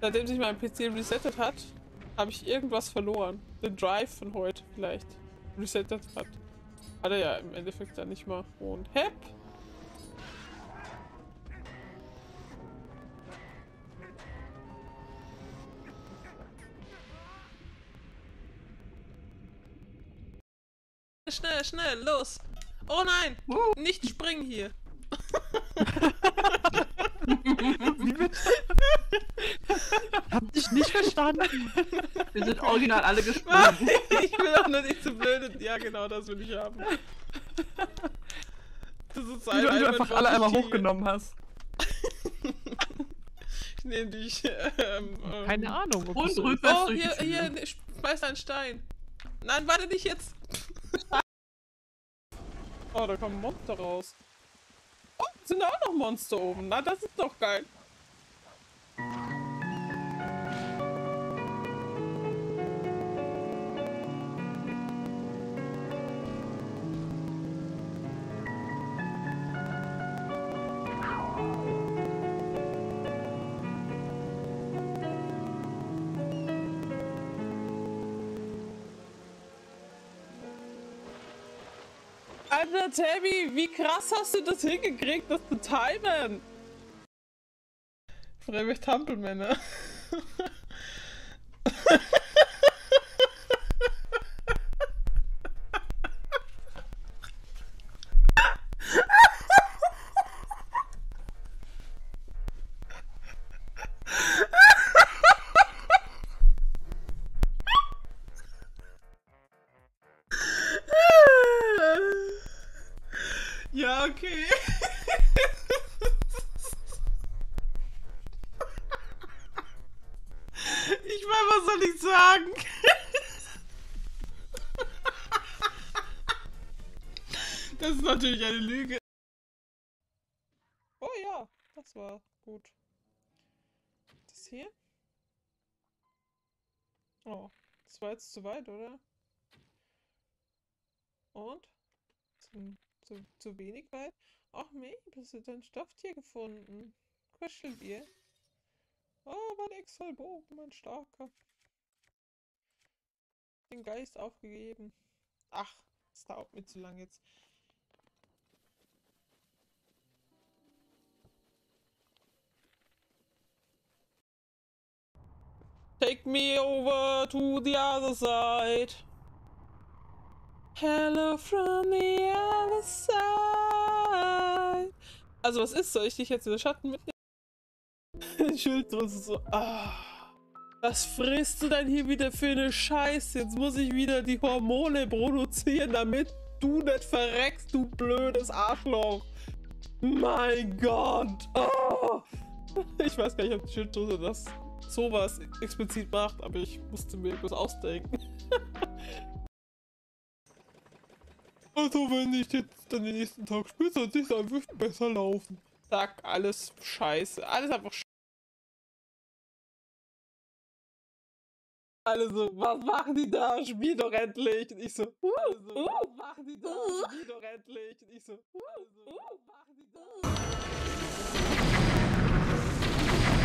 Seitdem sich mein PC resettet hat, habe ich irgendwas verloren. Den Drive von heute vielleicht resettet hat. Hat er ja im Endeffekt dann nicht mal. Und Hep! Schnell, schnell, los! Oh nein! Uh. Nicht springen hier! Wie bitte? Hab dich nicht verstanden. Wir sind original alle gesprungen. ich will auch nur nicht zu blöd. Ja, genau, das will ich haben. Das ist Wie du einfach alle einmal hochgenommen. hast. Ich nehme dich. Ähm, ähm. Keine Ahnung. wo Und rückwärts Oh, hier, hier, ne, schmeiß einen Stein. Nein, warte nicht jetzt. oh, da kommen Monster raus. Oh, sind da auch noch Monster oben? Na, das ist doch geil. Alter, Tabby, wie krass hast du das hingekriegt, das zu timen? Freiwillig Tampelmänner. natürlich eine Lüge. Oh ja, das war gut. Das hier? Oh, das war jetzt zu weit, oder? Und? Zu, zu, zu wenig weit? Ach Mabel, hast du dein Stofftier gefunden? Kuschelbier? Oh, mein Exalbogen, mein starker. Den Geist aufgegeben. Ach, das dauert mir zu lang jetzt. Take me over to the other side. Hello from the other side. Also was ist? Soll ich dich jetzt in den Schatten mitnehmen? Schilddrüse so. Ah, was frisst du denn hier wieder für eine Scheiße? Jetzt muss ich wieder die Hormone produzieren, damit du nicht verreckst, du blödes Arschloch. Mein Gott. Ah. Ich weiß gar nicht, ob die Schilddrüse das sowas explizit macht, aber ich musste mir etwas ausdenken. Also wenn ich jetzt dann den nächsten Tag spiele, sollte es einfach besser laufen. Sag alles scheiße. Alles einfach scheiße. Alle so, was machen die da? Spiel doch endlich! Und ich so, uh, so, was machen die da? Spiel doch endlich! Und ich so, uh, so, was machen die da?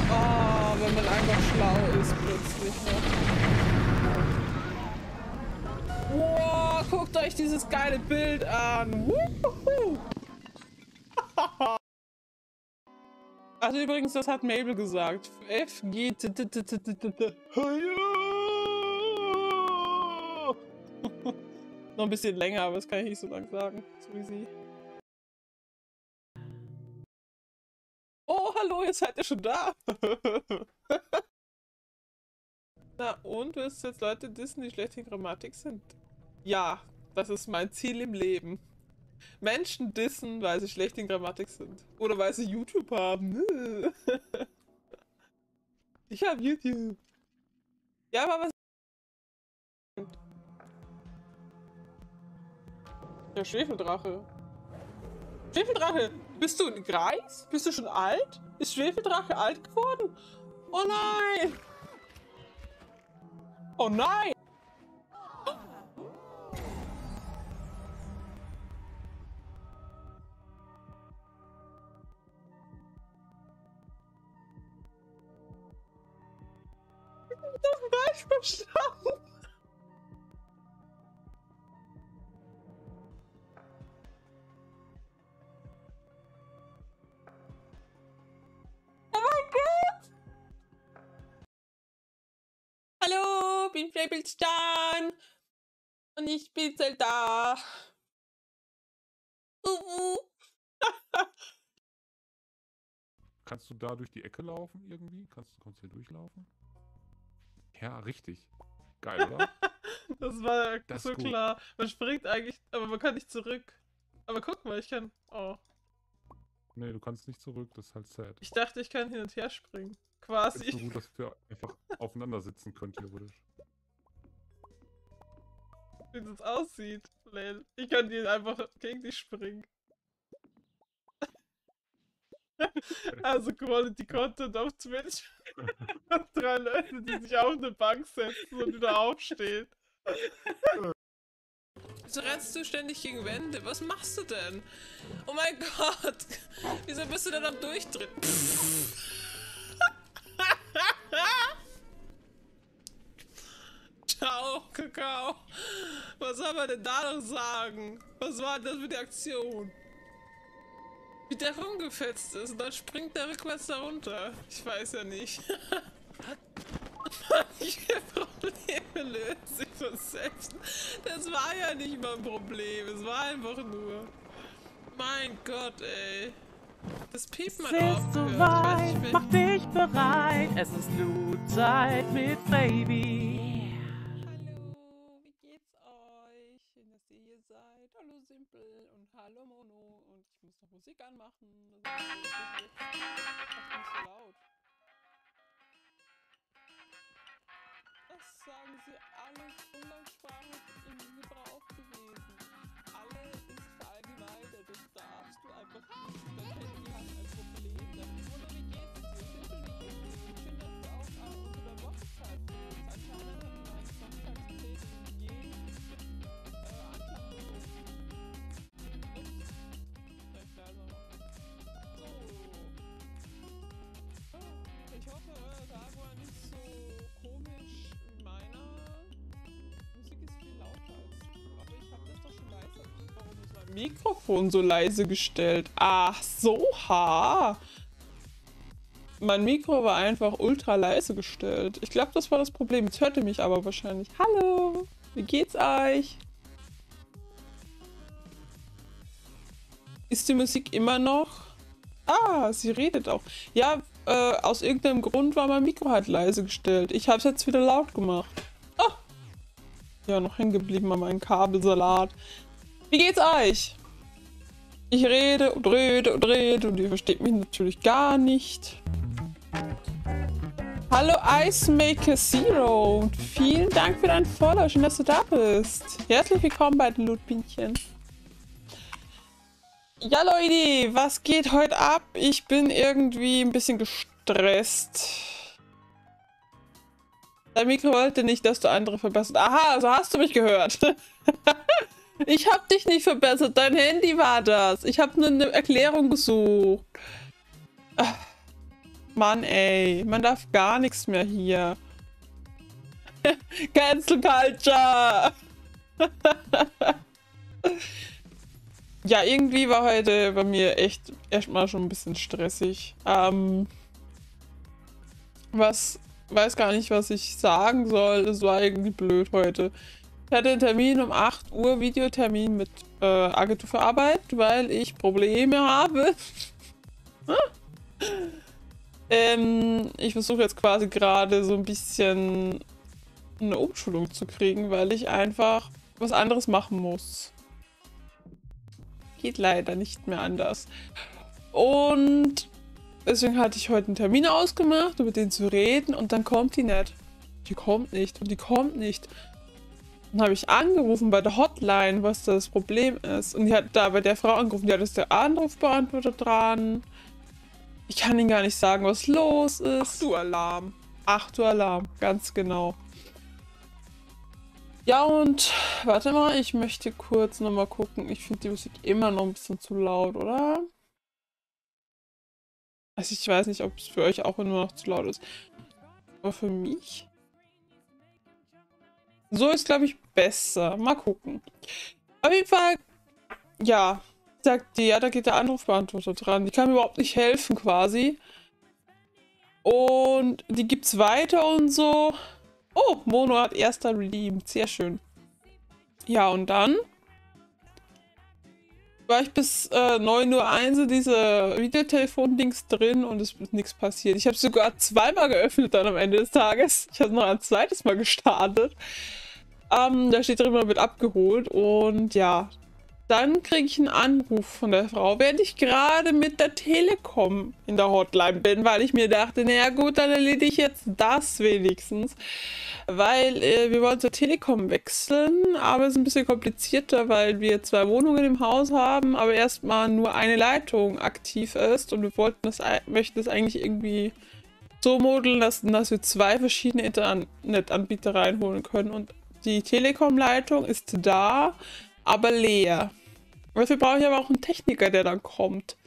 Oh, wenn man einfach schlau ist plötzlich, ne? Wow, guckt euch dieses geile Bild an. Also übrigens, das hat Mabel gesagt. F G T T T T T T T. Noch ein bisschen länger, aber das kann ich nicht so lang sagen. So wie sie. Oh, hallo, ihr seid ja schon da. Na und, wirst du jetzt Leute dissen, die schlecht in Grammatik sind? Ja, das ist mein Ziel im Leben. Menschen dissen, weil sie schlecht in Grammatik sind. Oder weil sie YouTube haben. Ich habe YouTube. Ja, aber was... Der Schwefeldrache. Schwefeldrache, bist du ein Greis? Bist du schon alt? Ist Schwefeldrache alt geworden? Oh nein! Oh nein! Hallo, bin Flablestan. Und ich bin Zelda. Uh, uh. Kannst du da durch die Ecke laufen irgendwie? Kannst du kannst du hier durchlaufen? Ja, richtig. Geil, oder? Das war Das so klar. Man springt eigentlich, aber man kann nicht zurück. Aber guck mal, ich kann. Oh. nee, du kannst nicht zurück, das ist halt sad. Ich dachte, ich kann hin und her springen. Ist so Quasi. gut, dass wir einfach aufeinander sitzen können, theoretisch. Wie das aussieht. Lel. Ich kann die einfach gegen dich springen. also Quality Content auf Twitch. Drei Leute, die sich auf eine Bank setzen und wieder aufstehen. Wieso rennst du ständig gegen Wände? Was machst du denn? Oh mein Gott! Wieso bist du denn am Durchdrehen? Ciao, Kakao. Was soll man denn da noch sagen? Was war das für die Aktion? Wie der rumgefetzt ist und dann springt der rückwärts da runter. Ich weiß ja nicht. Manche Probleme lösen sich von selbst. Das war ja nicht mal ein Problem. Es war einfach nur. Mein Gott, ey. Das Piepen ist aufgehört. soweit, mach dich bereit. Es ist Blutzeit mit Baby. Musik anmachen. Das ist nicht so laut. Mikrofon so leise gestellt? Ach so, ha. Mein Mikro war einfach ultra leise gestellt. Ich glaube, das war das Problem. Jetzt hört ihr mich aber wahrscheinlich. Hallo, wie geht's euch? Ist die Musik immer noch? Ah, sie redet auch. Ja, äh, aus irgendeinem Grund war mein Mikro halt leise gestellt. Ich habe es jetzt wieder laut gemacht. Ah. Ja, noch hängen geblieben an meinem Kabelsalat. Wie geht's euch? Ich rede und rede und rede und ihr versteht mich natürlich gar nicht. Hallo Icemaker Zero und vielen Dank für dein Follow. Schön, dass du da bist. Herzlich willkommen bei den Lootpinchen. Ja, Leute, was geht heute ab? Ich bin irgendwie ein bisschen gestresst. Dein Mikro wollte nicht, dass du andere verbessert. Aha, also hast du mich gehört. ich hab dich nicht verbessert. Dein Handy war das. Ich habe nur eine Erklärung gesucht. Ah, Mann, ey. Man darf gar nichts mehr hier. Cancel Culture. Ja, irgendwie war heute bei mir echt erstmal schon ein bisschen stressig. Ähm, was, weiß gar nicht, was ich sagen soll. Es war irgendwie blöd heute. Ich hatte einen Termin um 8 Uhr, Videotermin mit äh, Agentur für Arbeit, weil ich Probleme habe. ähm, ich versuche jetzt quasi gerade so ein bisschen eine Umschulung zu kriegen, weil ich einfach was anderes machen muss geht leider nicht mehr anders. Und deswegen hatte ich heute einen Termin ausgemacht, über den zu reden und dann kommt die nicht. Die kommt nicht und die kommt nicht. Dann habe ich angerufen bei der Hotline, was das Problem ist. Und die hat da bei der Frau angerufen, die hat jetzt der Anrufbeantworter dran. Ich kann Ihnen gar nicht sagen, was los ist. Ach du Alarm. Ach du Alarm, ganz genau. Ja, und warte mal, ich möchte kurz nochmal gucken. Ich finde die Musik immer noch ein bisschen zu laut, oder? Also ich weiß nicht, ob es für euch auch immer noch zu laut ist. Aber für mich So ist, glaube ich, besser. Mal gucken. Auf jeden Fall, ja, sagt die, ja, da geht der Anrufbeantworter dran. Die kann mir überhaupt nicht helfen, quasi. Und die gibt's weiter und so. Oh, Mono hat erster redeemed. Sehr schön. Ja, und dann war ich bis äh, 9 Uhr 1 in dieser Videotelefon-Dings drin und es ist nichts passiert. Ich habe sogar zweimal geöffnet dann am Ende des Tages. Ich habe noch ein zweites Mal gestartet. Ähm, da steht drin, man wird abgeholt und ja, dann kriege ich einen Anruf von der Frau, während ich gerade mit der Telekom in der Hotline bin, weil ich mir dachte, naja gut, dann erledige ich jetzt das wenigstens. Weil äh, wir wollen zur Telekom wechseln, aber es ist ein bisschen komplizierter, weil wir zwei Wohnungen im Haus haben, aber erstmal nur eine Leitung aktiv ist und wir wollten das, möchten das eigentlich irgendwie so modeln lassen, dass wir zwei verschiedene Internetanbieter reinholen können und die Telekom-Leitung ist da, aber leer. Dafür brauche ich aber auch einen Techniker, der dann kommt.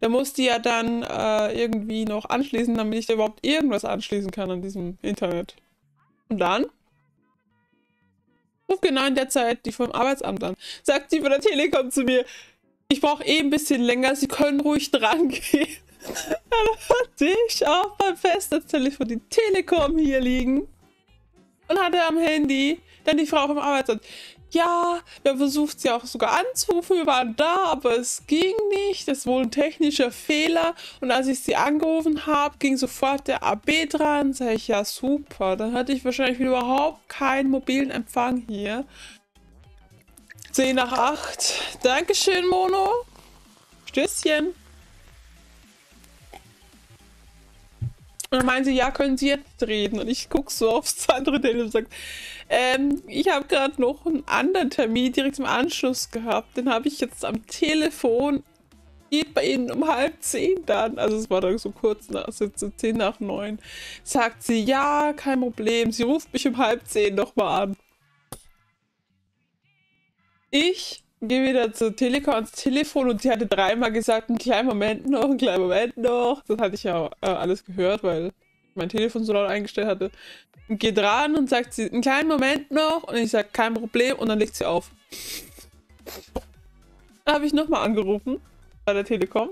Der muss die ja dann äh, irgendwie noch anschließen, damit ich da überhaupt irgendwas anschließen kann an diesem Internet. Und dann ruft genau in der Zeit die vom Arbeitsamt an. Sagt die von der Telekom zu mir, ich brauche eh ein bisschen länger, Sie können ruhig dran gehen. dann hatte ich auch beim Festnetztelefon die Telekom hier liegen und hatte am Handy dann die Frau vom Arbeitsamt ja, wir versucht, sie auch sogar anzurufen, wir waren da, aber es ging nicht, das ist wohl ein technischer Fehler. Und als ich sie angerufen habe, ging sofort der AB dran, sag ich, ja super, dann hatte ich wahrscheinlich überhaupt keinen mobilen Empfang hier. 10 nach 8. Dankeschön, Mono. Stößchen. Und dann meinen sie, ja, können Sie jetzt reden? Und ich gucke so aufs andere Telefon und sage, ähm, ich habe gerade noch einen anderen Termin direkt im Anschluss gehabt. Den habe ich jetzt am Telefon. Geht bei Ihnen um halb zehn dann. Also es war dann so kurz nach, also so zehn nach neun. Sagt sie, ja, kein Problem. Sie ruft mich um halb zehn nochmal an. Ich gehe wieder zur Telekom ans Telefon und sie hatte dreimal gesagt, einen kleinen Moment noch, einen kleinen Moment noch. Das hatte ich ja äh, alles gehört, weil mein Telefon so laut eingestellt hatte. Und geht ran und sagt sie, einen kleinen Moment noch. Und ich sage, kein Problem. Und dann legt sie auf. Dann habe ich nochmal angerufen bei der Telekom.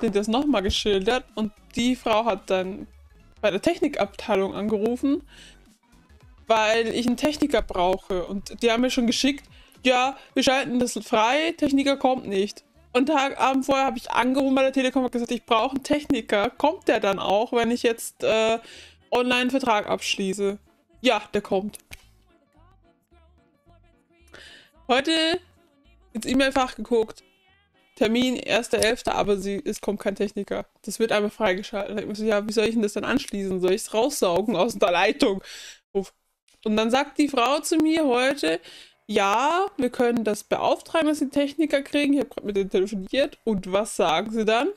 Sind das nochmal geschildert. Und die Frau hat dann bei der Technikabteilung angerufen, weil ich einen Techniker brauche. Und die haben mir schon geschickt, ja, wir schalten das frei, Techniker kommt nicht. Und Tag Abend vorher habe ich angerufen bei der Telekom und gesagt, ich brauche einen Techniker. Kommt der dann auch, wenn ich jetzt äh, online einen Vertrag abschließe? Ja, der kommt. Heute ins E-Mail-Fach geguckt. Termin 1.11., aber sie, es kommt kein Techniker. Das wird einfach freigeschaltet. Ja, wie soll ich denn das dann anschließen? Soll ich es raussaugen aus der Leitung? Und dann sagt die Frau zu mir heute, ja, wir können das beauftragen, dass sie Techniker kriegen. Ich habe gerade mit denen telefoniert. Und was sagen sie dann?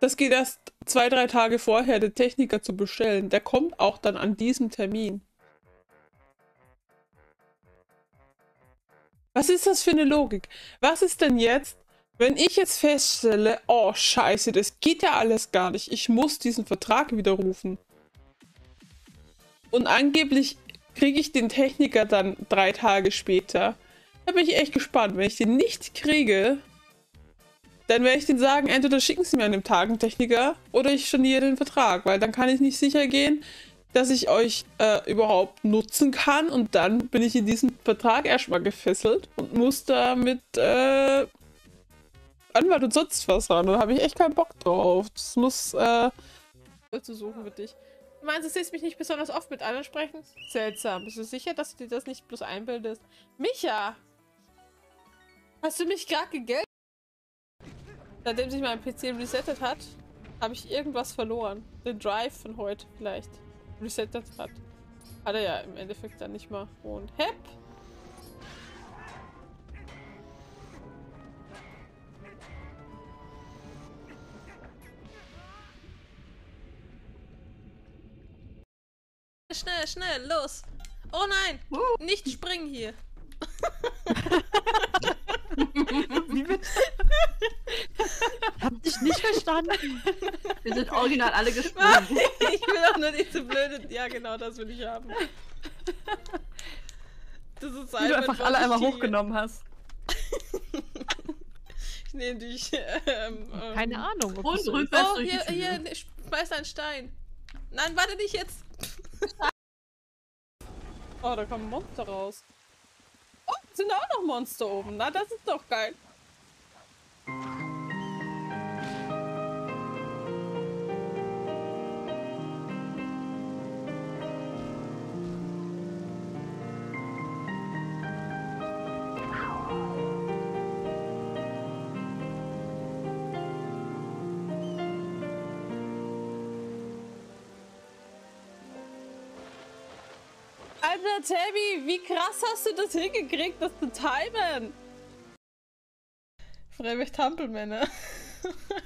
Das geht erst zwei, drei Tage vorher, den Techniker zu bestellen. Der kommt auch dann an diesem Termin. Was ist das für eine Logik? Was ist denn jetzt, wenn ich jetzt feststelle, oh scheiße, das geht ja alles gar nicht. Ich muss diesen Vertrag widerrufen. Und angeblich kriege ich den Techniker dann drei Tage später. Da bin ich echt gespannt. Wenn ich den nicht kriege, dann werde ich den sagen, entweder schicken sie mir an dem Tag einen Techniker oder ich storniere den Vertrag, weil dann kann ich nicht sicher gehen, dass ich euch äh, überhaupt nutzen kann und dann bin ich in diesem Vertrag erstmal gefesselt und muss da mit äh, Anwalt und sonst was ran. Da habe ich echt keinen Bock drauf. Das muss äh, zu suchen für dich. Meinst, du siehst mich nicht besonders oft mit anderen sprechen? Seltsam. Bist du sicher, dass du dir das nicht bloß einbildest? Micha! Hast du mich gerade gegelt? Seitdem sich mein PC resettet hat, habe ich irgendwas verloren. Den Drive von heute vielleicht resettet hat. Hat er ja im Endeffekt dann nicht mal. Und hepp! Schnell, schnell, los. Oh nein, uh. nicht springen hier. Wie bitte? Hab dich nicht verstanden. Wir sind original alle gesprungen. ich will auch nur diese blöde. Ja, genau, das will ich haben. Das ist Wie du einfach alle einmal hochgenommen hast. Ich nehme dich. Ähm, ähm, Keine Ahnung. ob Und das so ist. rückwärts Oh, hier, hier, ne, schmeiß einen Stein. Nein, warte nicht jetzt. oh, da kommen Monster raus. Oh, sind da auch noch Monster oben. Na, das ist doch geil. Alter, Tabby, wie krass hast du das hingekriegt, das zu timen? Freiwillig Tampelmänner.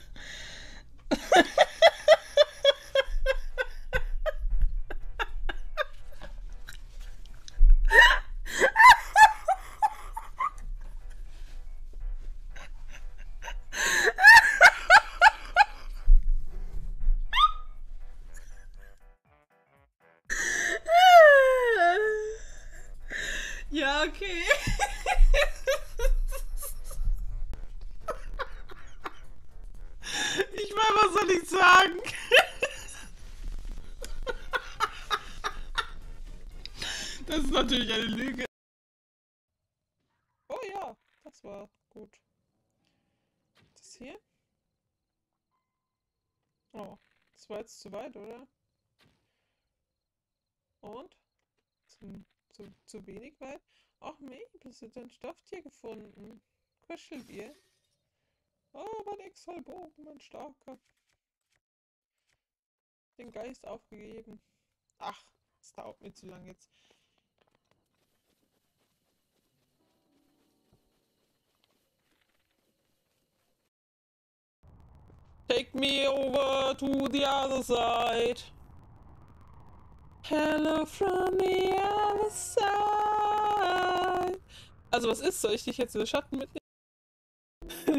jetzt zu weit, oder? Und? Zum zu, zu wenig weit. Ach Mabel, hast du dein Stofftier gefunden? Kuschelt ihr? Oh, mein Exhalbogen, mein starker. Den Geist aufgegeben. Ach, es dauert mir zu lang jetzt. Take me over to the other side. Hello from the other side. Also was ist? Soll ich dich jetzt in den Schatten mitnehmen?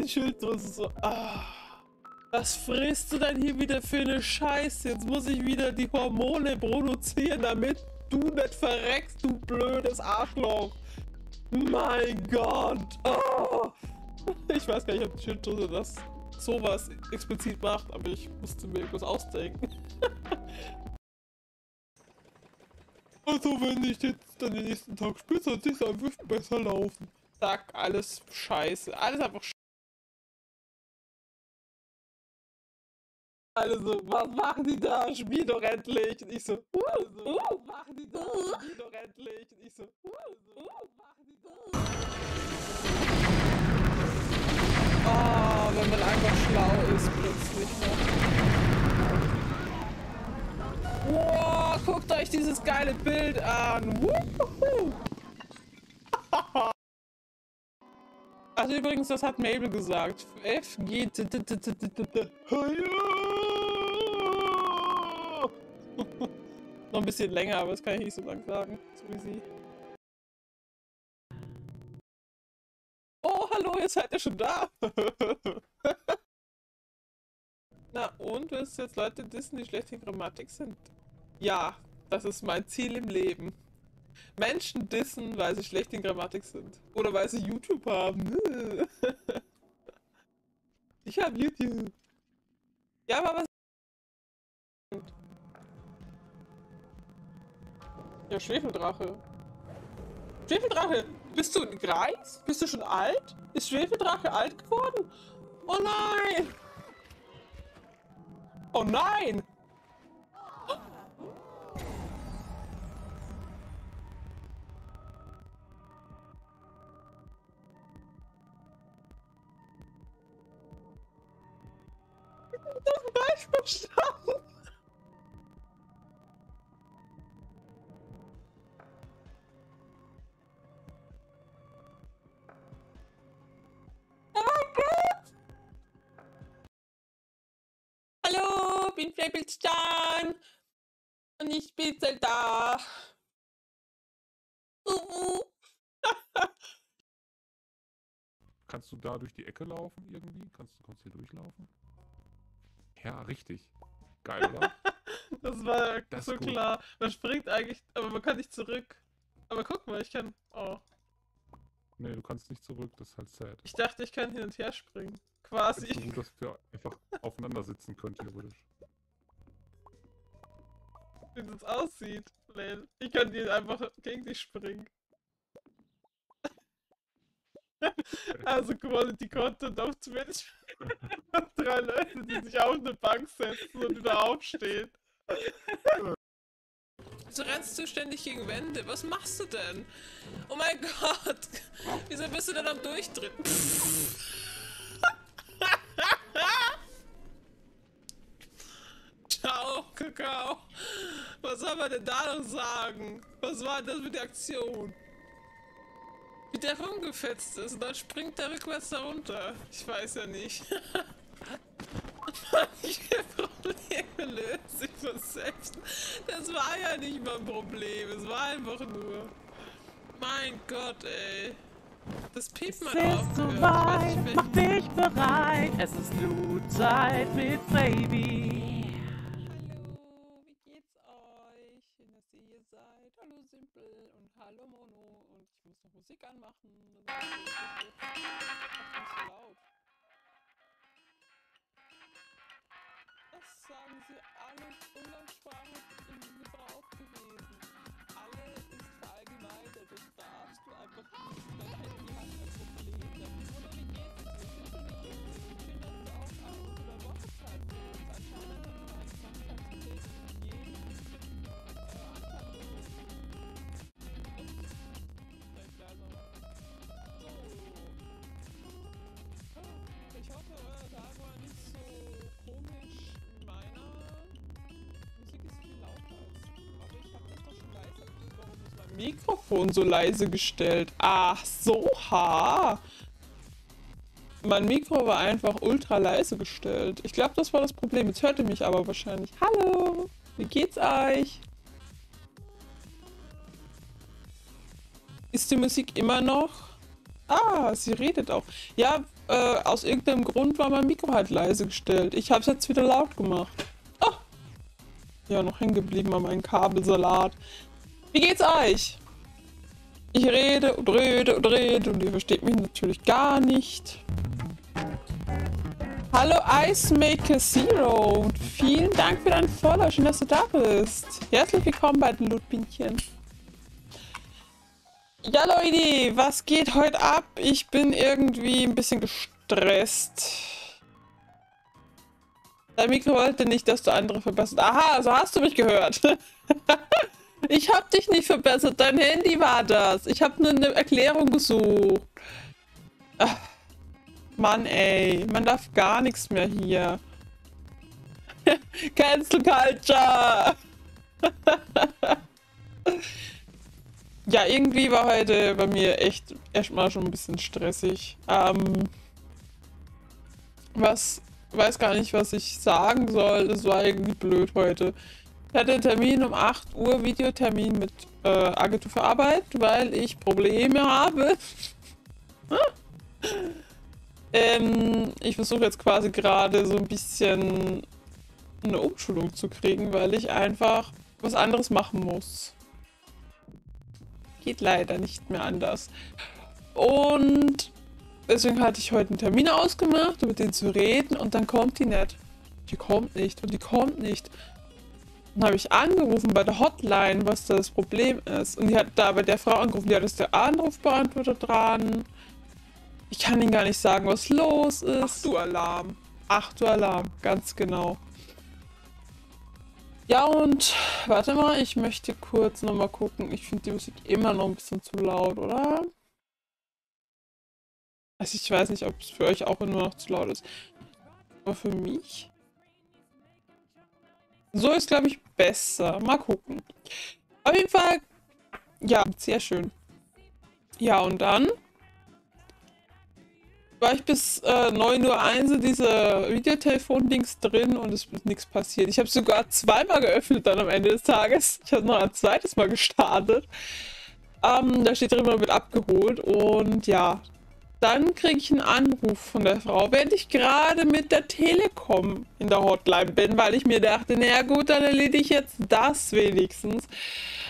Schilddrüse so. Ah, was frisst du denn hier wieder für eine Scheiße? Jetzt muss ich wieder die Hormone produzieren, damit du nicht verreckst, du blödes Arschloch. Mein Gott. Ah. Ich weiß gar nicht, ob die Schilddrüse das sowas explizit macht, aber ich musste mir irgendwas ausdenken. Also wenn ich jetzt dann den nächsten Tag spiele, sollte es einfach besser laufen. Sag alles scheiße. Alles einfach scheiße. Alle so, was machen die da? Spiel doch endlich. Und ich so, uh, so, was machen die da? Spiel doch endlich. Und ich so, uh, so, was machen die da? Oh, wenn man einfach schlau ist plötzlich noch. Wow, guckt euch dieses geile Bild an. Wuhu. Also übrigens, das hat Mabel gesagt. F G T T T T T T. Noch ein bisschen länger, aber das kann ich nicht so lang sagen. So wie sie. Oh, hallo, ihr seid ja schon da. Na und, willst du jetzt Leute dissen, die schlecht in Grammatik sind? Ja, das ist mein Ziel im Leben. Menschen dissen, weil sie schlecht in Grammatik sind. Oder weil sie YouTube haben. Ich habe YouTube. Ja, aber was... Ja, Schwefeldrache. Schwefeldrache, bist du ein Greis? Bist du schon alt? Ist Schwefeldrache alt geworden? Oh nein! Oh nein! Das falsch verstanden. Bin Flappelstan. Und ich bin da. Kannst du da durch die Ecke laufen irgendwie? Kannst du kannst hier durchlaufen? Ja, richtig. Geil, oder? Das war Das so klar. Man springt eigentlich, aber man kann nicht zurück. Aber guck mal, ich kann. Oh. nee, du kannst nicht zurück, das ist halt sad. Ich dachte, ich kann hin und her springen. Quasi. so gut, dass wir einfach aufeinander sitzen können, theoretisch. Wie das aussieht. Lel. Ich kann die einfach gegen dich springen. Also Quality Content auf Twitch. Drei Leute, die sich auf eine Bank setzen und wieder aufstehen. Wieso rennst du ständig gegen Wände? Was machst du denn? Oh mein Gott! Wieso bist du denn am Durchdrehen? Ciao, Kakao. Was soll man denn da noch sagen? Was war das für die Aktion? Wie der rumgefetzt ist und dann springt er rückwärts da runter. Ich weiß ja nicht. Manche Probleme lösen sich von selbst. Das war ja nicht mal ein Problem. Es war einfach nur. Mein Gott, ey. Das piept Es mal auf. ist soweit, mach dich bereit. Es ist Blutzeit mit Baby. Musik anmachen. Das ist laut. Das Mikrofon so leise gestellt? Ach so, ha. Mein Mikro war einfach ultra leise gestellt. Ich glaube, das war das Problem. Jetzt hört ihr mich aber wahrscheinlich. Hallo, wie geht's euch? Ist die Musik immer noch? Ah, sie redet auch. Ja, äh, aus irgendeinem Grund war mein Mikro halt leise gestellt. Ich habe es jetzt wieder laut gemacht. Ah. Ja, noch hängen geblieben an meinem Kabelsalat. Wie geht's euch? Ich rede und rede und rede und ihr versteht mich natürlich gar nicht. Hallo Icemaker Zero und vielen Dank für deinen Follow. Schön, dass du da bist. Herzlich willkommen bei den Lutbinchen. Ja Leute, was geht heute ab? Ich bin irgendwie ein bisschen gestresst. Dein Mikro wollte nicht, dass du andere verbessert. Aha, also hast du mich gehört. ich hab dich nicht verbessert, dein Handy war das. Ich habe nur eine Erklärung gesucht. Ach, Mann ey, man darf gar nichts mehr hier. Cancel Culture! ja, irgendwie war heute bei mir echt erstmal schon ein bisschen stressig. Ähm, was, weiß gar nicht, was ich sagen soll. Das war irgendwie blöd heute. Ich hatte einen Termin um 8 Uhr, Videotermin mit äh, Agentur für Arbeit, weil ich Probleme habe. ähm, ich versuche jetzt quasi gerade so ein bisschen eine Umschulung zu kriegen, weil ich einfach was anderes machen muss. Geht leider nicht mehr anders. Und deswegen hatte ich heute einen Termin ausgemacht, um mit denen zu reden und dann kommt die nicht. Die kommt nicht und die kommt nicht. Dann habe ich angerufen bei der Hotline, was da das Problem ist. Und die hat da bei der Frau angerufen, die hat das der Anrufbeantworter dran. Ich kann ihnen gar nicht sagen, was los ist. Ach du Alarm. Ach du Alarm, ganz genau. Ja und, warte mal, ich möchte kurz nochmal gucken. Ich finde die Musik immer noch ein bisschen zu laut, oder? Also ich weiß nicht, ob es für euch auch immer noch zu laut ist. Aber für mich? So ist, glaube ich, besser. Mal gucken. Auf jeden Fall, ja, sehr schön. Ja, und dann war ich bis äh, 9.01 Uhr in dieser Videotelefon-Dings drin und es ist nichts passiert. Ich habe sogar zweimal geöffnet dann am Ende des Tages. Ich habe noch ein zweites Mal gestartet. Ähm, da steht drin, man wird abgeholt und ja, dann kriege ich einen Anruf von der Frau, während ich gerade mit der Telekom in der Hotline bin, weil ich mir dachte, naja gut, dann erledige ich jetzt das wenigstens.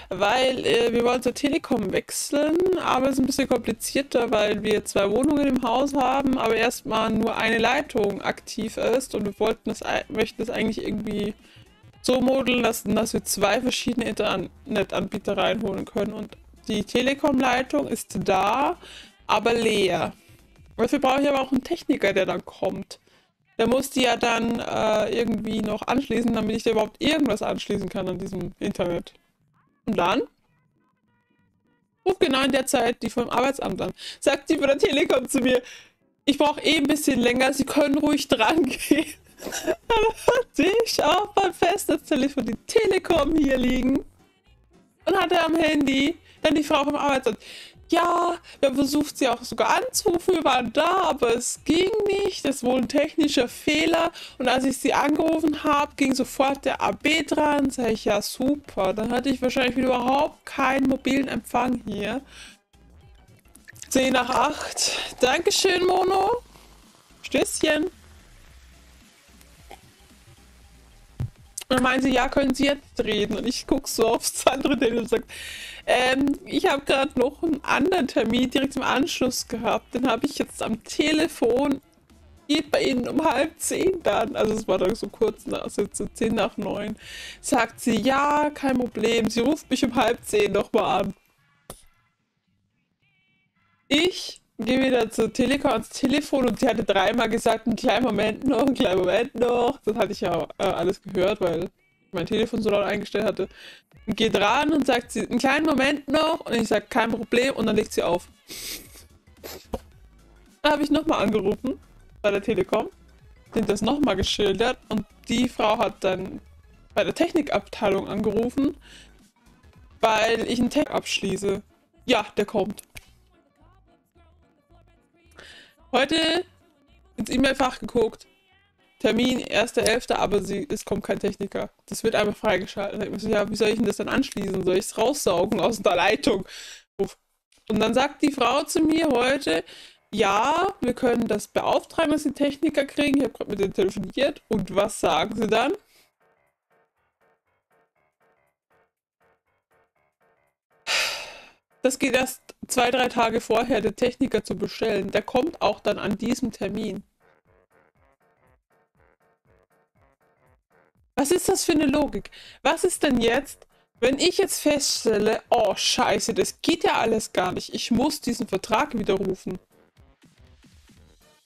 Weil äh, wir wollen zur Telekom wechseln, aber es ist ein bisschen komplizierter, weil wir zwei Wohnungen im Haus haben, aber erstmal nur eine Leitung aktiv ist und wir wollten das, möchten das eigentlich irgendwie so modeln lassen, dass wir zwei verschiedene Internetanbieter reinholen können. Und die Telekom-Leitung ist da, aber leer. Dafür brauche ich aber auch einen Techniker, der dann kommt. Der muss die ja dann äh, irgendwie noch anschließen, damit ich da überhaupt irgendwas anschließen kann an diesem Internet. Und dann ruft genau in der Zeit die vom Arbeitsamt an. Sagt die von der Telekom zu mir, ich brauche eh ein bisschen länger, Sie können ruhig dran gehen. dann hatte ich auch beim Festnetztelefon die Telekom hier liegen und hatte am Handy dann die Frau vom Arbeitsamt ja, wir haben versucht, sie auch sogar anzurufen, wir waren da, aber es ging nicht. Ist wohl ein technischer Fehler. Und als ich sie angerufen habe, ging sofort der AB dran. Sag ich, ja, super. Dann hatte ich wahrscheinlich wieder überhaupt keinen mobilen Empfang hier. 10 nach 8. Dankeschön, Mono. Stößchen. Dann meinen sie, ja, können Sie jetzt reden? Und ich gucke so aufs andere Telefon und sage, ähm, ich habe gerade noch einen anderen Termin direkt im Anschluss gehabt. Den habe ich jetzt am Telefon. Geht bei Ihnen um halb zehn dann. Also es war dann so kurz nach, also so zehn nach neun. Sagt sie, ja, kein Problem. Sie ruft mich um halb zehn nochmal an. Ich gehe wieder zur Telekom ans Telefon und sie hatte dreimal gesagt, einen kleinen Moment noch, einen kleinen Moment noch. Das hatte ich ja äh, alles gehört, weil ich mein Telefon so laut eingestellt hatte geht ran und sagt sie, einen kleinen Moment noch. Und ich sage, kein Problem. Und dann legt sie auf. Dann habe ich nochmal angerufen bei der Telekom. Sind das nochmal geschildert. Und die Frau hat dann bei der Technikabteilung angerufen, weil ich einen Tag abschließe. Ja, der kommt. Heute ins E-Mail-Fach geguckt. Termin 1.11., aber sie, es kommt kein Techniker. Das wird einfach freigeschaltet. Ich so, ja, wie soll ich denn das dann anschließen? Soll ich es raussaugen aus der Leitung? Und dann sagt die Frau zu mir heute, ja, wir können das beauftragen, dass sie Techniker kriegen. Ich habe gerade mit denen telefoniert. Und was sagen sie dann? Das geht erst zwei, drei Tage vorher, den Techniker zu bestellen. Der kommt auch dann an diesem Termin. Was ist das für eine Logik? Was ist denn jetzt, wenn ich jetzt feststelle, oh scheiße, das geht ja alles gar nicht. Ich muss diesen Vertrag widerrufen.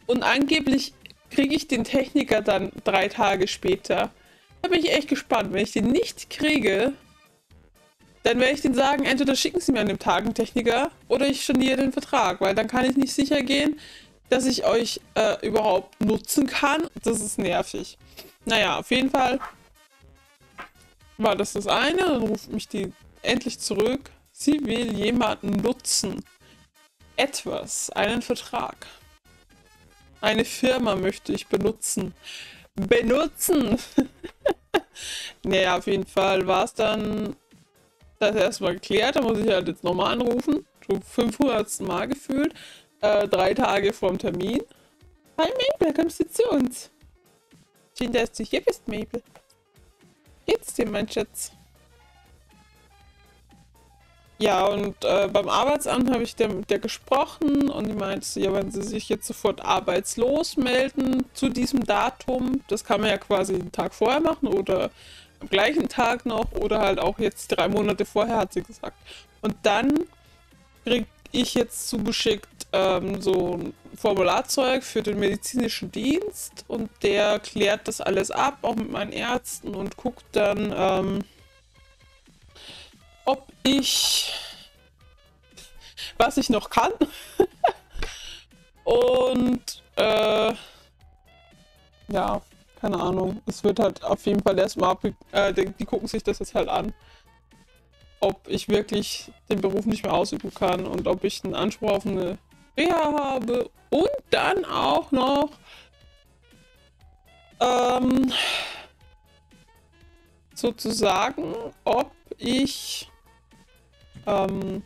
Und angeblich kriege ich den Techniker dann drei Tage später. Da bin ich echt gespannt. Wenn ich den nicht kriege, dann werde ich den sagen, entweder schicken sie mir an dem Tag einen Techniker oder ich storniere den Vertrag, weil dann kann ich nicht sicher gehen, dass ich euch äh, überhaupt nutzen kann. Das ist nervig. Naja, auf jeden Fall war das das eine. Dann ruft mich die endlich zurück. Sie will jemanden nutzen. Etwas, einen Vertrag. Eine Firma möchte ich benutzen. Benutzen! naja, auf jeden Fall war es dann das erstmal geklärt. Da muss ich halt jetzt nochmal anrufen. Schon 500. Mal gefühlt. Äh, drei Tage vorm Termin. Hi Mabel, kommst du zu uns? Schön, dass du hier bist, Mabel. Geht's dir, mein Schatz? Ja, und äh, beim Arbeitsamt habe ich mit der gesprochen und die meinte, ja, wenn sie sich jetzt sofort arbeitslos melden zu diesem Datum, das kann man ja quasi einen Tag vorher machen oder am gleichen Tag noch oder halt auch jetzt drei Monate vorher, hat sie gesagt. Und dann kriege ich jetzt zugeschickt ähm, so ein Formularzeug für den medizinischen Dienst und der klärt das alles ab, auch mit meinen Ärzten und guckt dann, ähm, ob ich, was ich noch kann. und, äh, ja, keine Ahnung. Es wird halt auf jeden Fall erstmal, äh, die, die gucken sich das jetzt halt an ob ich wirklich den Beruf nicht mehr ausüben kann und ob ich einen Anspruch auf eine Reha habe und dann auch noch ähm, sozusagen, ob ich ähm,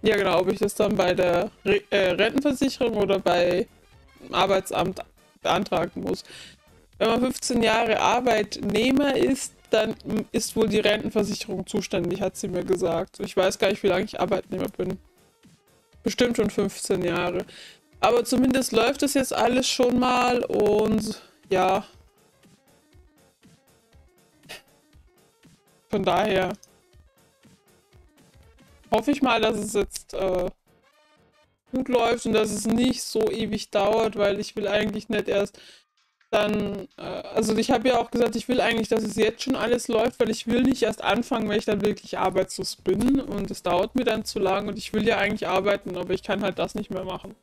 Ja, genau, ob ich das dann bei der Re äh, Rentenversicherung oder bei Arbeitsamt beantragen muss. Wenn man 15 Jahre Arbeitnehmer ist, dann ist wohl die Rentenversicherung zuständig, hat sie mir gesagt. Ich weiß gar nicht, wie lange ich Arbeitnehmer bin. Bestimmt schon 15 Jahre. Aber zumindest läuft das jetzt alles schon mal und ja. Von daher hoffe ich mal, dass es jetzt äh, gut läuft und dass es nicht so ewig dauert, weil ich will eigentlich nicht erst dann, äh, also ich habe ja auch gesagt, ich will eigentlich, dass es jetzt schon alles läuft, weil ich will nicht erst anfangen, wenn ich dann wirklich arbeitslos bin und es dauert mir dann zu lang und ich will ja eigentlich arbeiten, aber ich kann halt das nicht mehr machen.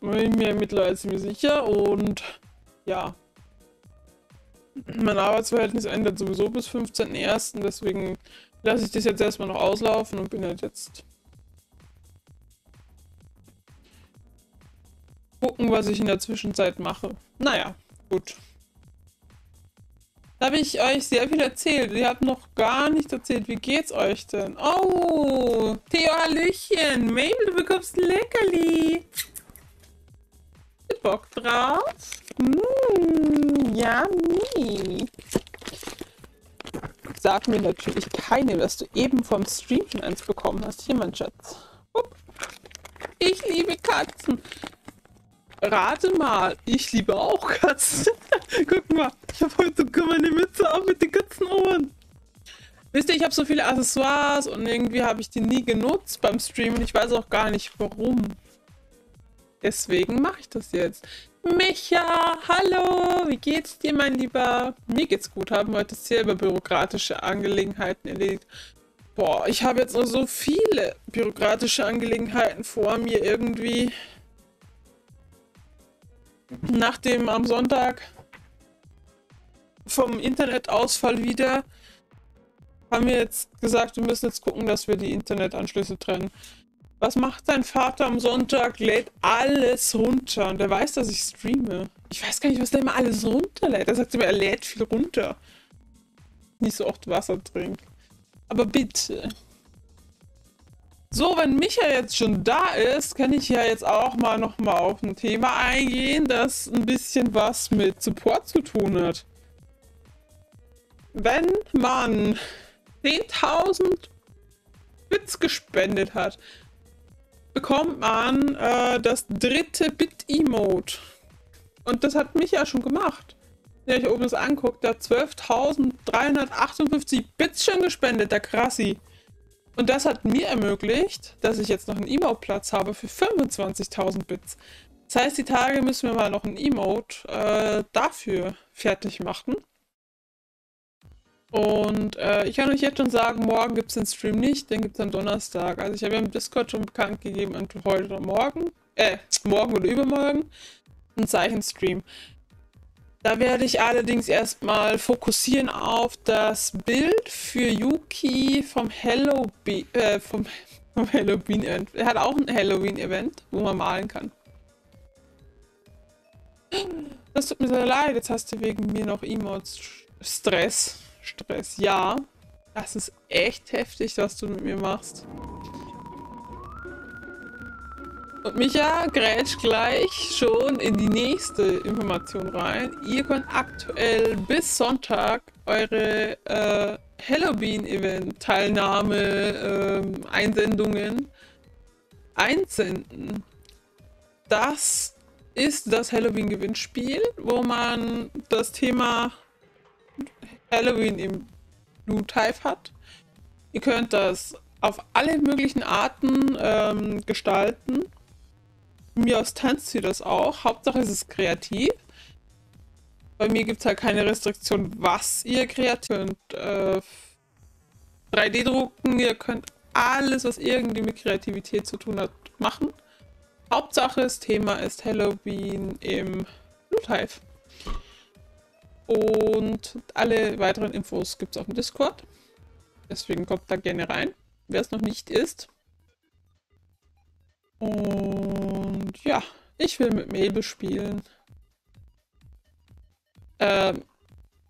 Bin mir mittlerweile ziemlich sicher und ja. Mein Arbeitsverhältnis endet sowieso bis 15.01. Deswegen lasse ich das jetzt erstmal noch auslaufen und bin halt jetzt gucken, was ich in der Zwischenzeit mache. Naja, gut. Da habe ich euch sehr viel erzählt. Ihr habt noch gar nicht erzählt. Wie geht's euch denn? Oh, Theo, Hallöchen. Mabel, du bekommst ein Leckerli. Bock drauf? Mmh, yummy. Sag mir natürlich keine, dass du eben vom Stream schon eins bekommen hast. Hier, mein Schatz. Ich liebe Katzen. Rate mal, ich liebe auch Katzen. Guck mal, ich habe heute sogar meine Mütze auf mit den Katzenohren. Wisst ihr, ich habe so viele Accessoires und irgendwie habe ich die nie genutzt beim Streamen. Ich weiß auch gar nicht warum. Deswegen mache ich das jetzt. Micha, hallo, wie geht's dir, mein Lieber? Mir geht's gut, haben heute selber bürokratische Angelegenheiten erledigt. Boah, ich habe jetzt noch so viele bürokratische Angelegenheiten vor mir irgendwie nach dem am Sonntag vom Internetausfall wieder haben wir jetzt gesagt, wir müssen jetzt gucken, dass wir die Internetanschlüsse trennen. Was macht dein Vater am Sonntag? Lädt alles runter. Und der weiß, dass ich streame. Ich weiß gar nicht, was der immer alles runterlädt. Er sagt immer, er lädt viel runter. Nicht so oft Wasser trinkt. Aber bitte. So, wenn Micha jetzt schon da ist, kann ich ja jetzt auch mal noch mal auf ein Thema eingehen, das ein bisschen was mit Support zu tun hat. Wenn man 10.000 Bits gespendet hat, bekommt man äh, das dritte Bit-Emote. Und das hat Micha schon gemacht. Wenn ihr euch oben das anguckt, hat 12.358 Bits schon gespendet, der Krassi. Und das hat mir ermöglicht, dass ich jetzt noch einen Emote-Platz habe für 25.000 Bits. Das heißt, die Tage müssen wir mal noch ein Emote äh, dafür fertig machen. Und äh, ich kann euch jetzt schon sagen, morgen gibt es den Stream nicht, den gibt es am Donnerstag. Also ich habe im Discord schon bekannt gegeben, heute oder morgen, äh, morgen oder übermorgen, ein Zeichenstream. Da werde ich allerdings erstmal fokussieren auf das Bild für Yuki vom Halloween, äh, vom, vom Halloween-Event. Er hat auch ein Halloween-Event, wo man malen kann. Das tut mir sehr leid, jetzt hast du wegen mir noch Emotes Stress. Stress, ja. Das ist echt heftig, was du mit mir machst. Und Micha grätscht gleich schon in die nächste Information rein. Ihr könnt aktuell bis Sonntag eure äh, Halloween-Event-Teilnahme, äh, Einsendungen einsenden. Das ist das Halloween-Gewinnspiel, wo man das Thema Halloween im Blue Type hat. Ihr könnt das auf alle möglichen Arten ähm, gestalten mir aus tanzt sie das auch. Hauptsache es ist kreativ. Bei mir gibt es halt keine Restriktion, was ihr kreativ könnt. Äh, 3D drucken, ihr könnt alles, was irgendwie mit Kreativität zu tun hat, machen. Hauptsache das Thema ist Halloween im Blue Und alle weiteren Infos gibt es auf dem Discord. Deswegen kommt da gerne rein, wer es noch nicht ist. Und ja, ich will mit Mabel spielen. Ähm,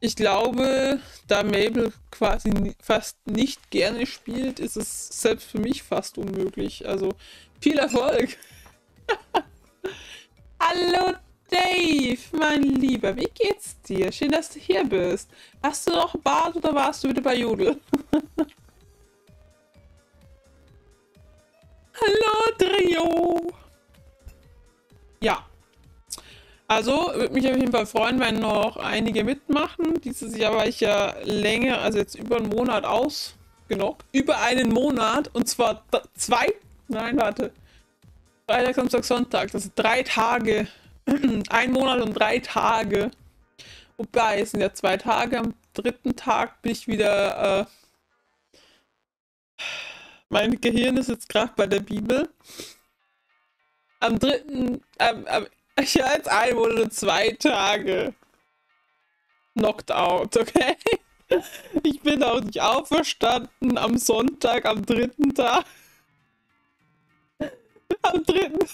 Ich glaube, da Mabel quasi fast nicht gerne spielt, ist es selbst für mich fast unmöglich. Also viel Erfolg! Hallo Dave, mein Lieber, wie geht's dir? Schön, dass du hier bist. Hast du noch Bart oder warst du wieder bei Jodel? Hallo Trio! Ja. Also, würde mich auf jeden Fall freuen, wenn noch einige mitmachen. Dieses Jahr war ich ja länger, also jetzt über einen Monat ausgenockt. Über einen Monat und zwar zwei, nein, warte. Freitag, Samstag, Sonntag. Das sind drei Tage. Ein Monat und drei Tage. Wobei, es sind ja zwei Tage. Am dritten Tag bin ich wieder. Äh, mein Gehirn ist jetzt gerade bei der Bibel. Am dritten. Ähm, am, ich jetzt ein und zwei Tage. Knocked out, okay? Ich bin auch nicht auferstanden am Sonntag, am dritten Tag. Am dritten.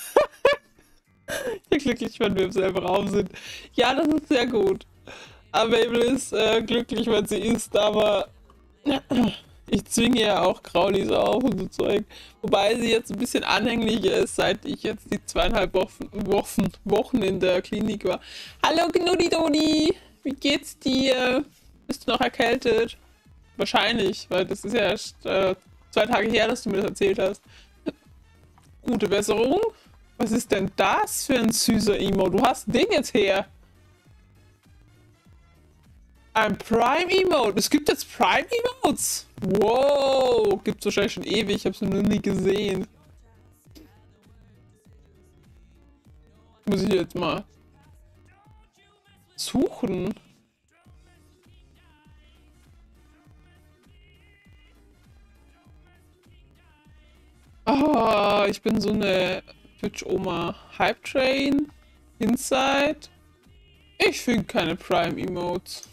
Ich bin glücklich, wenn wir im selben Raum sind. Ja, das ist sehr gut. Aber Mabel ist äh, glücklich, wenn sie isst, aber ich zwinge ja auch Kraulis auf und so Zeug. Wobei sie jetzt ein bisschen anhänglicher ist, seit ich jetzt die zweieinhalb Wochen, Wochen, Wochen in der Klinik war. Hallo Gnudi Dodi, wie geht's dir? Bist du noch erkältet? Wahrscheinlich, weil das ist ja erst äh, zwei Tage her, dass du mir das erzählt hast. Gute Besserung. Was ist denn das für ein süßer Emo? Du hast den jetzt her. Ein Prime Emote. Es gibt jetzt Prime Emotes. Wow. Gibt's wahrscheinlich schon ewig. Ich sie noch nie gesehen. Muss ich jetzt mal suchen. Ah, ich bin so eine Twitch-Oma. Hype Train. Inside. Ich finde keine Prime Emotes.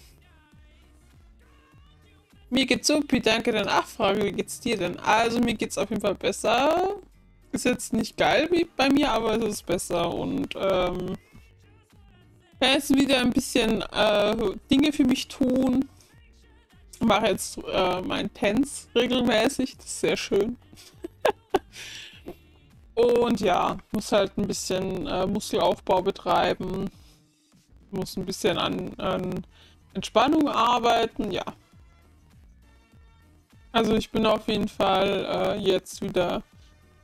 Mir geht's supi, danke der Nachfrage. Wie geht's dir denn? Also, mir geht's auf jeden Fall besser. Ist jetzt nicht geil wie bei mir, aber es ist besser und ähm, kann jetzt wieder ein bisschen äh, Dinge für mich tun. Mache jetzt äh, meinen Tanz regelmäßig, das ist sehr schön. und ja, muss halt ein bisschen äh, Muskelaufbau betreiben, muss ein bisschen an, an Entspannung arbeiten, ja. Also ich bin auf jeden Fall äh, jetzt wieder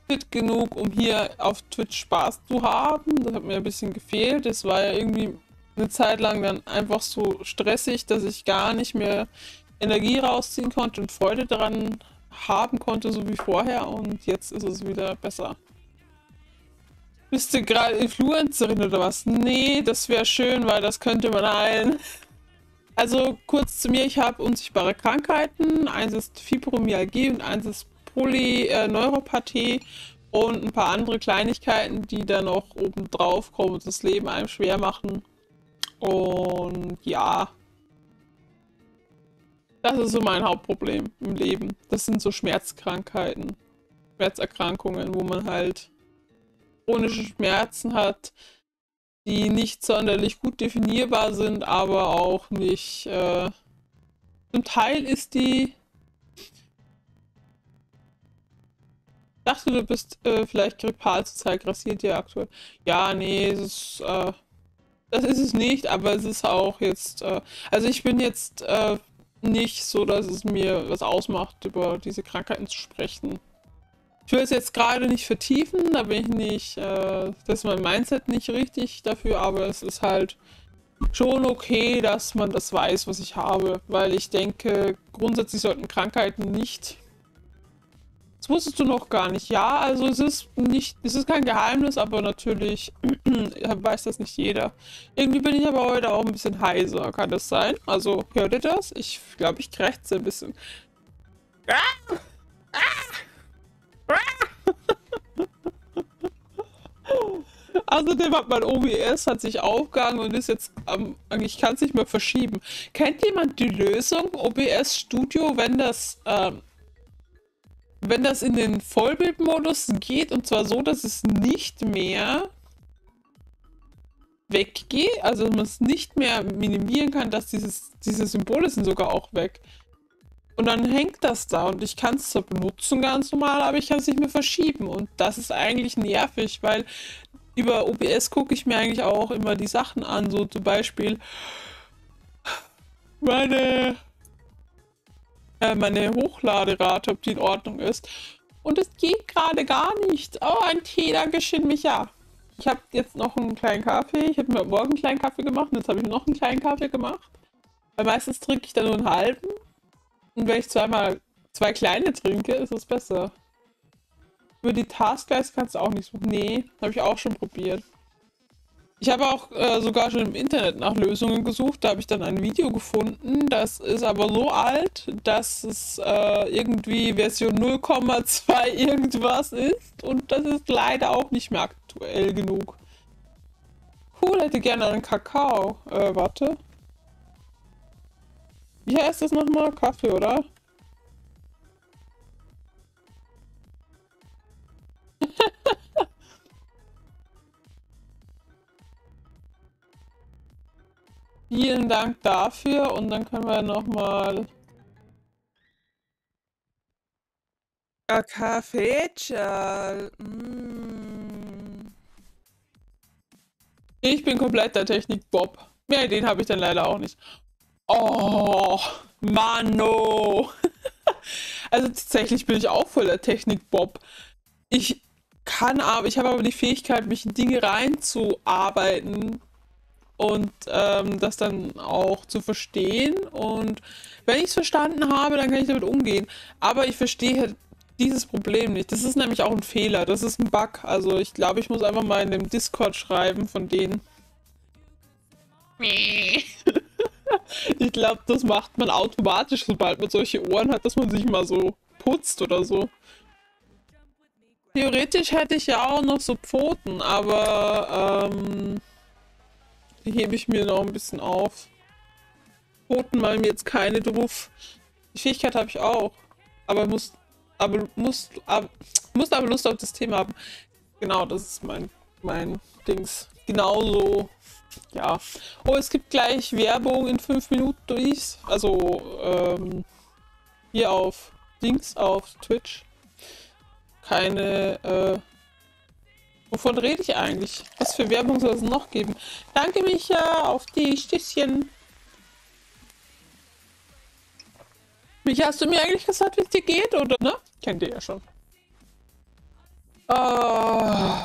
fit genug, um hier auf Twitch Spaß zu haben. Das hat mir ein bisschen gefehlt. Es war ja irgendwie eine Zeit lang dann einfach so stressig, dass ich gar nicht mehr Energie rausziehen konnte und Freude daran haben konnte, so wie vorher. Und jetzt ist es wieder besser. Bist du gerade Influencerin oder was? Nee, das wäre schön, weil das könnte man heilen. Also kurz zu mir, ich habe unsichtbare Krankheiten. Eins ist Fibromyalgie und eins ist Polyneuropathie und ein paar andere Kleinigkeiten, die dann noch oben drauf kommen und das Leben einem schwer machen. Und ja, das ist so mein Hauptproblem im Leben. Das sind so Schmerzkrankheiten, Schmerzerkrankungen, wo man halt chronische Schmerzen hat, die nicht sonderlich gut definierbar sind, aber auch nicht. Äh, zum Teil ist die. Ich dachte, du bist äh, vielleicht grippal zur Zeit grassiert dir aktuell. Ja, nee, es ist. Äh, das ist es nicht, aber es ist auch jetzt. Äh, also, ich bin jetzt äh, nicht so, dass es mir was ausmacht, über diese Krankheiten zu sprechen. Ich will es jetzt gerade nicht vertiefen, da bin ich nicht, äh, das ist mein Mindset nicht richtig dafür, aber es ist halt schon okay, dass man das weiß, was ich habe, weil ich denke, grundsätzlich sollten Krankheiten nicht. Das wusstest du noch gar nicht. Ja, also es ist nicht, es ist kein Geheimnis, aber natürlich weiß das nicht jeder. Irgendwie bin ich aber heute auch ein bisschen heiser, kann das sein? Also hört ihr das? Ich glaube, ich krächze ein bisschen. Ah! Außerdem hat mein OBS hat sich aufgehangen und ist jetzt am, ich kann es nicht mehr verschieben. Kennt jemand die Lösung OBS Studio, wenn das ähm, wenn das in den Vollbildmodus geht und zwar so, dass es nicht mehr weggehe, also man es nicht mehr minimieren kann, dass dieses, diese Symbole sind sogar auch weg. Und dann hängt das da und ich kann es zwar benutzen ganz normal, aber ich kann es nicht mehr verschieben. Und das ist eigentlich nervig, weil über OBS gucke ich mir eigentlich auch immer die Sachen an, so zum Beispiel meine, äh, meine Hochladerate, ob die in Ordnung ist. Und es geht gerade gar nicht. Oh, ein Tee, Dankeschön, Micha. Ich habe jetzt noch einen kleinen Kaffee. Ich habe mir morgen einen kleinen Kaffee gemacht und jetzt habe ich noch einen kleinen Kaffee gemacht. Weil meistens trinke ich dann nur einen halben. Und wenn ich zweimal zwei kleine trinke, ist es besser. Über die Taskleiste kannst du auch nichts machen. Nee, habe ich auch schon probiert. Ich habe auch äh, sogar schon im Internet nach Lösungen gesucht. Da habe ich dann ein Video gefunden. Das ist aber so alt, dass es äh, irgendwie Version 0,2 irgendwas ist. Und das ist leider auch nicht mehr aktuell genug. Cool, hätte gerne einen Kakao. Äh, warte. Wie heißt das nochmal? Kaffee, oder? Vielen Dank dafür und dann können wir nochmal Kaffee. Mm. Ich bin komplett der Technik-Bob. Mehr den habe ich dann leider auch nicht. Oh, Mano. also tatsächlich bin ich auch voll der Technik-Bob. Ich kann aber, ich habe aber die Fähigkeit, mich in Dinge reinzuarbeiten und ähm, das dann auch zu verstehen. Und wenn ich es verstanden habe, dann kann ich damit umgehen. Aber ich verstehe dieses Problem nicht. Das ist nämlich auch ein Fehler. Das ist ein Bug. Also ich glaube, ich muss einfach mal in dem Discord schreiben von denen. ich glaube, das macht man automatisch, sobald man solche Ohren hat, dass man sich mal so putzt oder so. Theoretisch hätte ich ja auch noch so Pfoten, aber ähm, die hebe ich mir noch ein bisschen auf. Pfoten mal mir jetzt keine drauf. Die Fähigkeit habe ich auch, aber muss, aber muss, aber, muss aber Lust auf das Thema haben. Genau, das ist mein, mein Dings. Genauso ja. Oh, es gibt gleich Werbung in fünf Minuten durch. Also, ähm, hier auf Dings, auf Twitch. Keine, äh, wovon rede ich eigentlich? Was für Werbung soll es noch geben? Danke, Micha, auf die Stößchen. Micha, hast du mir eigentlich gesagt, wie es dir geht, oder, ne? Kennt ihr ja schon. Uh,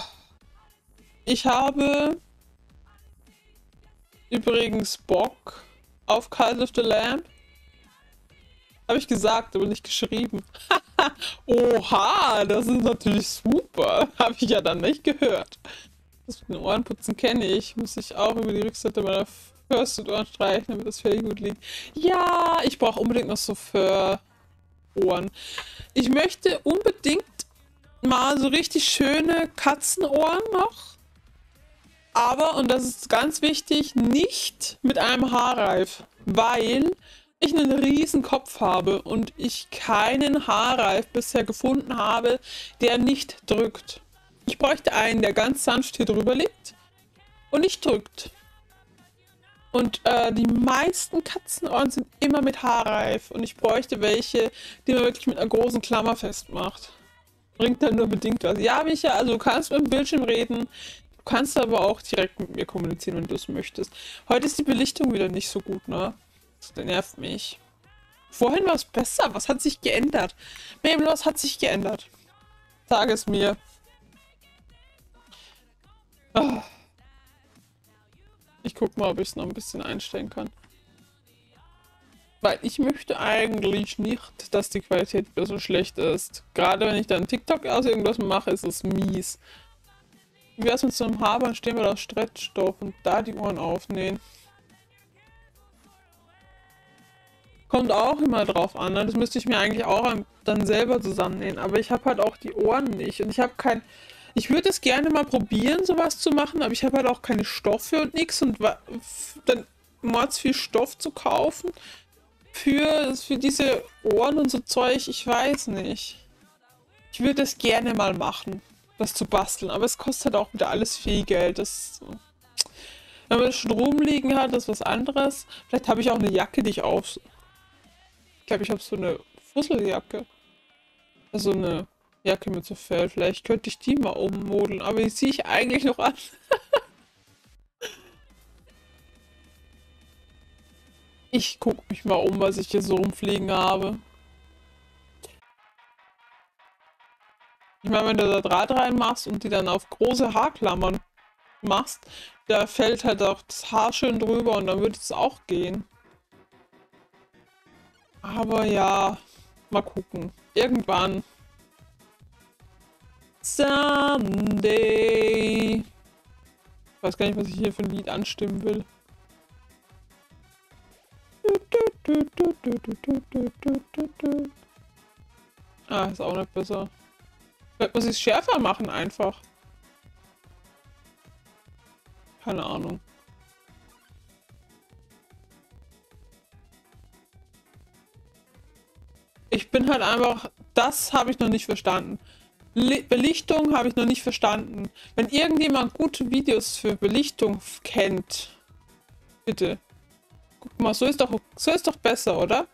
ich habe übrigens Bock auf Cult of the Lamb? Habe ich gesagt, aber nicht geschrieben. Oha, das ist natürlich super. Habe ich ja dann nicht gehört. Das mit den Ohrenputzen kenne ich. Muss ich auch über die Rückseite meiner Fursuit-Ohren streichen, damit das Fell gut liegt. Ja, ich brauche unbedingt noch so für Ohren. Ich möchte unbedingt mal so richtig schöne Katzenohren noch. Aber, und das ist ganz wichtig, nicht mit einem Haarreif, weil ich einen riesen Kopf habe und ich keinen Haarreif bisher gefunden habe, der nicht drückt. Ich bräuchte einen, der ganz sanft hier drüber liegt und nicht drückt. Und äh, die meisten Katzenohren sind immer mit Haarreif und ich bräuchte welche, die man wirklich mit einer großen Klammer festmacht. Bringt dann nur bedingt was. Ja, Micha, also du kannst mit dem Bildschirm reden. Du kannst aber auch direkt mit mir kommunizieren, wenn du es möchtest. Heute ist die Belichtung wieder nicht so gut, ne? Das nervt mich. Vorhin war es besser. Was hat sich geändert? Mabel, was hat sich geändert? Sag es mir. Oh. Ich guck mal, ob ich es noch ein bisschen einstellen kann. Weil ich möchte eigentlich nicht, dass die Qualität wieder so schlecht ist. Gerade wenn ich dann TikTok aus irgendwas mache, ist es mies. Wie wär's mit so einem Habern stehen wir aus Stretchstoff und da die Ohren aufnähen? Kommt auch immer drauf an, ne? das müsste ich mir eigentlich auch dann selber zusammennähen, aber ich habe halt auch die Ohren nicht und ich habe kein... Ich würde es gerne mal probieren, sowas zu machen, aber ich habe halt auch keine Stoffe und nichts und dann mords viel Stoff zu kaufen für, für diese Ohren und so Zeug, ich weiß nicht. Ich würde es gerne mal machen das zu basteln. Aber es kostet halt auch wieder alles viel Geld. Das Wenn man schon rumliegen hat, ist was anderes. Vielleicht habe ich auch eine Jacke, die ich auf... Ich glaube, ich habe so eine Fusseljacke. Also eine Jacke mit so Fell. Vielleicht könnte ich die mal ummodeln, aber die ziehe ich eigentlich noch an. ich gucke mich mal um, was ich hier so rumfliegen habe. Ich meine, wenn du da Draht reinmachst und die dann auf große Haarklammern machst, da fällt halt auch das Haar schön drüber und dann würde es auch gehen. Aber ja, mal gucken. Irgendwann. Someday. Ich weiß gar nicht, was ich hier für ein Lied anstimmen will. Ah, ist auch nicht besser. Vielleicht muss ich es schärfer machen einfach. Keine Ahnung. Ich bin halt einfach, das habe ich noch nicht verstanden. Belichtung habe ich noch nicht verstanden. Wenn irgendjemand gute Videos für Belichtung kennt, bitte. Guck mal, so ist doch, so ist doch besser, oder?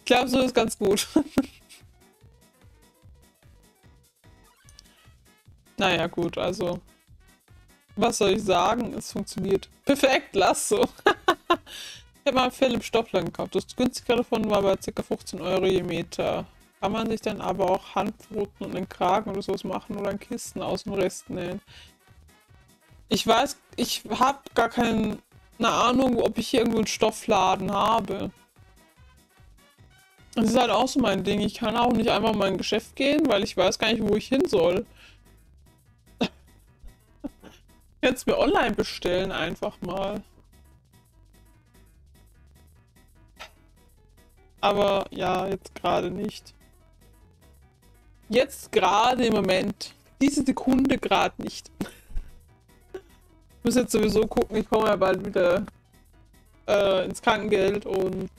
Ich glaube, so ist ganz gut. naja, gut, also. Was soll ich sagen? Es funktioniert. Perfekt, lass so. ich habe mal Philipp Stoffler gekauft. Das günstigere davon war bei ca. 15 Euro je Meter. Kann man sich dann aber auch Handpfoten und einen Kragen oder sowas machen oder ein Kisten aus dem Rest nähen. Ich weiß, ich habe gar keine Ahnung, ob ich hier irgendwo einen Stoffladen habe. Das ist halt auch so mein Ding. Ich kann auch nicht einfach mal in ein Geschäft gehen, weil ich weiß gar nicht, wo ich hin soll. Jetzt mir online bestellen einfach mal. Aber ja, jetzt gerade nicht. Jetzt gerade im Moment. Diese Sekunde gerade nicht. Ich muss jetzt sowieso gucken, ich komme ja bald wieder äh, ins Krankengeld und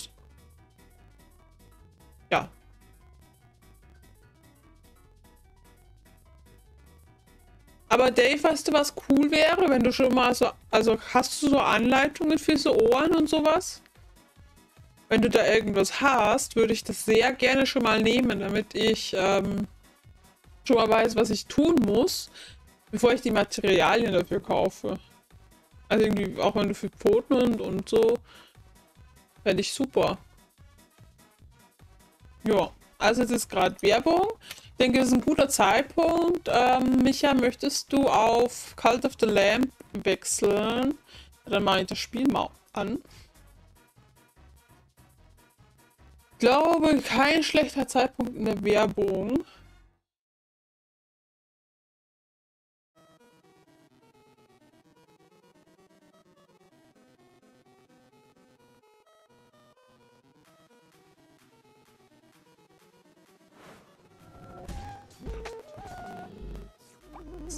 Aber Dave, weißt du, was cool wäre, wenn du schon mal so, also hast du so Anleitungen für so Ohren und sowas? Wenn du da irgendwas hast, würde ich das sehr gerne schon mal nehmen, damit ich ähm, schon mal weiß, was ich tun muss, bevor ich die Materialien dafür kaufe. Also irgendwie, auch wenn du für Pfoten und, und so, fände ich super. Ja, also es ist gerade Werbung. Ich denke, es ist ein guter Zeitpunkt. Ähm, Micha, möchtest du auf Cult of the Lamp wechseln? Dann mache ich das Spiel mal an. Ich glaube, kein schlechter Zeitpunkt in der Werbung.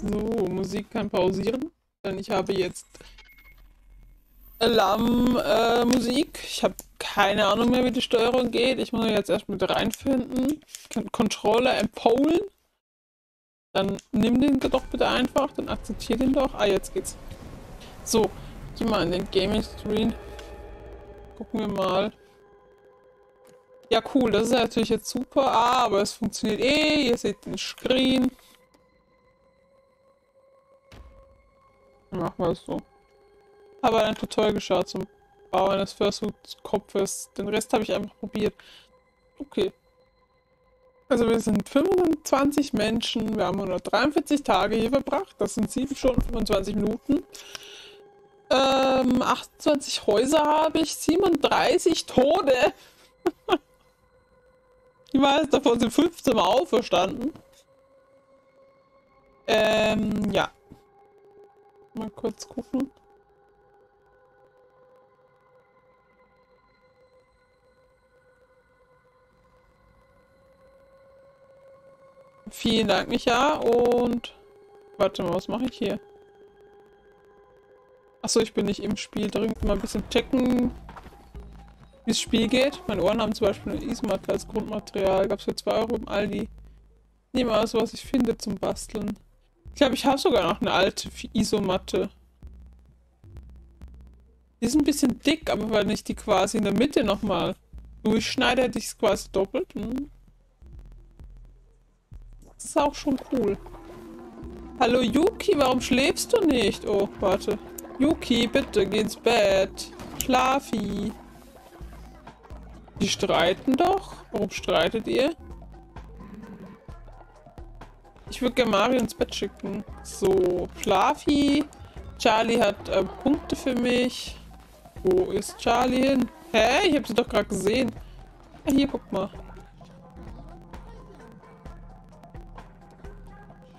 So, Musik kann pausieren, denn ich habe jetzt Alarm-Musik. Äh, ich habe keine Ahnung mehr, wie die Steuerung geht. Ich muss jetzt erst mit reinfinden. Controller empfohlen. Dann nimm den doch bitte einfach, dann akzeptiere den doch. Ah, jetzt geht's. So, geh mal in den Gaming Screen. Gucken wir mal. Ja, cool, das ist natürlich jetzt super. Ah, aber es funktioniert eh. Ihr seht den Screen. Machen wir es so. Habe ein Tutorial geschaut zum Bau eines Fursuit-Kopfes. Den Rest habe ich einfach probiert. Okay. Also wir sind 25 Menschen, wir haben 143 Tage hier verbracht, das sind 7 Stunden 25 Minuten. Ähm, 28 Häuser habe ich, 37 Tode. Die meisten davon sind 15 Mal auferstanden. Ähm, ja. Mal kurz gucken. Vielen Dank, Micha. Und warte mal, was mache ich hier? Achso, ich bin nicht im Spiel drin. Mal ein bisschen checken, wie das Spiel geht. Meine Ohren haben zum Beispiel eine Ismatte als Grundmaterial. Gab es für 2 Euro im Aldi. Nehme alles, was ich finde zum Basteln. Ich glaube, ich habe sogar noch eine alte Isomatte. Die ist ein bisschen dick, aber wenn ich die quasi in der Mitte nochmal durchschneide, hätte ich es quasi doppelt. Hm. Das ist auch schon cool. Hallo Yuki, warum schläfst du nicht? Oh, warte. Yuki, bitte, geh ins Bett. Schlafi. Die streiten doch. Warum streitet ihr? Ich würde gerne Mario ins Bett schicken. So, Schlafi. Charlie hat äh, Punkte für mich. Wo ist Charlie hin? Hä? Ich habe sie doch gerade gesehen. Ah, hier, guck mal.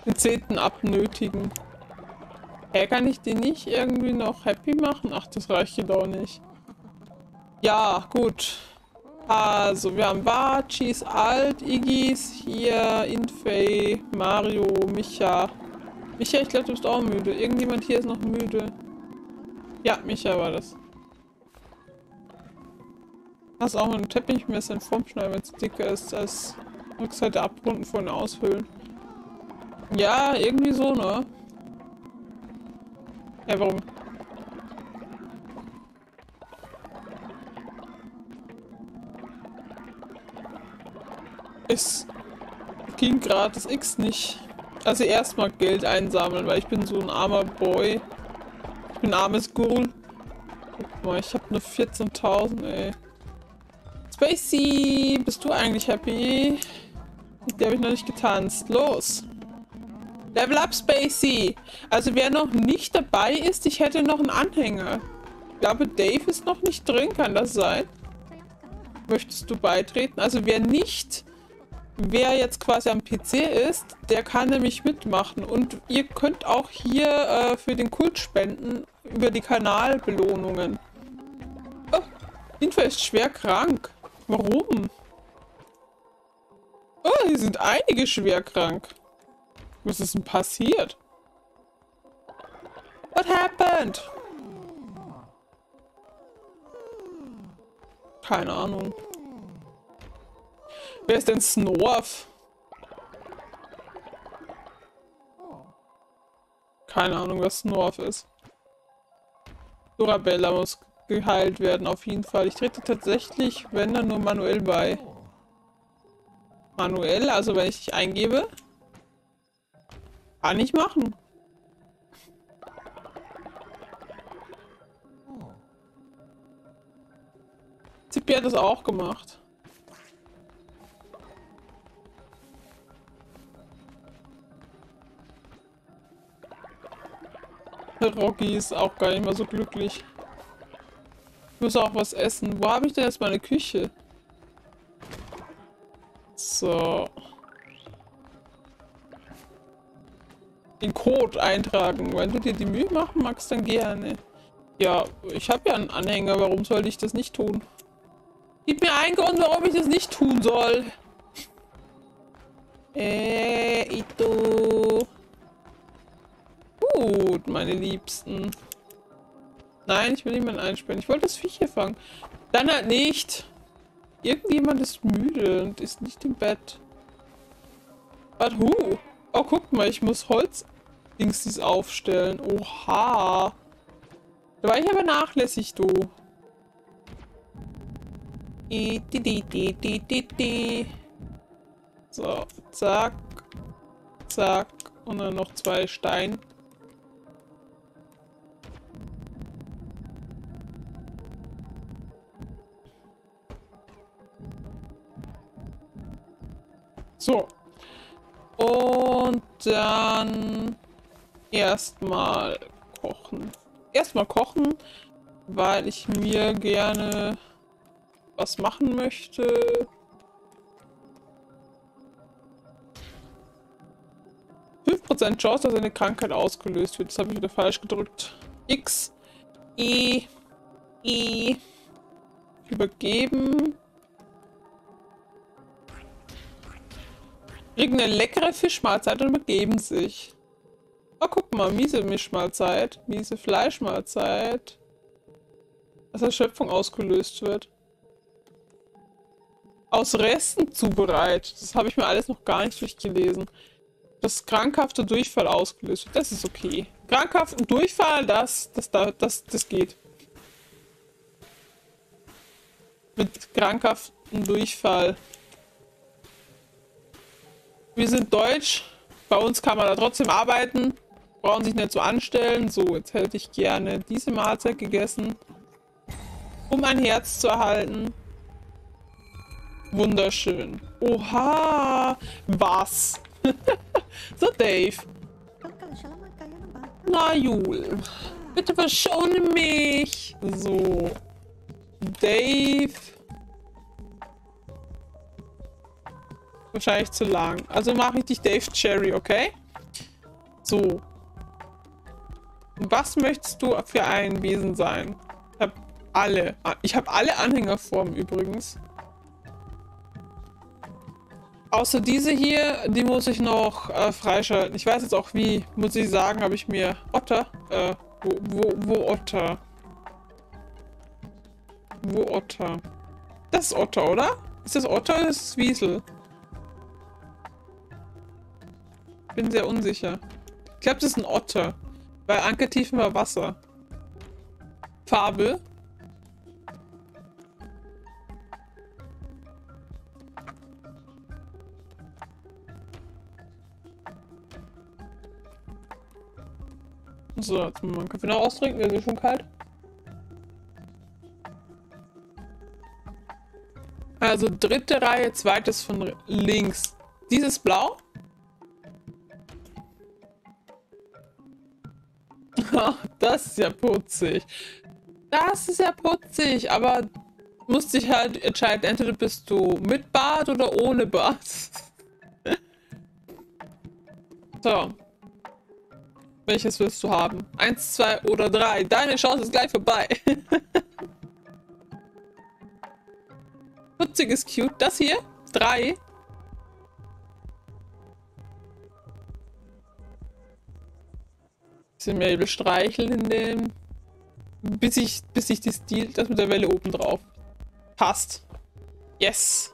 Den zehnten abnötigen. Hä, kann ich den nicht irgendwie noch happy machen? Ach, das reicht hier doch nicht. Ja, gut. Also, wir haben Barchis, Alt, Igis, hier, Infey, Mario, Micha. Micha, ich glaube, du bist auch müde. Irgendjemand hier ist noch müde. Ja, Micha war das. Hast auch ein Teppichmesser in Formschneider, wenn es dicker ist, als Rückseite abrunden, vorne aushöhlen. Ja, irgendwie so, ne? Ja, warum? Es ging gerade das X nicht. Also erstmal Geld einsammeln, weil ich bin so ein armer Boy. Ich bin ein armes Gurl. Guck mal, ich habe nur 14.000, ey. Spacey, bist du eigentlich happy? Der habe ich noch nicht getanzt. Los! Level up, Spacey! Also wer noch nicht dabei ist, ich hätte noch einen Anhänger. Ich glaube, Dave ist noch nicht drin, kann das sein? Möchtest du beitreten? Also wer nicht wer jetzt quasi am PC ist, der kann nämlich mitmachen. Und ihr könnt auch hier äh, für den Kult spenden über die Kanalbelohnungen. Oh, Info ist schwer krank. Warum? Oh, hier sind einige schwer krank. Was ist denn passiert? What happened? Keine Ahnung. Wer ist denn Snorf? Keine Ahnung, was Snorf ist. Dorabella muss geheilt werden, auf jeden Fall. Ich trete tatsächlich, wenn dann nur manuell bei. Manuell, also wenn ich dich eingebe. Kann ich machen. Zippy hat das auch gemacht. Rocky ist auch gar nicht mehr so glücklich. Ich muss auch was essen. Wo habe ich denn jetzt meine Küche? So. Den Code eintragen. Wenn du dir die Mühe machen magst, dann gerne. Ja, ich habe ja einen Anhänger. Warum sollte ich das nicht tun? Gib mir einen Grund, warum ich das nicht tun soll. Äh, Ito. Gut, meine Liebsten. Nein, ich will niemanden einsperren. Ich wollte das Viech hier fangen. Dann halt nicht. Irgendjemand ist müde und ist nicht im Bett. Warte, hu. Oh, guck mal, ich muss Holz Dingsies aufstellen. Oha. Da war ich aber nachlässig, du. So, zack. Zack. Und dann noch zwei Steine. So. Und dann erstmal kochen. Erstmal kochen, weil ich mir gerne was machen möchte. Prozent Chance, dass eine Krankheit ausgelöst wird. Das habe ich wieder falsch gedrückt. X, E, E, übergeben. Kriegen eine leckere Fischmahlzeit und begeben sich. Oh, guck mal, miese Mischmahlzeit, miese Fleischmahlzeit. Dass Erschöpfung ausgelöst wird. Aus Resten zubereitet. Das habe ich mir alles noch gar nicht durchgelesen. dass krankhafter Durchfall ausgelöst wird. Das ist okay. Krankhaften Durchfall, das, das, das, das, das geht. Mit krankhaften Durchfall. Wir sind deutsch. Bei uns kann man da trotzdem arbeiten. Brauchen sich nicht so anstellen. So, jetzt hätte ich gerne diese Mahlzeit gegessen. Um ein Herz zu erhalten. Wunderschön. Oha! Was? so, Dave. Na, Jul. Bitte verschone mich. So. Dave. Wahrscheinlich zu lang. Also mache ich dich Dave Cherry, okay? So. Was möchtest du für ein Wesen sein? Ich habe alle. Ich habe alle Anhängerformen übrigens. Außer diese hier, die muss ich noch äh, freischalten. Ich weiß jetzt auch wie, muss ich sagen, habe ich mir... Otter? Äh, wo, wo, wo Otter? Wo Otter? Das ist Otter, oder? Ist das Otter oder ist das Wiesel? Bin sehr unsicher. Ich glaube, das ist ein Otter. Weil Ankertiefen war Wasser. Farbe? So, jetzt mal einen Kaffee noch austrinken, der ist schon kalt. Also dritte Reihe, zweites von links. Dieses Blau? das ist ja putzig. Das ist ja putzig, aber musst dich halt entscheiden, entweder bist du mit Bart oder ohne Bart. so. Welches willst du haben? Eins, zwei oder drei. Deine Chance ist gleich vorbei. Putzig ist cute. Das hier? Drei. Bisschen mehr bestreicheln in dem. Bis ich, bis ich das, die, das mit der Welle oben drauf. Passt. Yes.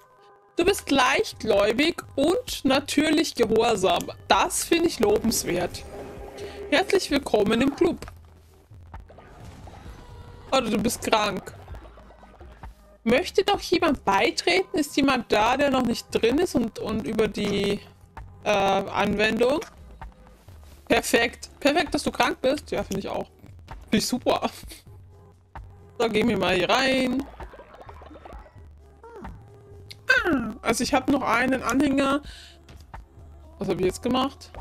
Du bist gleichgläubig und natürlich gehorsam. Das finde ich lobenswert. Herzlich willkommen im Club. Oder du bist krank. Möchte doch jemand beitreten? Ist jemand da, der noch nicht drin ist und, und über die äh, Anwendung? Perfekt. Perfekt, dass du krank bist. Ja, finde ich auch. Finde ich super. So, gehen wir mal hier rein. Ah, also ich habe noch einen Anhänger. Was habe ich jetzt gemacht?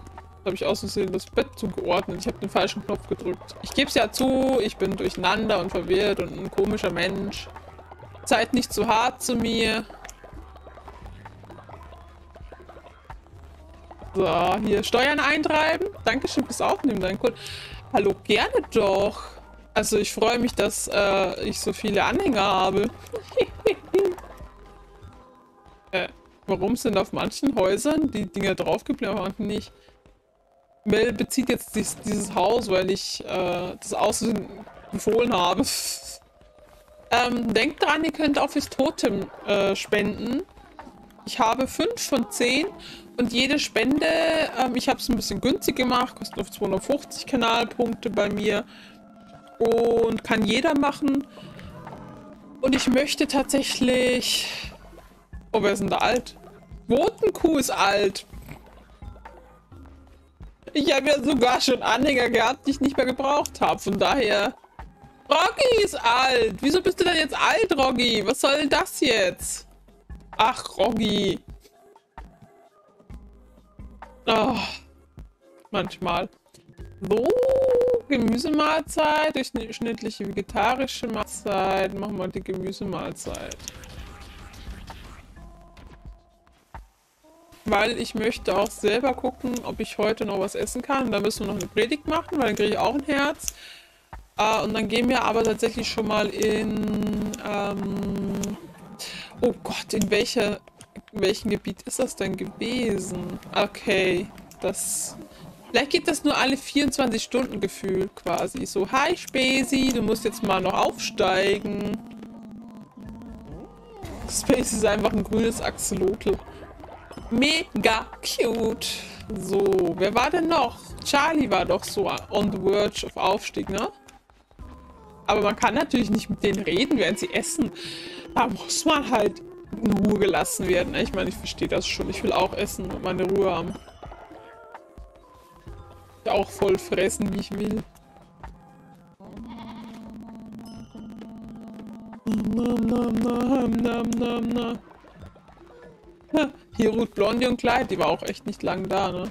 habe ich aus Versehen das Bett zugeordnet. Ich habe den falschen Knopf gedrückt. Ich gebe es ja zu, ich bin durcheinander und verwirrt und ein komischer Mensch. Seid nicht zu hart zu mir. So, hier Steuern eintreiben. Dankeschön fürs Aufnehmen, dein Code. Hallo, gerne doch. Also ich freue mich, dass äh, ich so viele Anhänger habe. äh, warum sind auf manchen Häusern die Dinger draufgeblieben, aber nicht? Mel bezieht jetzt dies, dieses Haus, weil ich äh, das Aussehen befohlen habe. ähm, denkt dran, ihr könnt auch fürs Totem äh, spenden. Ich habe 5 von 10 und jede Spende, ähm, ich habe es ein bisschen günstig gemacht, kostet auf 250 Kanalpunkte bei mir und kann jeder machen. Und ich möchte tatsächlich... Oh, wer ist denn da alt? Wotenkuh ist alt. Ich habe ja sogar schon Anhänger gehabt, die ich nicht mehr gebraucht habe. Von daher... Roggi ist alt. Wieso bist du denn jetzt alt, Roggi? Was soll denn das jetzt? Ach, Roggi. Oh, manchmal. So, Gemüsemahlzeit, durchschnittliche vegetarische Mahlzeit. Machen wir die Gemüsemahlzeit. weil ich möchte auch selber gucken, ob ich heute noch was essen kann. Da müssen wir noch eine Predigt machen, weil dann kriege ich auch ein Herz. Äh, und dann gehen wir aber tatsächlich schon mal in... Ähm, oh Gott, in welcher, welchem Gebiet ist das denn gewesen? Okay, das... Vielleicht geht das nur alle 24 Stunden gefühlt quasi. So, hi Spacey, du musst jetzt mal noch aufsteigen. Space ist einfach ein grünes Axolotl. Mega cute. So, wer war denn noch? Charlie war doch so on the verge of Aufstieg, ne? Aber man kann natürlich nicht mit denen reden, während sie essen. Da muss man halt in Ruhe gelassen werden. Ich meine, ich verstehe das schon. Ich will auch essen und meine Ruhe haben. Ich auch voll fressen, wie ich will. Hier ruht Blondie und Clyde, die war auch echt nicht lang da, ne?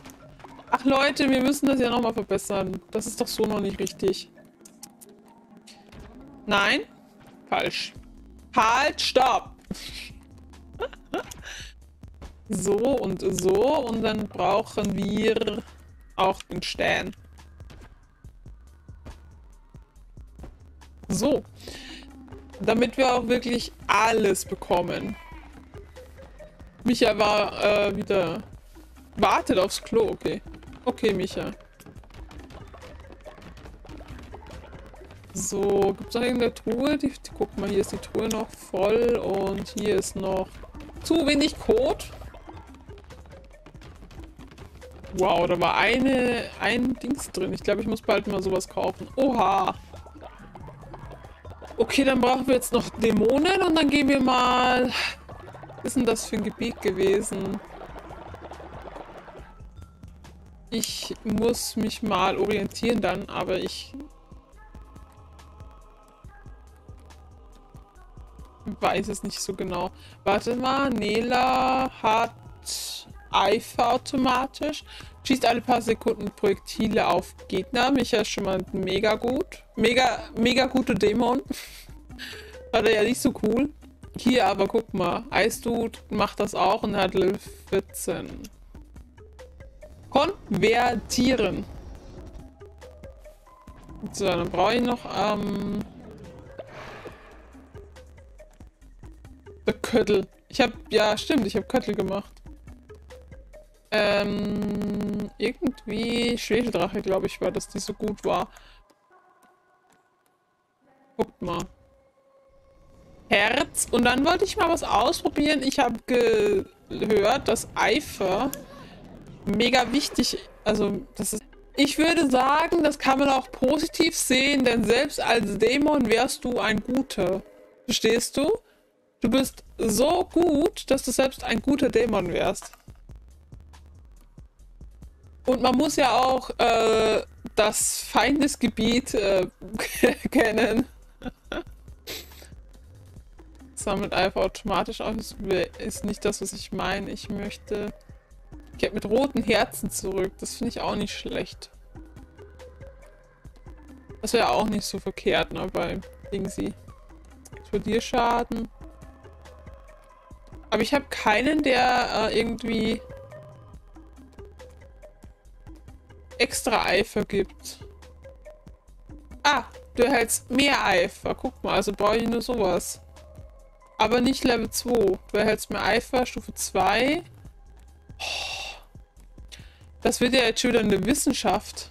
Ach Leute, wir müssen das ja nochmal verbessern. Das ist doch so noch nicht richtig. Nein? Falsch. Halt, stopp! so und so und dann brauchen wir auch den Stern. So. Damit wir auch wirklich alles bekommen. Micha war äh, wieder... Wartet aufs Klo, okay. Okay, Micha. So, gibt es noch irgendeine Truhe? Die, guck mal, hier ist die Truhe noch voll und hier ist noch zu wenig Kot. Wow, da war eine, ein Dings drin. Ich glaube, ich muss bald mal sowas kaufen. Oha. Okay, dann brauchen wir jetzt noch Dämonen und dann gehen wir mal... Was ist denn das für ein Gebiet gewesen? Ich muss mich mal orientieren dann, aber ich weiß es nicht so genau. Warte mal, Nela hat Eifer automatisch. Schießt alle paar Sekunden Projektile auf Gegner. Micha ist schon mal mega gut. Mega, mega gute Dämon. War der ja nicht so cool. Hier aber guck mal. Eisdude macht das auch und hat Level 14. Konvertieren. So, dann brauche ich noch ähm, Köttel. Ich habe, ja stimmt, ich habe Köttel gemacht. Ähm, irgendwie Schwefeldrache, glaube ich, war, dass die so gut war. Guckt mal. Herz. Und dann wollte ich mal was ausprobieren. Ich habe gehört, dass Eifer mega wichtig, also das ist ich würde sagen, das kann man auch positiv sehen, denn selbst als Dämon wärst du ein Guter. Verstehst du? Du bist so gut, dass du selbst ein guter Dämon wärst. Und man muss ja auch äh, das Feindesgebiet äh, kennen. Sammelt einfach automatisch auf. Das ist nicht das, was ich meine. Ich möchte... Ich habe mit roten Herzen zurück. Das finde ich auch nicht schlecht. Das wäre auch nicht so verkehrt, ne, bei Dingsy. Explodierschaden. Aber ich habe keinen, der äh, irgendwie extra Eifer gibt. Ah, du erhältst mehr Eifer. Guck mal, also brauche ich nur sowas. Aber nicht Level 2. Du erhältst mehr Eifer, Stufe 2. Das wird ja jetzt schon wieder eine Wissenschaft.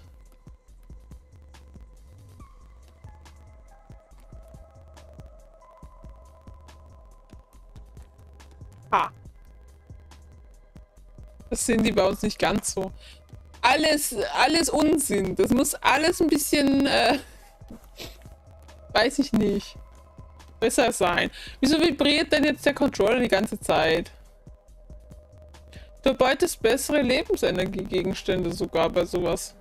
Das sehen die bei uns nicht ganz so alles, alles Unsinn. Das muss alles ein bisschen, äh, weiß ich nicht, besser sein. Wieso vibriert denn jetzt der Controller die ganze Zeit? Du erbeutest bessere Lebensenergiegegenstände sogar bei sowas.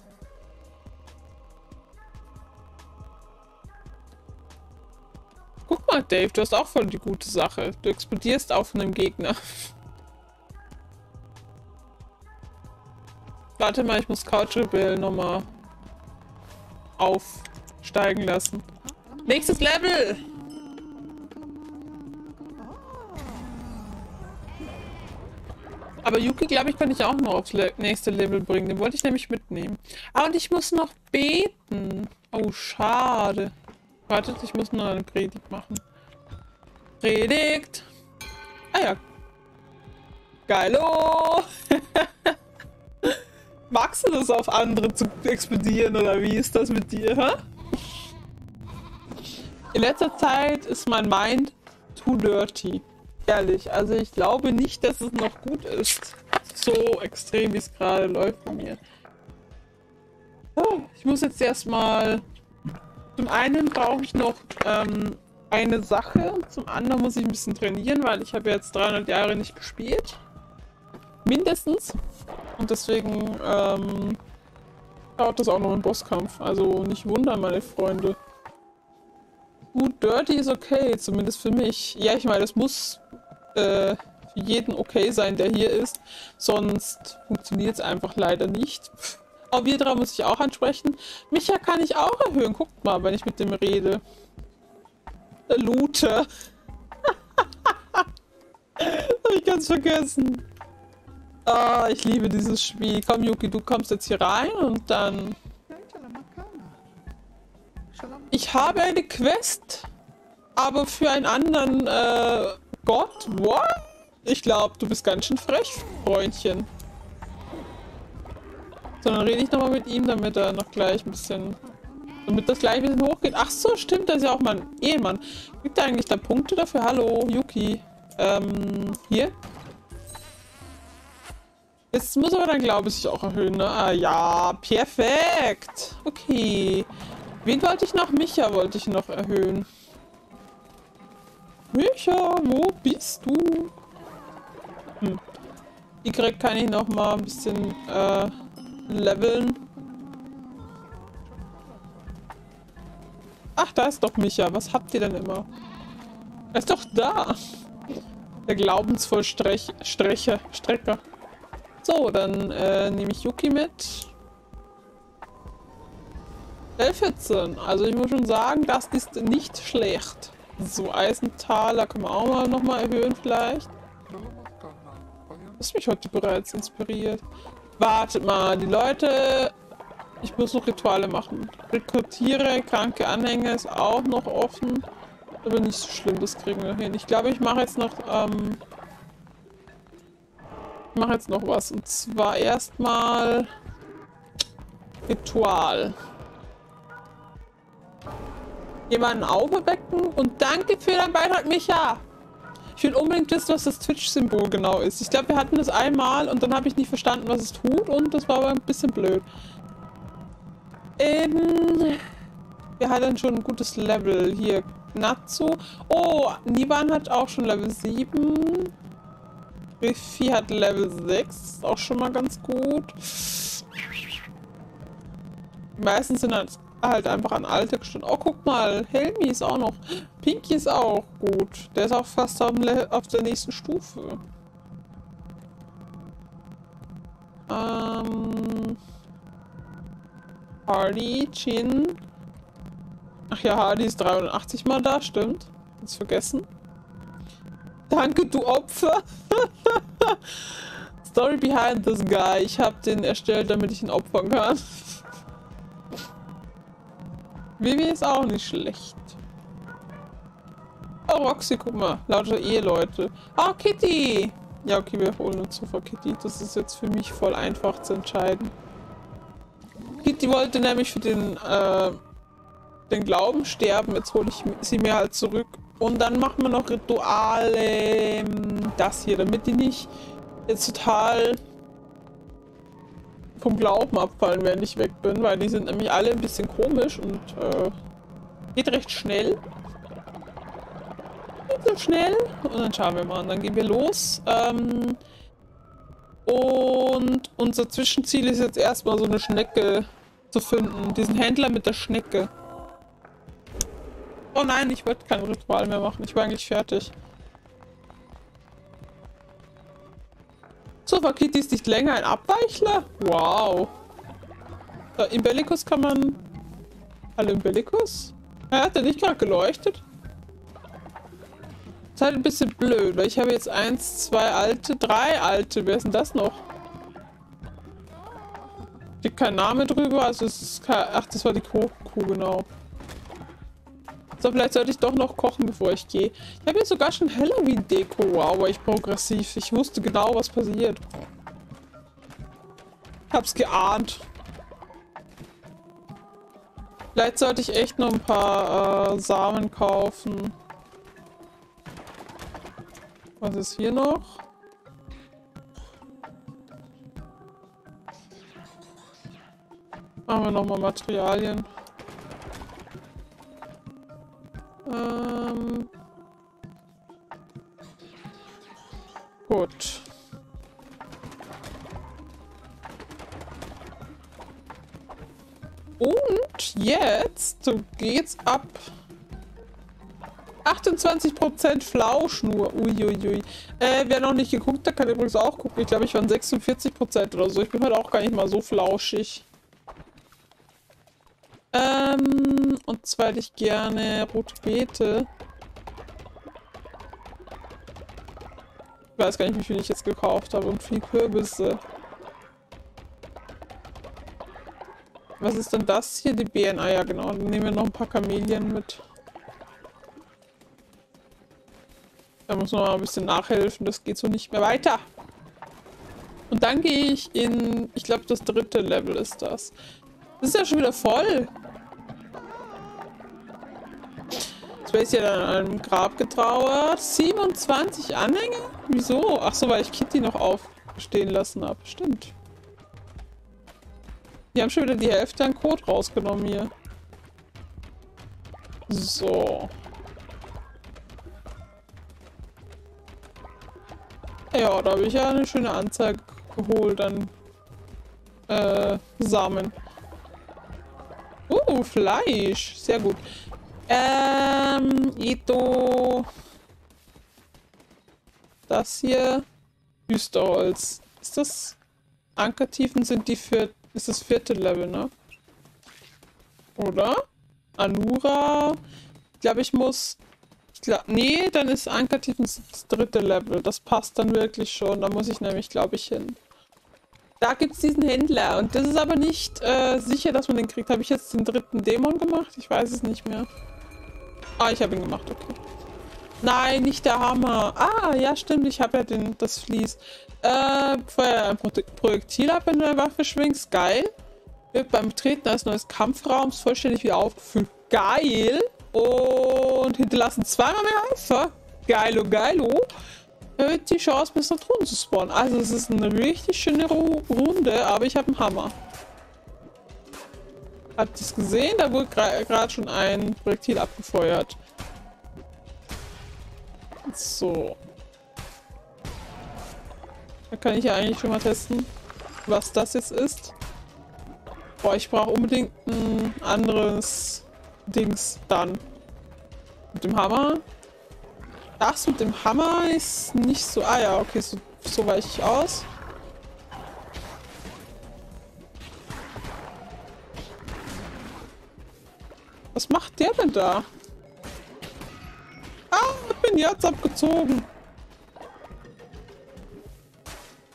Guck mal, Dave, du hast auch voll die gute Sache. Du explodierst auf einem Gegner. Warte mal, ich muss Couch Rebel nochmal aufsteigen lassen. Nächstes Level! Aber Yuki, glaube ich, kann ich auch noch aufs Le nächste Level bringen. Den wollte ich nämlich mitnehmen. Ah, und ich muss noch beten. Oh, schade. Wartet, ich muss noch eine Predigt machen. Predigt! Ah ja. Geilo! Magst du das auf andere zu explodieren oder wie ist das mit dir, hä? In letzter Zeit ist mein Mind too dirty. Ehrlich, also ich glaube nicht, dass es noch gut ist. so extrem, wie es gerade läuft bei mir. Ich muss jetzt erstmal. Zum einen brauche ich noch ähm, eine Sache, zum anderen muss ich ein bisschen trainieren, weil ich habe jetzt 300 Jahre nicht gespielt. Mindestens. Und deswegen ähm, dauert das auch noch im Bosskampf. Also nicht wundern, meine Freunde. Gut, Dirty ist okay, zumindest für mich. Ja, ich meine, es muss äh, für jeden okay sein, der hier ist. Sonst funktioniert es einfach leider nicht. Auch wir drei muss ich auch ansprechen. Micha kann ich auch erhöhen. Guckt mal, wenn ich mit dem rede. Der Lute. Hab ich ganz vergessen. Ah, ich liebe dieses Spiel. Komm, Yuki, du kommst jetzt hier rein und dann... Ich habe eine Quest, aber für einen anderen äh, Gott. What? Ich glaube, du bist ganz schön frech, Freundchen. So, dann rede ich nochmal mit ihm, damit er noch gleich ein bisschen... Damit das gleich ein bisschen hochgeht. Ach so, stimmt, das ist ja auch mein Ehemann. Gibt er eigentlich da Punkte dafür? Hallo, Yuki. Ähm, hier? Jetzt muss aber dann, glaube ich, sich auch erhöhen, ne? Ah, ja, perfekt. Okay. Wen wollte ich noch? Micha wollte ich noch erhöhen. Micha, wo bist du? Hm. Y kann ich noch mal ein bisschen äh, leveln. Ach, da ist doch Micha. Was habt ihr denn immer? Er ist doch da. Der glaubensvoll Strech, Strecher, Strecker. So, dann äh, nehme ich Yuki mit. L14. Also ich muss schon sagen, das ist nicht schlecht. So, Eisentaler können wir auch mal nochmal erhöhen vielleicht. Ist mich heute bereits inspiriert. Wartet mal, die Leute... Ich muss noch Rituale machen. Rekrutiere kranke Anhänger ist auch noch offen. Aber nicht so schlimm, das kriegen wir hin. Ich glaube, ich mache jetzt noch... Ähm, mache jetzt noch was. Und zwar erstmal... Ritual jemanden auferwecken und danke für deinen Beitrag, Micha. Ich will unbedingt wissen, was das Twitch-Symbol genau ist. Ich glaube, wir hatten das einmal und dann habe ich nicht verstanden, was es tut und das war aber ein bisschen blöd. Ähm, wir hatten schon ein gutes Level. Hier, Natsu. Oh, Niban hat auch schon Level 7. Biffy hat Level 6. Auch schon mal ganz gut. Die meisten sind halt halt einfach an alte gestellt. Oh, guck mal, Helmi ist auch noch. Pinky ist auch gut. Der ist auch fast auf, auf der nächsten Stufe. Ähm. Hardy, Chin. Ach ja, Hardy ist 380 mal da, stimmt. Jetzt vergessen. Danke, du Opfer. Story behind this guy. Ich habe den erstellt, damit ich ihn opfern kann. Vivi ist auch nicht schlecht. Oh, Roxy, guck mal. Lauter Eheleute. Oh, Kitty! Ja, okay, wir holen uns sofort Kitty. Das ist jetzt für mich voll einfach zu entscheiden. Kitty wollte nämlich für den, äh, den Glauben sterben. Jetzt hole ich sie mir halt zurück. Und dann machen wir noch Rituale. Ähm, das hier, damit die nicht jetzt total vom Glauben abfallen, wenn ich weg bin, weil die sind nämlich alle ein bisschen komisch und äh, geht recht schnell. Geht so schnell. Und dann schauen wir mal. Und dann gehen wir los. Ähm, und unser Zwischenziel ist jetzt erstmal so eine Schnecke zu finden. Diesen Händler mit der Schnecke. Oh nein, ich wollte kein Ritual mehr machen. Ich war eigentlich fertig. So, war Kitty ist nicht länger ein Abweichler? Wow. So, Imbellicus kann man... Hallo Imbellicus? Er hat er nicht gerade geleuchtet? ist halt ein bisschen blöd, weil ich habe jetzt eins, zwei alte, drei alte. Wer ist denn das noch? Steht kein Name drüber, also es ist kein... Ach, das war die Kuh, genau. So, vielleicht sollte ich doch noch kochen, bevor ich gehe. Ich habe jetzt sogar schon Halloween-Deko. Wow, ich progressiv. Ich wusste genau, was passiert. Ich hab's geahnt. Vielleicht sollte ich echt noch ein paar äh, Samen kaufen. Was ist hier noch? Machen wir nochmal Materialien. Ähm. Gut. Und jetzt geht's ab. 28% Flausch nur. Uiuiui. Äh, wer noch nicht geguckt hat, kann übrigens auch gucken. Ich glaube, ich war 46% oder so. Ich bin halt auch gar nicht mal so flauschig. Ähm, und zwar hätte ich gerne rote Beete. Ich weiß gar nicht, wie viel ich jetzt gekauft habe und viel Kürbisse. Was ist denn das hier? Die Beeren. Ah ja, genau. Dann nehmen wir noch ein paar Kamelien mit. Da muss man mal ein bisschen nachhelfen. Das geht so nicht mehr weiter. Und dann gehe ich in... Ich glaube, das dritte Level ist das. Das ist ja schon wieder voll. Jetzt wäre ich ja dann an einem Grab getrauert. 27 Anhänger? Wieso? Ach so, weil ich Kitty noch aufstehen lassen habe. Stimmt. Die haben schon wieder die Hälfte an Code rausgenommen hier. So. Ja, da habe ich ja eine schöne Anzeige geholt an äh, Samen. Uh, Fleisch. Sehr gut. Ähm, Ito. Das hier. Düsterholz. Ist das... Ankertiefen sind die für ist das vierte Level, ne? Oder? Anura. Ich glaube, ich muss... Ich glaub, nee, dann ist Ankertiefen das dritte Level. Das passt dann wirklich schon. Da muss ich nämlich, glaube ich, hin. Da gibt es diesen Händler. Und das ist aber nicht äh, sicher, dass man den kriegt. Habe ich jetzt den dritten Dämon gemacht? Ich weiß es nicht mehr. Ah, ich habe ihn gemacht, okay. Nein, nicht der Hammer. Ah, ja, stimmt. Ich habe ja den, das Vlies. Äh, vorher ein Pro Projektil ab, wenn du eine Waffe schwingst. Geil. Wird beim Betreten eines neuen Kampfraums vollständig wieder aufgefüllt. Geil. Und hinterlassen zweimal mehr Eifer. Geilo, geilo. Erhöht die Chance, bis nach zu spawnen. Also es ist eine richtig schöne Ru Runde, aber ich habe einen Hammer. Habt ihr es gesehen? Da wurde gerade schon ein Projektil abgefeuert. So. Da kann ich ja eigentlich schon mal testen, was das jetzt ist. Boah, ich brauche unbedingt ein anderes Dings dann. Mit dem Hammer. Das mit dem Hammer ist nicht so... Ah ja, okay, so, so weiche ich aus. Was macht der denn da? Ah, ich bin jetzt abgezogen.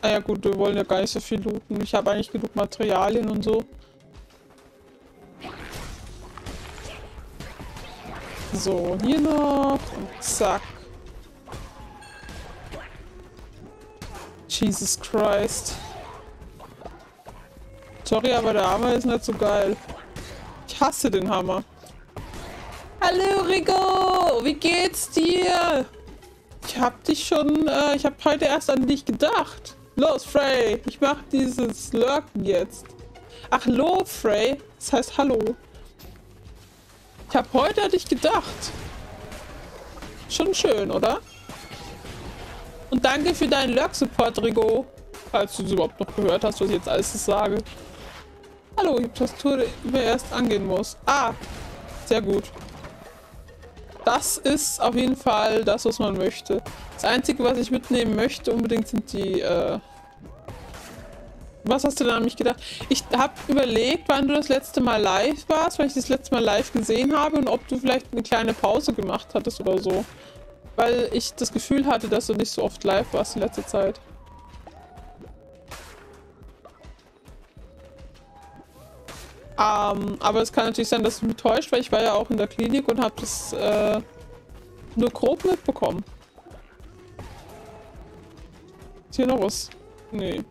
Ah ja gut, wir wollen ja gar nicht so viel looten. Ich habe eigentlich genug Materialien und so. So, hier noch. Und zack. Jesus Christ. Sorry, aber der Hammer ist nicht so geil. Ich hasse den Hammer. Hallo Rigo, wie geht's dir? Ich hab dich schon, äh, ich hab heute erst an dich gedacht. Los, Frey. Ich mach dieses Lurken jetzt. Ach, hallo, Frey. Das heißt Hallo. Ich habe heute an dich gedacht. Schon schön, oder? Und danke für deinen Lurk-Support, Rigo. Falls du es überhaupt noch gehört hast, was ich jetzt alles sage. Hallo, ich habe Tastatur, die man erst angehen muss. Ah, sehr gut. Das ist auf jeden Fall das, was man möchte. Das Einzige, was ich mitnehmen möchte unbedingt, sind die, äh Was hast du da an mich gedacht? Ich habe überlegt, wann du das letzte Mal live warst, weil ich das letzte Mal live gesehen habe und ob du vielleicht eine kleine Pause gemacht hattest oder so. Weil ich das Gefühl hatte, dass du nicht so oft live warst in letzter Zeit. Ähm, aber es kann natürlich sein, dass du mich täuscht, weil ich war ja auch in der Klinik und habe das äh, nur grob mitbekommen. Ist hier noch was? Nee.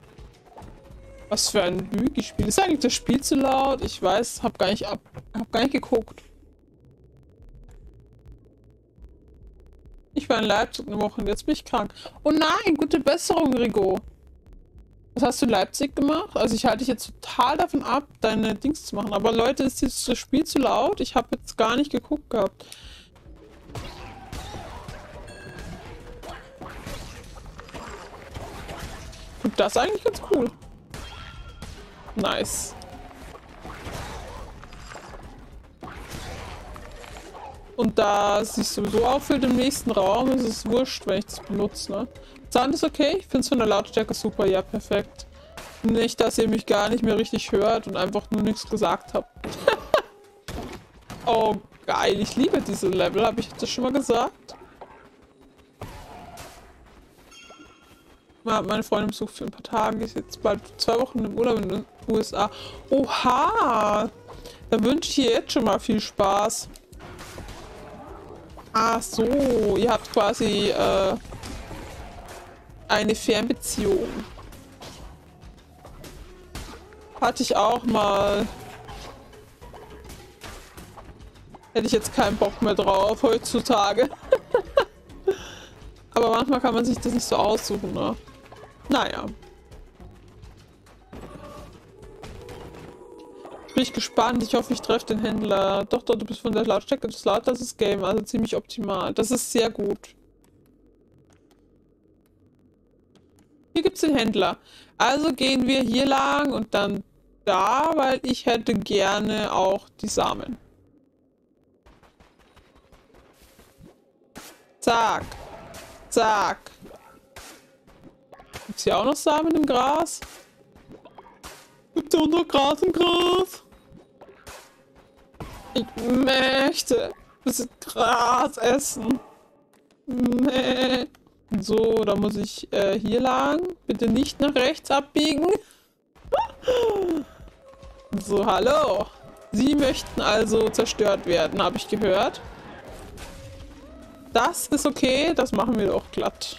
Was für ein Lügespiel. Ist eigentlich das Spiel zu laut? Ich weiß, hab gar nicht ab, hab gar nicht geguckt. Ich war in Leipzig eine Woche und jetzt bin ich krank. Oh nein, gute Besserung, Rigo. Was hast du in Leipzig gemacht? Also ich halte dich jetzt total davon ab, deine Dings zu machen. Aber Leute, ist dieses Spiel zu laut? Ich habe jetzt gar nicht geguckt gehabt. Und das ist eigentlich ganz cool. Nice. Und da sich sowieso auffüllt im nächsten Raum, ist es wurscht, wenn ich das benutze, ne? Sound ist okay? Ich finde es von der Lautstärke super, ja, perfekt. Nicht, dass ihr mich gar nicht mehr richtig hört und einfach nur nichts gesagt habt. oh, geil, ich liebe diese Level, habe ich das schon mal gesagt? Meine Freundin besucht für ein paar Tage, ist jetzt bald zwei Wochen im Urlaub in den USA. Oha! Da wünsche ich ihr jetzt schon mal viel Spaß. Ach so, ihr habt quasi äh, eine Fernbeziehung. Hatte ich auch mal. Hätte ich jetzt keinen Bock mehr drauf heutzutage. Aber manchmal kann man sich das nicht so aussuchen, ne? Naja. Bin ich gespannt. Ich hoffe, ich treffe den Händler. Doch, doch, du bist von der Lautstärke des Laut, das ist Game, also ziemlich optimal. Das ist sehr gut. Hier gibt es den Händler. Also gehen wir hier lang und dann da, weil ich hätte gerne auch die Samen. Zack. Zack. Gibt es hier auch noch Samen im Gras? Gibt es auch noch Gras im Gras? Ich möchte das Gras essen. Nee. So, da muss ich äh, hier lang. Bitte nicht nach rechts abbiegen. so, hallo. Sie möchten also zerstört werden, habe ich gehört. Das ist okay, das machen wir doch glatt.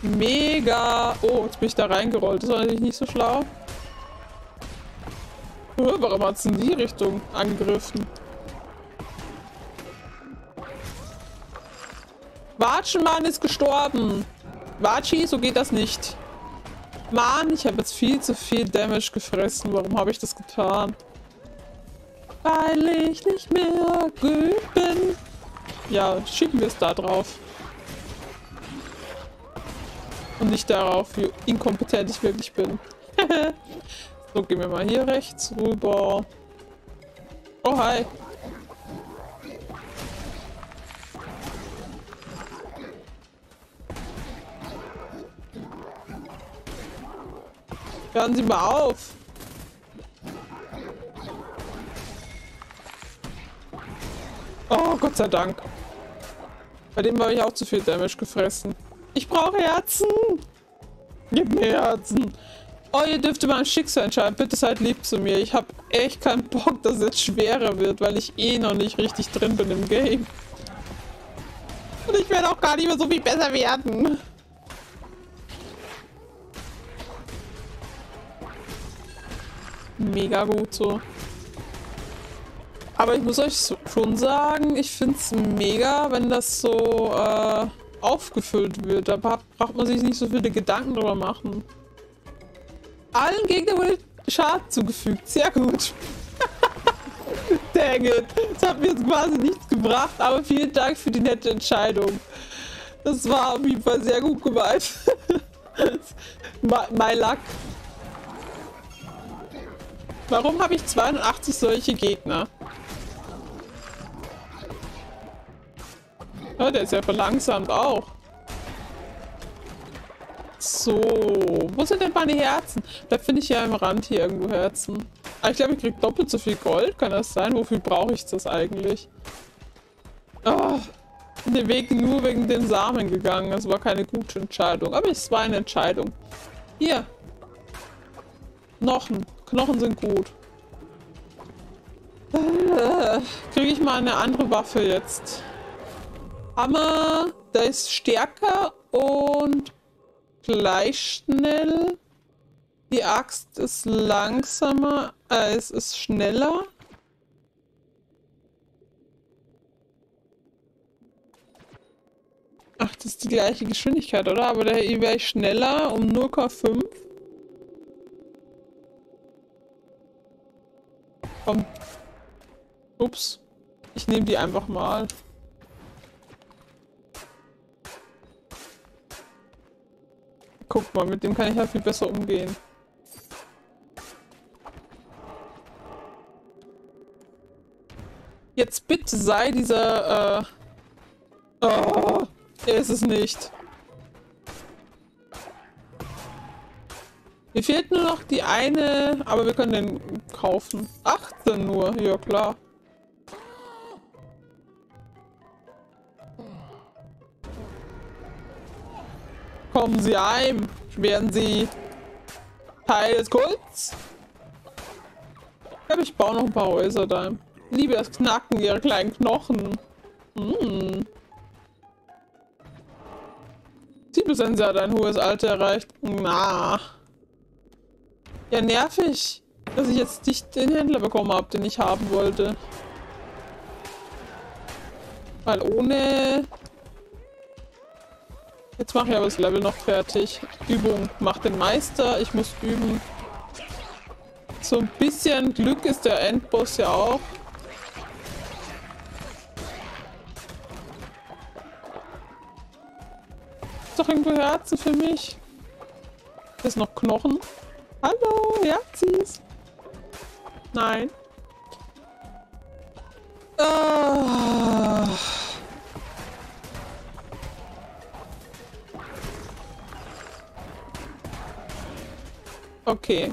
Mega. Oh, jetzt bin ich da reingerollt. Das war natürlich nicht so schlau. Warum hat es in die Richtung angegriffen? Watschenmann ist gestorben. Watschi, so geht das nicht. Mann, ich habe jetzt viel zu viel Damage gefressen. Warum habe ich das getan? Weil ich nicht mehr gut bin. Ja, schicken wir es da drauf. Und nicht darauf, wie inkompetent ich wirklich bin. so, gehen wir mal hier rechts rüber. Oh, hi. Hören Sie mal auf. Oh, Gott sei Dank. Bei dem habe ich auch zu viel Damage gefressen. Ich brauche Herzen. Gib mir Herzen. Oh, ihr dürft über ein Schicksal entscheiden. Bitte seid lieb zu mir. Ich habe echt keinen Bock, dass es jetzt schwerer wird, weil ich eh noch nicht richtig drin bin im Game. Und ich werde auch gar nicht mehr so viel besser werden. Mega gut so. Aber ich muss euch schon sagen, ich finde es mega, wenn das so äh, aufgefüllt wird. Da braucht man sich nicht so viele Gedanken drüber machen. Allen Gegnern wurde Schaden zugefügt. Sehr gut. Dang it. Das hat mir jetzt quasi nichts gebracht, aber vielen Dank für die nette Entscheidung. Das war auf jeden Fall sehr gut gemeint. my luck. Warum habe ich 82 solche Gegner? Oh, der ist ja verlangsamt auch. So, wo sind denn meine Herzen? Da finde ich ja im Rand hier irgendwo Herzen. Ah, ich glaube, ich kriege doppelt so viel Gold. Kann das sein? Wofür brauche ich das eigentlich? Oh, den Weg nur wegen den Samen gegangen. Das war keine gute Entscheidung. Aber es war eine Entscheidung. Hier. Knochen. Knochen sind gut. Äh, Kriege ich mal eine andere Waffe jetzt. Hammer, der ist stärker und gleich schnell. Die Axt ist langsamer, äh, es ist schneller. Ach, das ist die gleiche Geschwindigkeit, oder? Aber der wäre ich schneller um 0,5. Komm. Ups. Ich nehme die einfach mal. Guck mal, mit dem kann ich ja viel besser umgehen. Jetzt bitte sei dieser, äh... Oh, er ist es nicht. Mir fehlt nur noch die eine, aber wir können den kaufen. 18 nur, ja klar. Kommen Sie heim, werden Sie Teil des Kults. Ich glaube, ich baue noch ein paar Häuser da. Liebe das Knacken ihrer kleinen Knochen. Hm. Siebelsensor hat ein hohes Alter erreicht. Na. Ja, nervig, dass ich jetzt nicht den Händler bekommen habe, den ich haben wollte. Weil ohne... Jetzt mache ich aber das Level noch fertig. Übung macht den Meister. Ich muss üben. So ein bisschen Glück ist der Endboss ja auch. Ist doch irgendwo Herzen für mich. Ist noch Knochen. Hallo, Herzis. Nein. Ah. Okay.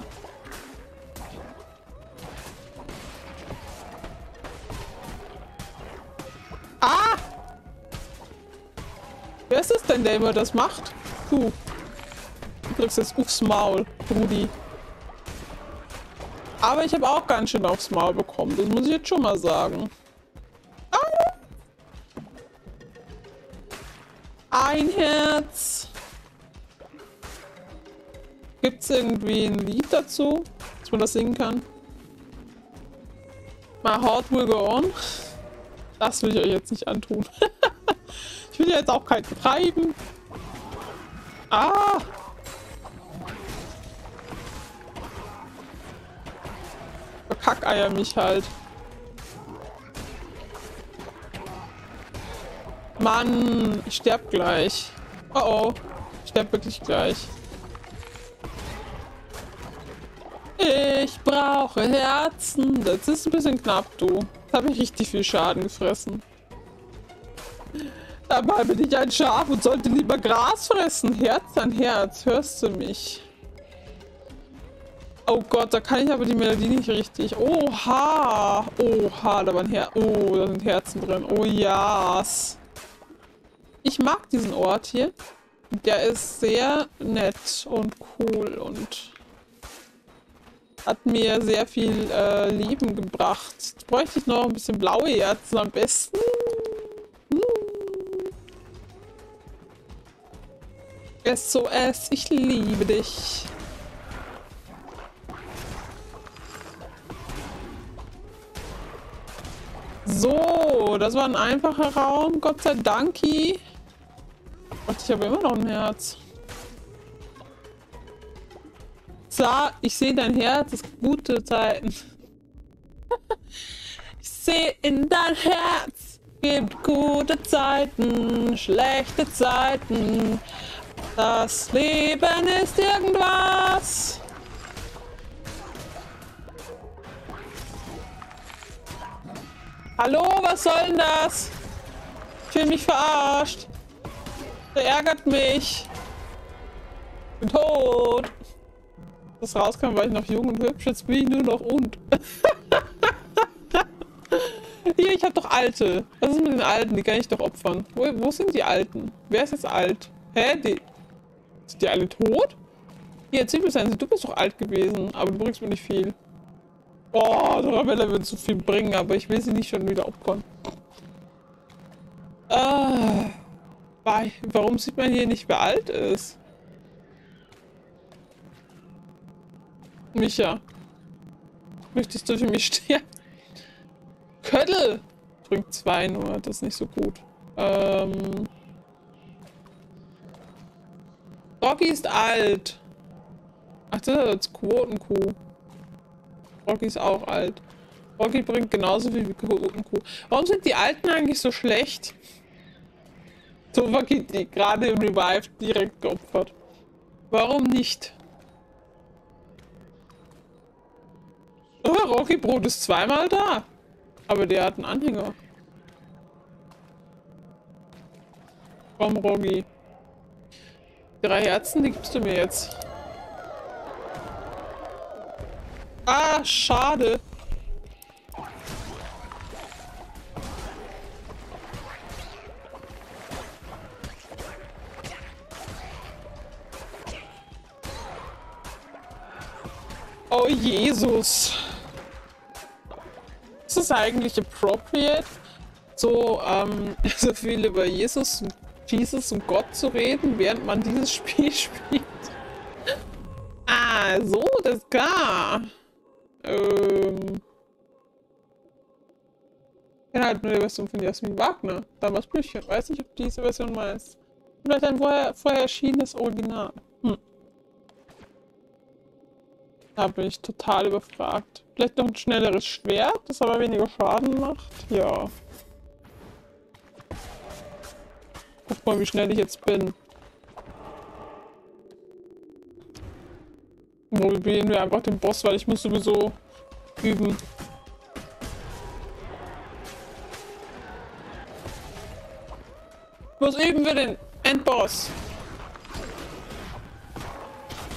Ah! Wer ist es denn, der immer das macht? Du. Du kriegst jetzt aufs Maul, Brudi. Aber ich habe auch ganz schön aufs Maul bekommen. Das muss ich jetzt schon mal sagen. Ah! Ein Herz. Gibt es irgendwie ein Lied dazu, dass man das singen kann? My heart will go on. Das will ich euch jetzt nicht antun. ich will ja jetzt auch keinen treiben. Ah! Kackeier mich halt. Mann, ich sterb gleich. Oh oh, ich sterb wirklich gleich. Ich brauche Herzen. Das ist ein bisschen knapp, du. Da habe ich richtig viel Schaden gefressen. Dabei bin ich ein Schaf und sollte lieber Gras fressen. Herz an Herz, hörst du mich? Oh Gott, da kann ich aber die Melodie nicht richtig. Oha! Oha, da waren Her Oh, da sind Herzen drin. Oh ja. Ich mag diesen Ort hier. Der ist sehr nett und cool und hat mir sehr viel äh, Leben gebracht. Jetzt bräuchte ich noch ein bisschen blaue Herzen am besten. Hm. SOS, ich liebe dich. So, das war ein einfacher Raum. Gott sei Dank. Ich habe immer noch ein Herz. So, ich sehe dein Herz, gibt gute Zeiten. ich sehe in dein Herz, gibt gute Zeiten, schlechte Zeiten. Das Leben ist irgendwas. Hallo, was soll denn das? Ich fühle mich verarscht. Der ärgert mich. Ich bin tot das rauskam, war ich noch jung und hübsch. Jetzt bin ich nur noch und. Hier, ich habe doch alte. Was ist mit den alten? Die kann ich doch opfern. Wo, wo sind die alten? Wer ist jetzt alt? Hä? Die, sind die alle tot? Hier, Zwiebelsense, du bist doch alt gewesen, aber du bringst mir nicht viel. Oh, Dorabella wird zu viel bringen, aber ich will sie nicht schon wieder opfern. Ah, warum sieht man hier nicht, wer alt ist? Micha. Möchtest du für mich sterben? Köttel! Bringt zwei nur, das ist nicht so gut. Ähm. Rocky ist alt. Ach, das ist als Quotenkuh. Rocky ist auch alt. Rocky bringt genauso viel wie Quotenkuh. Warum sind die Alten eigentlich so schlecht? So Rocky, die gerade im Revive direkt geopfert. Warum nicht? Oh, Rocky Brot ist zweimal da. Aber der hat einen Anhänger. Komm, Rocky. Drei Herzen, die gibst du mir jetzt. Ah, schade. Oh Jesus. Ist es eigentlich appropriate, so, ähm, so viel über Jesus, Jesus und Gott zu reden, während man dieses Spiel spielt? Ah, so, das ist klar. Ähm. Ich kenne halt nur die Version von Jasmin Wagner. Damals Blücher. Weiß nicht, ob diese Version meinst. Vielleicht ein vorher, vorher erschienenes Original. Hm. Da bin ich total überfragt. Vielleicht noch ein schnelleres Schwert, das aber weniger Schaden macht. Ja. Guck mal, wie schnell ich jetzt bin. Probieren wir einfach den Boss, weil ich muss sowieso üben. Was üben wir denn? Endboss.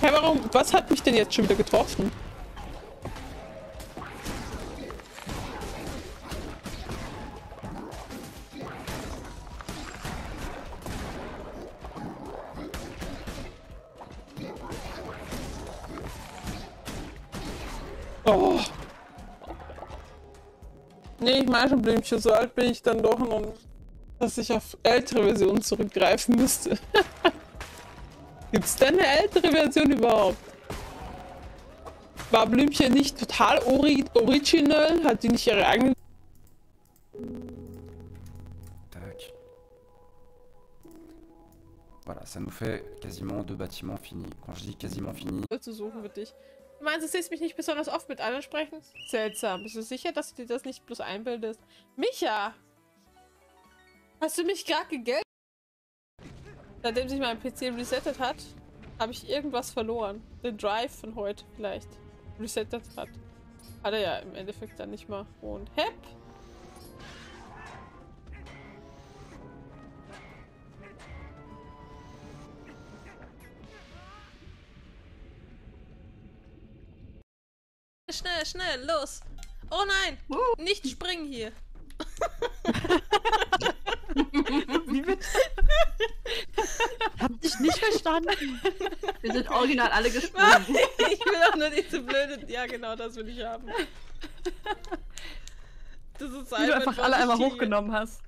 Hä, warum? Was hat mich denn jetzt schon wieder getroffen? Oh. Nee, ich meine schon Blümchen, so alt bin ich dann doch noch dass ich auf ältere Versionen zurückgreifen müsste. Gibt's denn eine ältere Version überhaupt? War Blümchen nicht total ori original? Hat die nicht ihre eigene... Tac. Voilà, ça nous fait quasiment deux bâtiments finis. Quand je dis quasiment finis, zu suchen für dich. Du meinst, du siehst mich nicht besonders oft mit anderen sprechen? Seltsam. Bist du sicher, dass du dir das nicht bloß einbildest? Micha! Hast du mich gerade gegelt? Seitdem sich mein PC resettet hat, habe ich irgendwas verloren. Den Drive von heute vielleicht. Resettet hat. Hat er ja im Endeffekt dann nicht mal. Und hepp! Schnell, schnell, los! Oh nein! Nicht springen hier! Wie bitte? Hab dich nicht verstanden. Wir sind original alle gesprungen. ich will auch nur diese blöde. Ja, genau, das will ich haben. Das ist Wie du einfach alle ich einmal hochgenommen hast.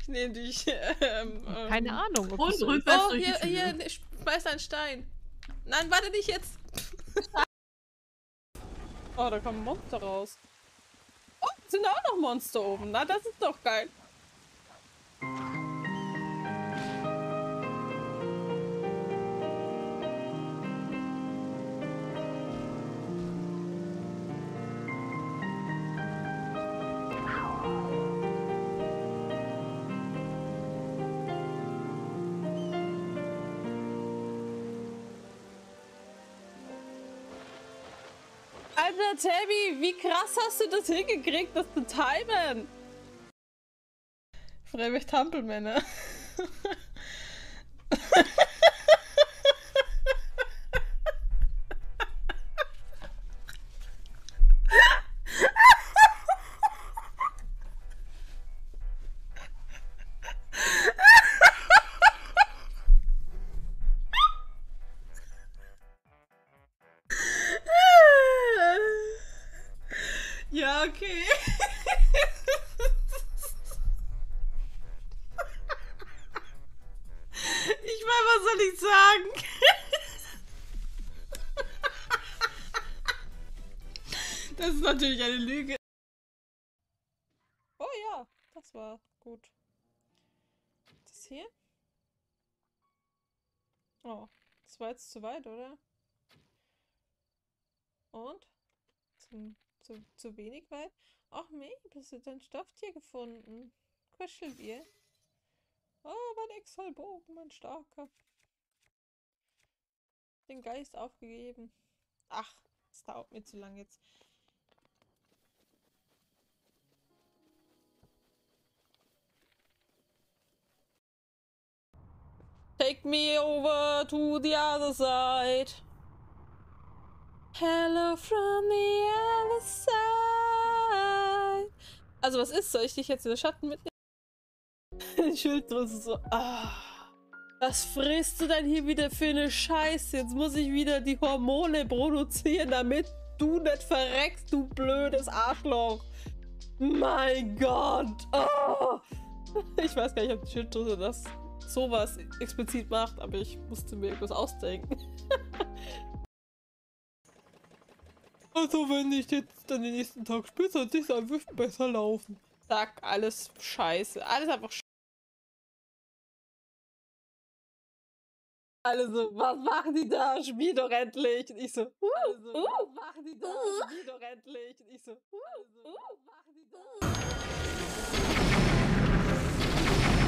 Ich nehme dich. Ähm, ähm, Keine Ahnung. ob Und so rückwärts Oh, durch hier, hier, ne, schmeiß einen Stein. Nein, warte nicht jetzt. oh, da kommen Monster raus. Oh, sind da auch noch Monster oben. Na, das ist doch geil. Alter, Tabby, wie krass hast du das hingekriegt, das zu timen? Freiwillig Tampelmänner. Jetzt zu weit, oder? Und? Zu, zu, zu wenig weit? Ach, Mabel, hast du dein Stofftier gefunden? Kuscheltier? Oh, mein Exhalbogen, mein starker. Den Geist aufgegeben. Ach, es dauert mir zu lang jetzt. Take me over to the other side. Hello from the other side. Also was ist? Soll ich dich jetzt in den Schatten mitnehmen? Schilddrüse so. Ah. Was frisst du denn hier wieder für eine Scheiße? Jetzt muss ich wieder die Hormone produzieren, damit du nicht verreckst, du blödes Arschloch. Mein Gott. Oh. Ich weiß gar nicht, ob die Schilddrüse das sowas explizit macht, aber ich musste mir irgendwas ausdenken. also wenn ich jetzt dann den nächsten Tag spiele, sollte es einfach besser laufen. Sag alles scheiße. Alles einfach scheiße. Alle so, was machen die da? Spiel doch endlich. Und ich so, uh, also, uh, was machen die da? Spiel doch endlich. Und ich so, uh, was machen die da?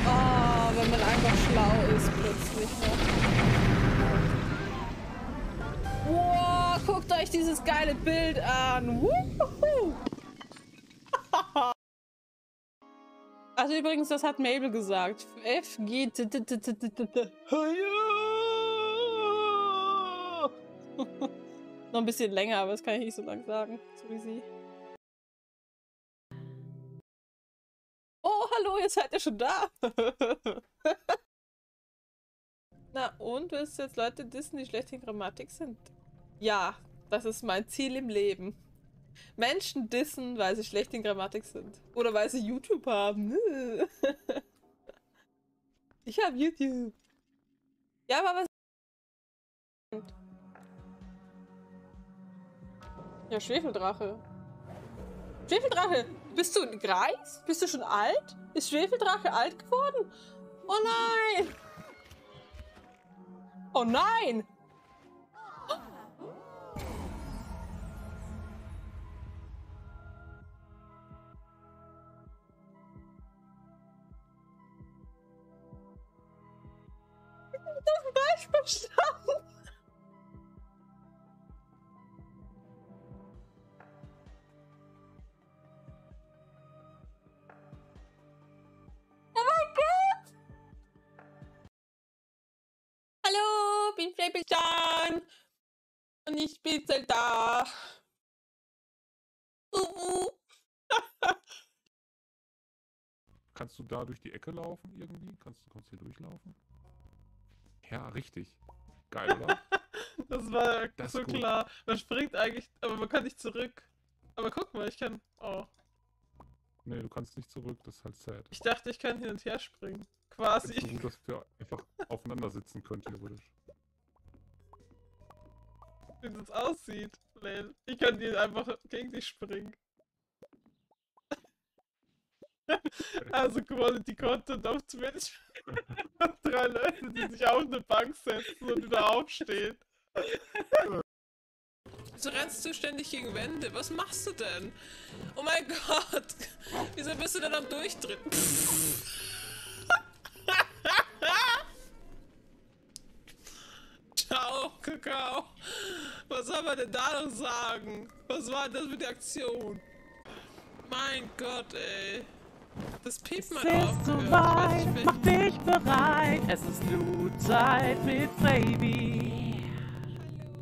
Oh, wenn man einfach schlau ist plötzlich noch. Wow, guckt euch dieses geile Bild an. Wuhu. Also übrigens, das hat Mabel gesagt. F G T T T T T T Noch ein bisschen länger, aber das kann ich nicht so lang sagen. So wie sie. Hallo, ihr seid ja schon da. Na und, willst du jetzt Leute dissen, die schlecht in Grammatik sind? Ja, das ist mein Ziel im Leben. Menschen dissen, weil sie schlecht in Grammatik sind. Oder weil sie YouTube haben. Ich habe YouTube. Ja, aber was... Ja, Schwefeldrache. Schwefeldrache, bist du ein Greis? Bist du schon alt? Ist Schwefeldrache alt geworden? Oh nein! Oh nein! Bin da. Kannst du da durch die Ecke laufen irgendwie? Kannst du kannst hier durchlaufen? Ja, richtig. Geil, oder? Das war Das so klar. Man springt eigentlich, aber man kann nicht zurück. Aber guck mal, ich kann. Oh. nee, du kannst nicht zurück, das ist halt sad. Ich dachte, ich kann hin und her springen. Ist so Quasi. gut, dass wir einfach aufeinander sitzen können, theoretisch. Wie das aussieht. Lel. Ich kann dir einfach gegen dich springen. Also Quality Content auf Twitch. Drei Leute, die sich auf eine Bank setzen und wieder aufstehen. Du rennst du ständig gegen Wände. Was machst du denn? Oh mein Gott. Wieso bist du denn am Durchdrehen? Ciao, Kakao. Was soll man denn da noch sagen? Was war das mit der Aktion? Mein Gott, ey. Das piept Es mal ist auf. soweit, mach dich bereit. Es ist Loot-Zeit mit Baby.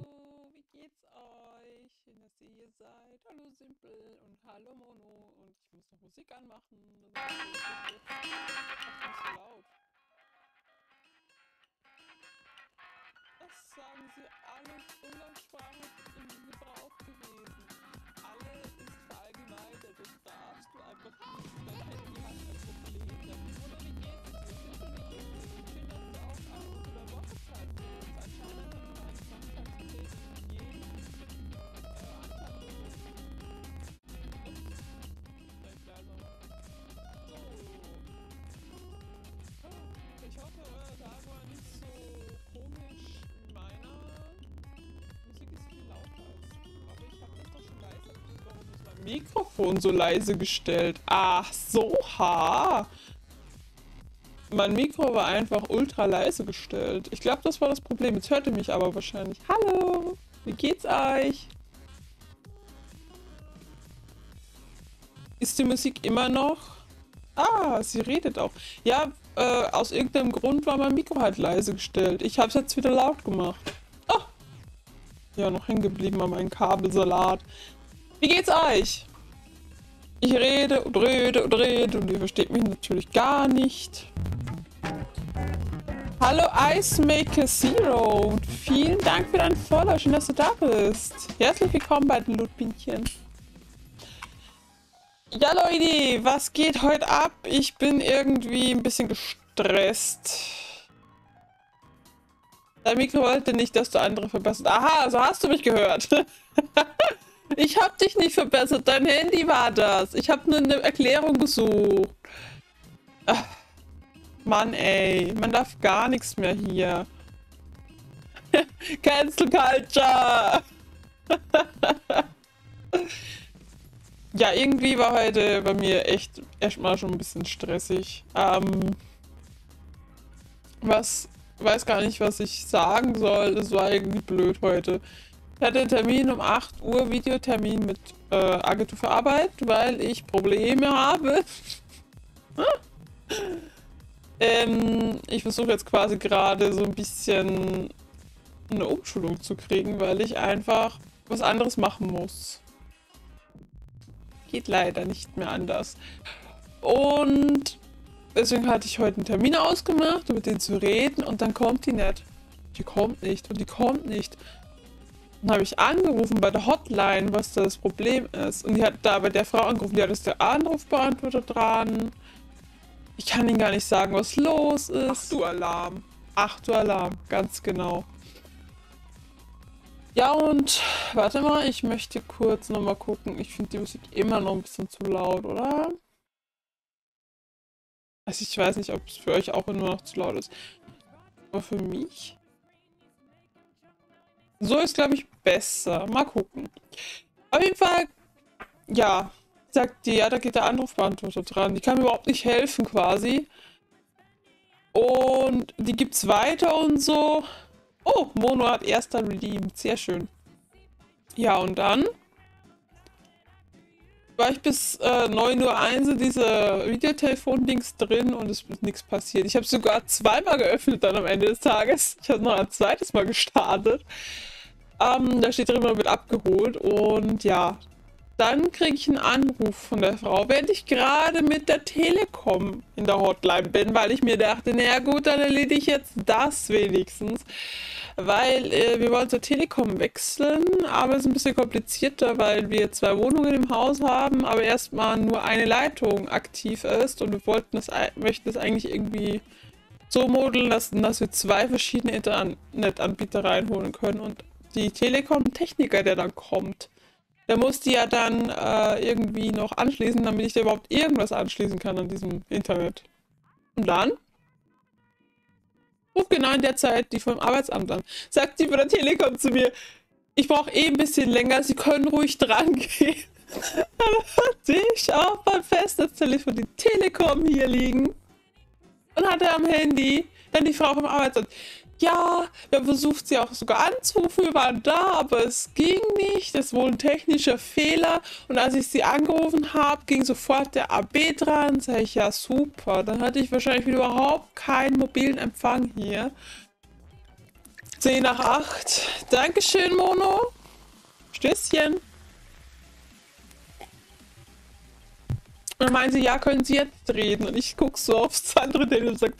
Hallo, wie geht's euch? Schön, dass ihr hier seid. Hallo Simpel und hallo Mono. Und ich muss noch Musik anmachen. Das ist so laut. Mikrofon so leise gestellt. Ach so, ha. Mein Mikro war einfach ultra leise gestellt. Ich glaube, das war das Problem. Jetzt hört ihr mich aber wahrscheinlich. Hallo, wie geht's euch? Ist die Musik immer noch? Ah, sie redet auch. Ja, äh, aus irgendeinem Grund war mein Mikro halt leise gestellt. Ich habe es jetzt wieder laut gemacht. Ah. Ja, noch hängen geblieben an meinem Kabelsalat. Wie geht's euch? Ich rede und rede und rede und ihr versteht mich natürlich gar nicht. Hallo Icemaker Zero. Vielen Dank für deinen Follow. Schön, dass du da bist. Herzlich willkommen bei den Lootbienchen. Ja, Leute, was geht heute ab? Ich bin irgendwie ein bisschen gestresst. Dein Mikro wollte nicht, dass du andere verbessert. Aha, also hast du mich gehört. ich hab dich nicht verbessert. Dein Handy war das. Ich habe nur eine Erklärung gesucht. Ach, Mann, ey. Man darf gar nichts mehr hier. Cancel Culture. Ja, irgendwie war heute bei mir echt erstmal schon ein bisschen stressig. Ähm, was, weiß gar nicht, was ich sagen soll. Das war irgendwie blöd heute. Ich hatte einen Termin um 8 Uhr, Videotermin mit äh, Agentur für Arbeit, weil ich Probleme habe. ähm, ich versuche jetzt quasi gerade so ein bisschen eine Umschulung zu kriegen, weil ich einfach was anderes machen muss. Geht leider nicht mehr anders. Und deswegen hatte ich heute einen Termin ausgemacht, um mit denen zu reden und dann kommt die nicht. Die kommt nicht und die kommt nicht. Dann habe ich angerufen bei der Hotline, was da das Problem ist. Und die hat da bei der Frau angerufen, die hat das der Anrufbeantworter dran. Ich kann ihnen gar nicht sagen, was los ist. Ach du Alarm. Ach du Alarm, ganz genau. Ja, und warte mal, ich möchte kurz nochmal gucken. Ich finde die Musik immer noch ein bisschen zu laut, oder? Also ich weiß nicht, ob es für euch auch immer noch zu laut ist. Aber für mich? So ist, glaube ich, besser. Mal gucken. Auf jeden Fall, ja, sagt die, ja, da geht der Anrufbeantworter dran. Die kann mir überhaupt nicht helfen, quasi. Und die gibt's weiter und so. Oh, Mono hat erster redeemed. Sehr schön. Ja, und dann war ich bis äh, 9.01 Uhr in dieser Videotelefon-Dings drin und es ist nichts passiert. Ich habe sogar zweimal geöffnet dann am Ende des Tages. Ich habe noch ein zweites Mal gestartet. Ähm, da steht drin, man wird abgeholt und ja, dann kriege ich einen Anruf von der Frau, während ich gerade mit der Telekom in der Hotline bin, weil ich mir dachte, naja gut, dann erledige ich jetzt das wenigstens. Weil äh, wir wollen zur Telekom wechseln, aber es ist ein bisschen komplizierter, weil wir zwei Wohnungen im Haus haben, aber erstmal nur eine Leitung aktiv ist und wir wollten das, möchten das eigentlich irgendwie so modeln lassen, dass wir zwei verschiedene Internetanbieter reinholen können und die Telekom-Techniker, der dann kommt, der muss die ja dann äh, irgendwie noch anschließen, damit ich da überhaupt irgendwas anschließen kann an diesem Internet. Und dann ruft genau in der Zeit die vom Arbeitsamt an. Sagt die von der Telekom zu mir, ich brauche eh ein bisschen länger, Sie können ruhig dran gehen. dann hatte ich auch beim Festnetztelefon die Telekom hier liegen und hatte am Handy dann die Frau vom Arbeitsamt ja, wir haben versucht, sie auch sogar anzurufen, wir waren da, aber es ging nicht. Ist wohl ein technischer Fehler. Und als ich sie angerufen habe, ging sofort der AB dran. Sag ich, ja, super. Dann hatte ich wahrscheinlich wieder überhaupt keinen mobilen Empfang hier. 10 nach 8. Dankeschön, Mono. Stößchen. Und dann meinen sie, ja, können Sie jetzt reden? Und ich gucke so aufs andere Telefon und sage,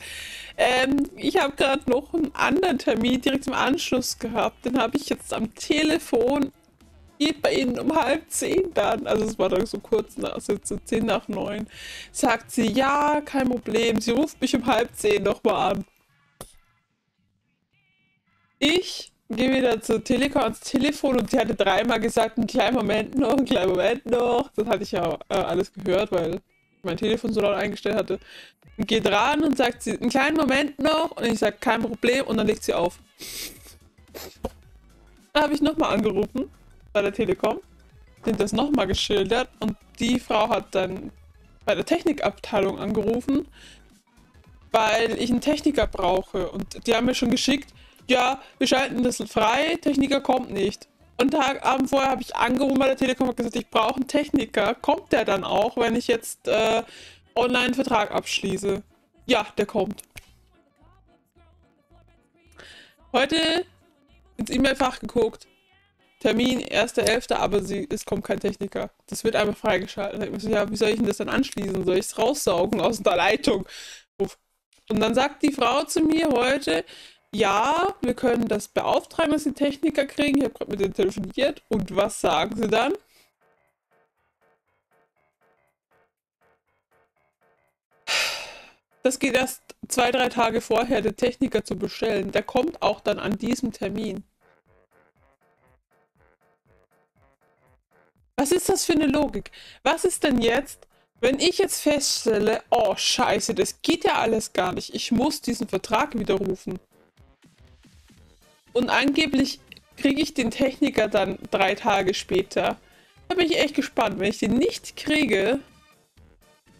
ähm, ich habe gerade noch einen anderen Termin direkt im Anschluss gehabt. Den habe ich jetzt am Telefon. Geht bei Ihnen um halb zehn dann. Also es war dann so kurz nach, also so zehn nach neun. Sagt sie, ja, kein Problem. Sie ruft mich um halb zehn nochmal an. Ich gehe wieder zur Telekom ans Telefon und sie hatte dreimal gesagt, einen kleinen Moment noch, einen kleinen Moment noch. Das hatte ich ja äh, alles gehört, weil ich mein Telefon so laut eingestellt hatte. Und geht ran und sagt sie, einen kleinen Moment noch. Und ich sage, kein Problem. Und dann legt sie auf. Da habe ich nochmal angerufen bei der Telekom. denen das nochmal geschildert und die Frau hat dann bei der Technikabteilung angerufen, weil ich einen Techniker brauche. Und die haben mir schon geschickt, ja, wir schalten das frei, Techniker kommt nicht. Und Tag Abend vorher habe ich angerufen bei der Telekom und gesagt, ich brauche einen Techniker. Kommt der dann auch, wenn ich jetzt äh, online einen Vertrag abschließe? Ja, der kommt. Heute ins E-Mail-Fach geguckt. Termin 1.11., aber sie, es kommt kein Techniker. Das wird einfach freigeschaltet. Ja, wie soll ich denn das dann anschließen? Soll ich es raussaugen aus der Leitung? Und dann sagt die Frau zu mir heute, ja, wir können das beauftragen, dass sie Techniker kriegen. Ich habe gerade mit denen telefoniert. Und was sagen sie dann? Das geht erst zwei, drei Tage vorher, den Techniker zu bestellen. Der kommt auch dann an diesem Termin. Was ist das für eine Logik? Was ist denn jetzt, wenn ich jetzt feststelle, oh scheiße, das geht ja alles gar nicht. Ich muss diesen Vertrag widerrufen. Und angeblich kriege ich den Techniker dann drei Tage später. Da bin ich echt gespannt. Wenn ich den nicht kriege,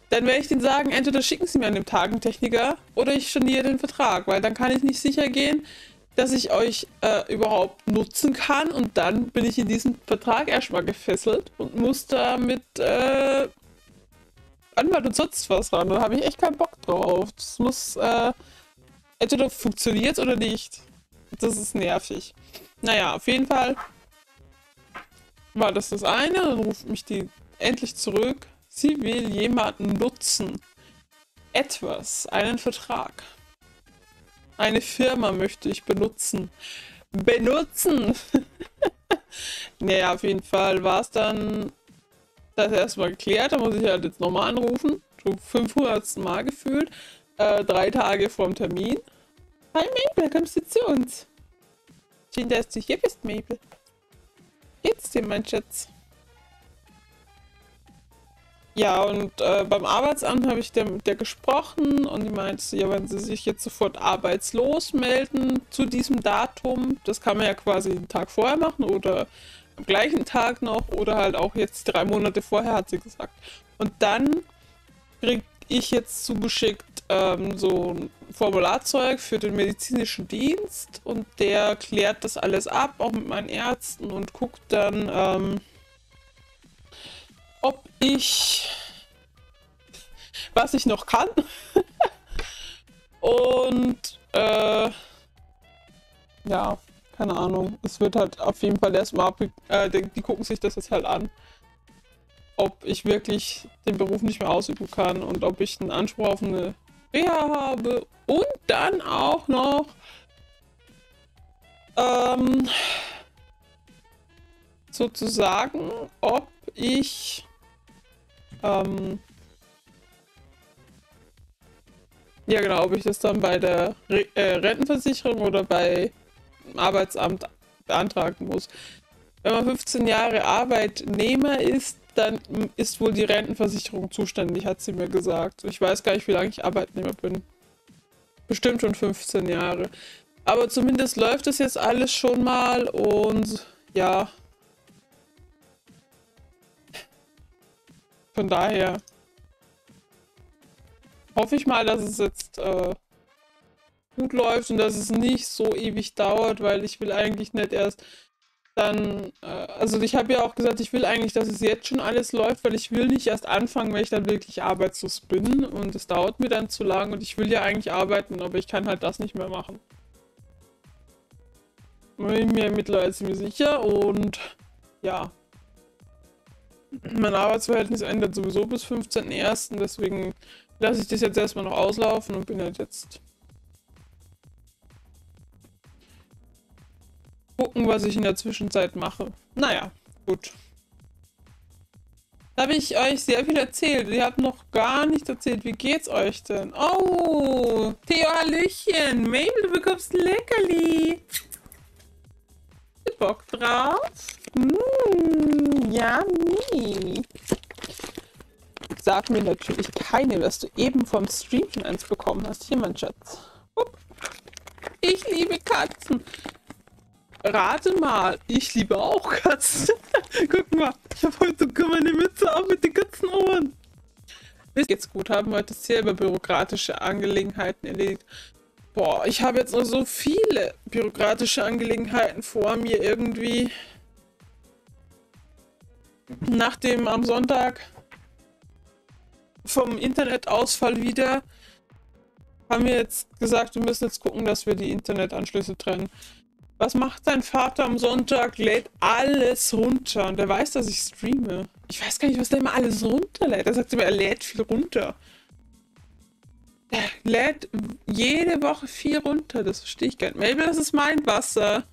dann werde ich den sagen, entweder schicken sie mir an dem Tag einen Techniker oder ich storniere den Vertrag, weil dann kann ich nicht sicher gehen, dass ich euch äh, überhaupt nutzen kann und dann bin ich in diesem Vertrag erstmal gefesselt und muss da mit äh, Anwalt und sonst was ran. Da habe ich echt keinen Bock drauf. Das muss äh, entweder funktioniert oder nicht. Das ist nervig. Naja, auf jeden Fall war das das eine. Dann ruft mich die endlich zurück. Sie will jemanden nutzen. Etwas, einen Vertrag. Eine Firma möchte ich benutzen. Benutzen! naja, auf jeden Fall war es dann das erstmal geklärt. Da muss ich halt jetzt nochmal anrufen. So 500. Mal gefühlt. Äh, drei Tage vorm Termin. Hi Mabel, kommst du zu uns? Schön, dass du hier bist, Mabel. Geht's dir, mein Schatz? Ja, und äh, beim Arbeitsamt habe ich der, mit der gesprochen und die meinte, ja, wenn sie sich jetzt sofort arbeitslos melden zu diesem Datum, das kann man ja quasi einen Tag vorher machen oder am gleichen Tag noch oder halt auch jetzt drei Monate vorher, hat sie gesagt. Und dann kriege ich jetzt zugeschickt ähm, so ein Formularzeug für den medizinischen Dienst und der klärt das alles ab, auch mit meinen Ärzten und guckt dann, ähm, ob ich, was ich noch kann. Und, äh, ja, keine Ahnung. Es wird halt auf jeden Fall erstmal, äh, die, die gucken sich das jetzt halt an. Ob ich wirklich den Beruf nicht mehr ausüben kann und ob ich einen Anspruch auf eine Reha habe und dann auch noch, ähm, sozusagen, ob ich ähm, ja, genau, ob ich das dann bei der Re äh, Rentenversicherung oder bei Arbeitsamt beantragen muss. Wenn man 15 Jahre Arbeitnehmer ist, dann ist wohl die Rentenversicherung zuständig, hat sie mir gesagt. Ich weiß gar nicht, wie lange ich Arbeitnehmer bin. Bestimmt schon 15 Jahre. Aber zumindest läuft es jetzt alles schon mal und ja, Von daher hoffe ich mal, dass es jetzt äh, gut läuft und dass es nicht so ewig dauert, weil ich will eigentlich nicht erst dann, äh, also ich habe ja auch gesagt, ich will eigentlich, dass es jetzt schon alles läuft, weil ich will nicht erst anfangen, wenn ich dann wirklich arbeitslos bin und es dauert mir dann zu lang und ich will ja eigentlich arbeiten, aber ich kann halt das nicht mehr machen. Bin mir mittlerweile ziemlich sicher und ja, mein Arbeitsverhältnis endet sowieso bis 15.01. Deswegen lasse ich das jetzt erstmal noch auslaufen und bin halt jetzt gucken, was ich in der Zwischenzeit mache. Naja, gut. Da habe ich euch sehr viel erzählt. Ihr habt noch gar nicht erzählt. Wie geht's euch denn? Oh, Theo, Hallöchen. Mabel, du bekommst Leckerli. Bock drauf? Mmh, yummy. Sag mir natürlich keine, dass du eben vom Stream schon eins bekommen hast. Hier, mein Schatz. Ich liebe Katzen. Rate mal, ich liebe auch Katzen. Guck mal. Ich habe heute sogar meine Mütze auf mit den ganzen Ohren. Mir geht's gut, haben heute selber bürokratische Angelegenheiten erledigt. Boah, ich habe jetzt noch so viele bürokratische Angelegenheiten vor mir irgendwie. Nach dem am Sonntag vom Internetausfall wieder haben wir jetzt gesagt, wir müssen jetzt gucken, dass wir die Internetanschlüsse trennen. Was macht dein Vater am Sonntag? Lädt alles runter. Und der weiß, dass ich streame. Ich weiß gar nicht, was der immer alles runterlädt. Er sagt immer, er lädt viel runter. Er lädt jede Woche viel runter. Das verstehe ich gar nicht. Mabel, das ist mein Wasser.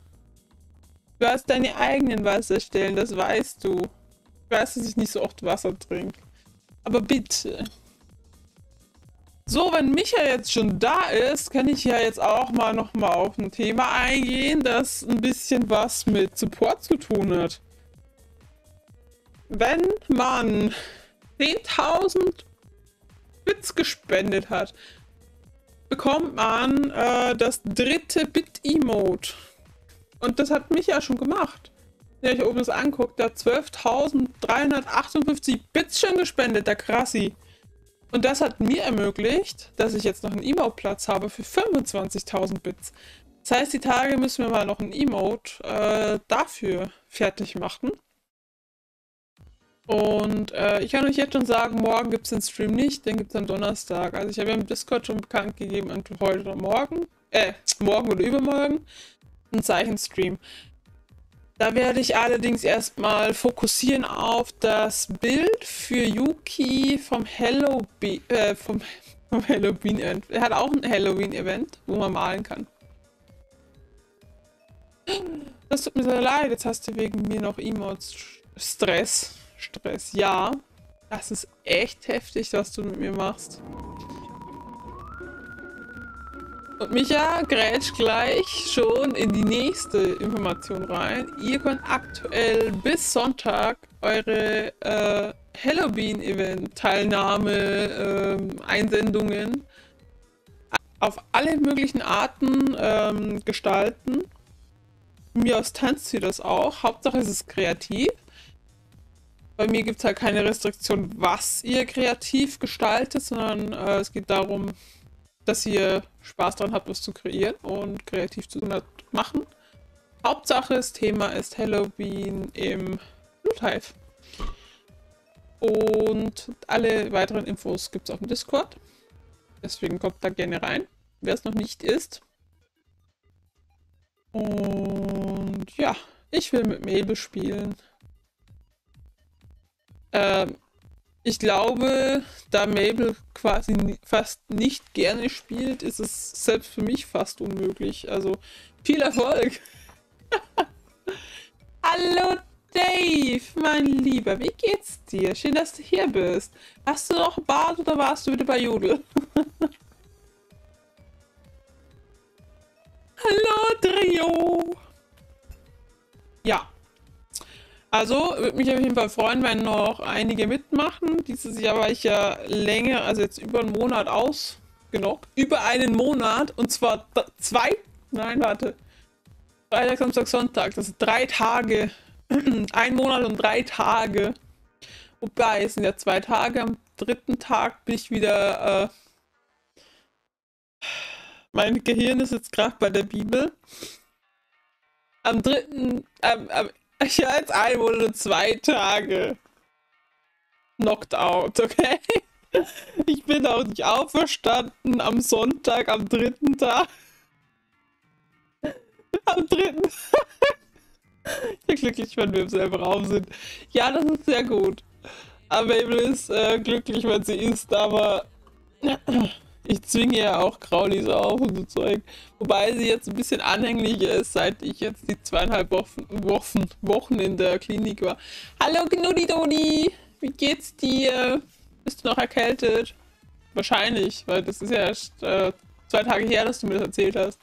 Du hast deine eigenen Wasserstellen, das weißt du. Ich weiß, dass ich nicht so oft Wasser trinke. Aber bitte. So, wenn Micha jetzt schon da ist, kann ich ja jetzt auch mal nochmal auf ein Thema eingehen, das ein bisschen was mit Support zu tun hat. Wenn man 10.000 Bits gespendet hat, bekommt man äh, das dritte Bit-Emote. Und das hat Micha schon gemacht. Wenn ihr euch oben das anguckt, hat 12.358 Bits schon gespendet, der Krassi. Und das hat mir ermöglicht, dass ich jetzt noch einen Emote-Platz habe für 25.000 Bits. Das heißt, die Tage müssen wir mal noch ein Emote äh, dafür fertig machen. Und äh, ich kann euch jetzt schon sagen, morgen gibt es den Stream nicht, den gibt es am Donnerstag. Also ich habe ja im Discord schon bekannt gegeben, heute oder morgen, äh, morgen oder übermorgen, ein Zeichenstream. Da werde ich allerdings erstmal fokussieren auf das Bild für Yuki vom Halloween, äh, vom, vom Halloween-Event. Er hat auch ein Halloween-Event, wo man malen kann. Das tut mir sehr leid, jetzt hast du wegen mir noch Emotes Stress. Stress, ja. Das ist echt heftig, was du mit mir machst. Und Micha grätscht gleich schon in die nächste Information rein. Ihr könnt aktuell bis Sonntag eure äh, Halloween-Event-Teilnahme, ähm, Einsendungen auf alle möglichen Arten ähm, gestalten. Mir aus tanzt ihr das auch. Hauptsache es ist kreativ. Bei mir gibt es halt keine Restriktion, was ihr kreativ gestaltet, sondern äh, es geht darum, dass ihr Spaß dran habt, was zu kreieren und kreativ zu machen. Hauptsache, das Thema ist Halloween im Loot Hive. Und alle weiteren Infos gibt es auf dem Discord. Deswegen kommt da gerne rein, wer es noch nicht ist. Und ja, ich will mit Mabel spielen. Ähm, ich glaube, da Mabel quasi fast nicht gerne spielt, ist es selbst für mich fast unmöglich. Also viel Erfolg! Hallo Dave, mein Lieber, wie geht's dir? Schön, dass du hier bist. Hast du noch Bart oder warst du wieder bei Jodel? Hallo Trio! Ja, also, würde mich auf jeden Fall freuen, wenn noch einige mitmachen. Dieses Jahr war ich ja länger, also jetzt über einen Monat ausgenockt. Über einen Monat und zwar zwei, nein, warte. Freitag, Samstag, Sonntag, das sind drei Tage. Ein Monat und drei Tage. Wobei, es sind ja zwei Tage. Am dritten Tag bin ich wieder. Äh mein Gehirn ist jetzt gerade bei der Bibel. Am dritten, ähm, am ich war jetzt ein und zwei Tage knocked out, okay? Ich bin auch nicht auferstanden am Sonntag, am dritten Tag. Am dritten Ich bin glücklich, wenn wir im selben Raum sind. Ja, das ist sehr gut. Aber Mabel ist äh, glücklich, wenn sie ist, aber ich zwinge ja auch Crowleys auf und so Zeug. Wobei sie jetzt ein bisschen anhänglicher ist, seit ich jetzt die zweieinhalb Wochen, Wochen, Wochen in der Klinik war. Hallo Gnudi Wie geht's dir? Bist du noch erkältet? Wahrscheinlich, weil das ist ja erst äh, zwei Tage her, dass du mir das erzählt hast.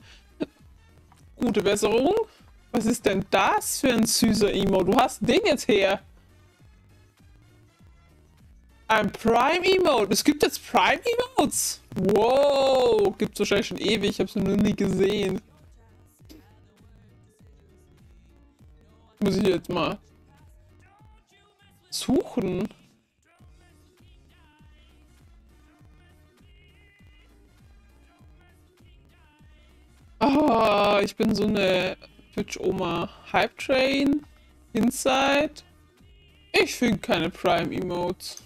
Gute Besserung. Was ist denn das für ein süßer Emo? Du hast den jetzt her. Ein Prime Emote. Es gibt jetzt Prime Emotes. Wow. Gibt es wahrscheinlich schon ewig. Ich habe es noch nie gesehen. Muss ich jetzt mal. suchen. Ah, ich bin so eine Twitch-Oma. Hype Train, Inside. Ich finde keine Prime-Emotes.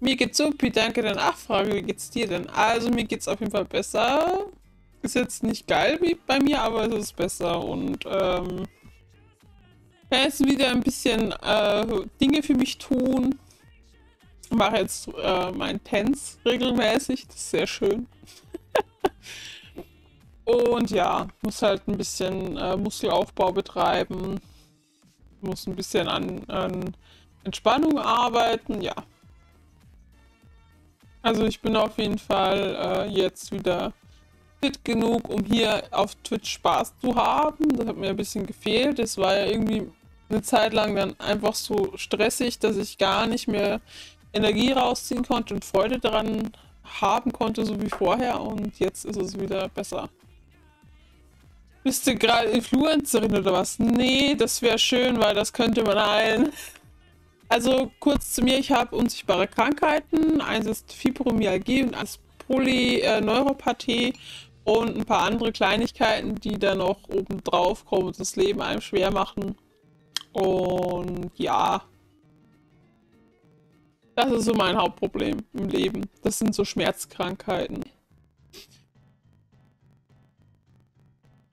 Mir geht's supi, danke der Nachfrage. Wie geht's dir denn? Also, mir geht's auf jeden Fall besser. Ist jetzt nicht geil wie bei mir, aber es ist besser. Und, ähm, kann jetzt wieder ein bisschen äh, Dinge für mich tun. Mache jetzt äh, meinen Tanz regelmäßig. Das ist sehr schön. Und ja, muss halt ein bisschen äh, Muskelaufbau betreiben. Muss ein bisschen an, an Entspannung arbeiten, ja. Also ich bin auf jeden Fall äh, jetzt wieder fit genug, um hier auf Twitch Spaß zu haben. Das hat mir ein bisschen gefehlt. Es war ja irgendwie eine Zeit lang dann einfach so stressig, dass ich gar nicht mehr Energie rausziehen konnte und Freude daran haben konnte, so wie vorher. Und jetzt ist es wieder besser. Bist du gerade Influencerin oder was? Nee, das wäre schön, weil das könnte man heilen. Also kurz zu mir, ich habe unsichtbare Krankheiten. Eins ist Fibromyalgie und eins Polyneuropathie und ein paar andere Kleinigkeiten, die da noch oben drauf kommen und das Leben einem schwer machen. Und ja, das ist so mein Hauptproblem im Leben. Das sind so Schmerzkrankheiten.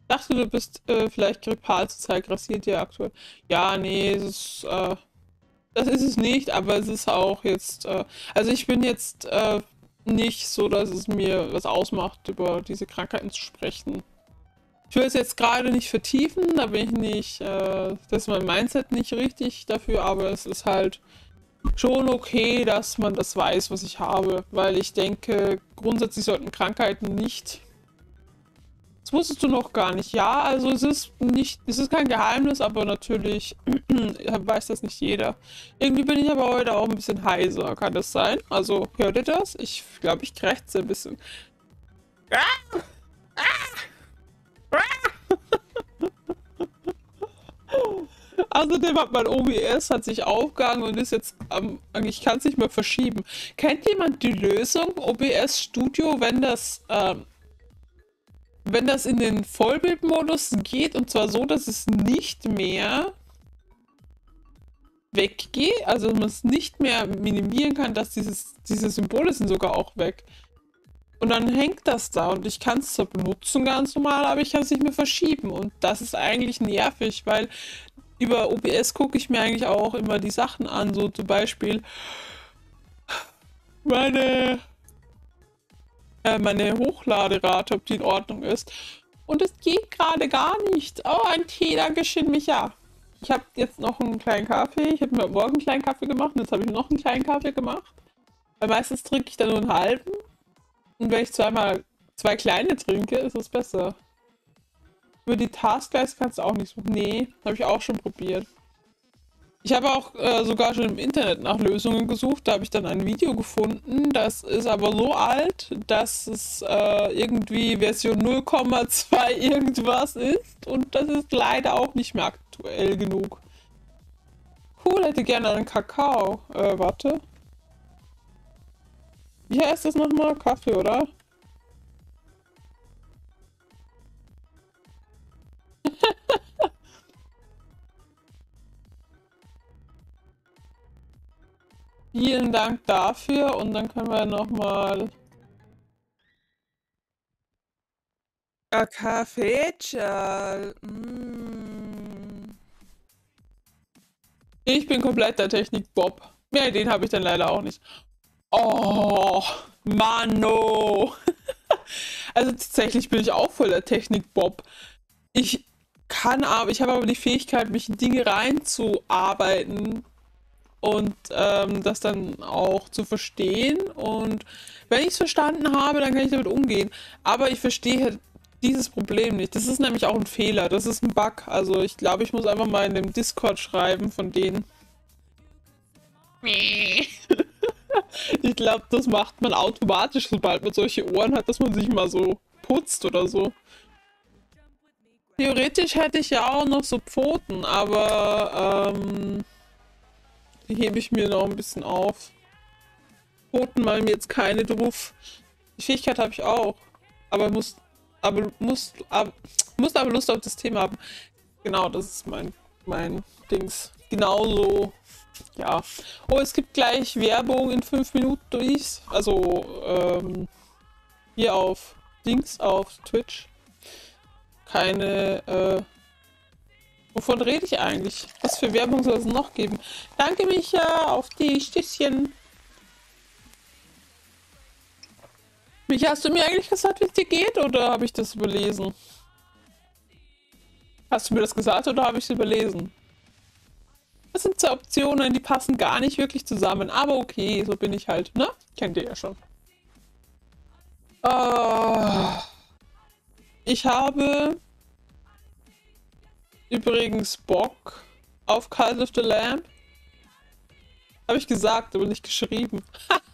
Ich dachte, du bist äh, vielleicht grippal zur Zeit, grassiert dir aktuell. Ja, nee, es ist, äh, das ist es nicht, aber es ist auch jetzt, äh, also ich bin jetzt äh, nicht so, dass es mir was ausmacht, über diese Krankheiten zu sprechen. Ich will es jetzt gerade nicht vertiefen, da bin ich nicht, äh, das ist mein Mindset nicht richtig dafür, aber es ist halt schon okay, dass man das weiß, was ich habe, weil ich denke, grundsätzlich sollten Krankheiten nicht das wusstest du noch gar nicht. Ja, also es ist nicht, es ist kein Geheimnis, aber natürlich weiß das nicht jeder. Irgendwie bin ich aber heute auch ein bisschen heiser. Kann das sein? Also, hört ihr das? Ich glaube, ich krächze ein bisschen. Außerdem hat mein OBS hat sich aufgegangen und ist jetzt am, ich kann es nicht mehr verschieben. Kennt jemand die Lösung OBS Studio, wenn das ähm, wenn das in den Vollbildmodus geht, und zwar so, dass es nicht mehr weggeht, also man es nicht mehr minimieren kann, dass dieses, diese Symbole sind sogar auch weg. Und dann hängt das da und ich kann es zwar benutzen ganz normal, aber ich kann es nicht mehr verschieben. Und das ist eigentlich nervig, weil über OBS gucke ich mir eigentlich auch immer die Sachen an, so zum Beispiel meine äh, meine Hochladerate, ob die in Ordnung ist. Und es geht gerade gar nicht. Oh, ein Tee, Dankeschön, Micha. Ich habe jetzt noch einen kleinen Kaffee. Ich habe mir morgen einen kleinen Kaffee gemacht und jetzt habe ich noch einen kleinen Kaffee gemacht. Weil meistens trinke ich dann nur einen halben. Und wenn ich zweimal zwei kleine trinke, ist es besser. Über die Taskleiste kannst du auch nichts machen. Nee, habe ich auch schon probiert. Ich habe auch äh, sogar schon im Internet nach Lösungen gesucht. Da habe ich dann ein Video gefunden. Das ist aber so alt, dass es äh, irgendwie Version 0,2 irgendwas ist. Und das ist leider auch nicht mehr aktuell genug. Cool, hätte gerne einen Kakao. Äh, warte. Wie heißt das nochmal? Kaffee, oder? Vielen Dank dafür und dann können wir nochmal Kaffee. Mm. Ich bin komplett der Technik-Bob. Mehr den habe ich dann leider auch nicht. Oh, Mano. also tatsächlich bin ich auch voll der Technik-Bob. Ich kann aber, ich habe aber die Fähigkeit, mich in Dinge reinzuarbeiten, und ähm, das dann auch zu verstehen. Und wenn ich es verstanden habe, dann kann ich damit umgehen. Aber ich verstehe dieses Problem nicht. Das ist nämlich auch ein Fehler. Das ist ein Bug. Also ich glaube, ich muss einfach mal in dem Discord schreiben von denen. ich glaube, das macht man automatisch, sobald man solche Ohren hat, dass man sich mal so putzt oder so. Theoretisch hätte ich ja auch noch so Pfoten, aber ähm, hebe ich mir noch ein bisschen auf. Pfoten malen mir jetzt keine drauf. Die Fähigkeit habe ich auch, aber muss, aber muss, aber, muss aber Lust auf das Thema haben. Genau, das ist mein, mein Dings. Genauso, ja. Oh, es gibt gleich Werbung in fünf Minuten durch. Also, ähm, hier auf Dings, auf Twitch keine, äh, wovon rede ich eigentlich? Was für Werbung soll es noch geben? Danke, Micha, auf die Stößchen. Micha, hast du mir eigentlich gesagt, wie es dir geht, oder habe ich das überlesen? Hast du mir das gesagt, oder habe ich es überlesen? Das sind zwei Optionen, die passen gar nicht wirklich zusammen, aber okay, so bin ich halt, ne? Kennt ihr ja schon. Ah... Ich habe übrigens Bock auf Cult of the Lamb. Habe ich gesagt, aber nicht geschrieben.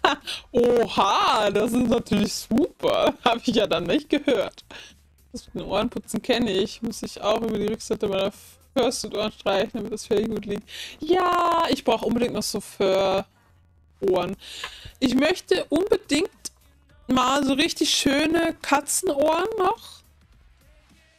Oha, das ist natürlich super. Habe ich ja dann nicht gehört. Das mit den Ohrenputzen kenne ich. Muss ich auch über die Rückseite meiner Fursuit-Ohren streichen, damit das Fell gut liegt. Ja, ich brauche unbedingt noch so Fur-Ohren. Ich möchte unbedingt mal so richtig schöne Katzenohren noch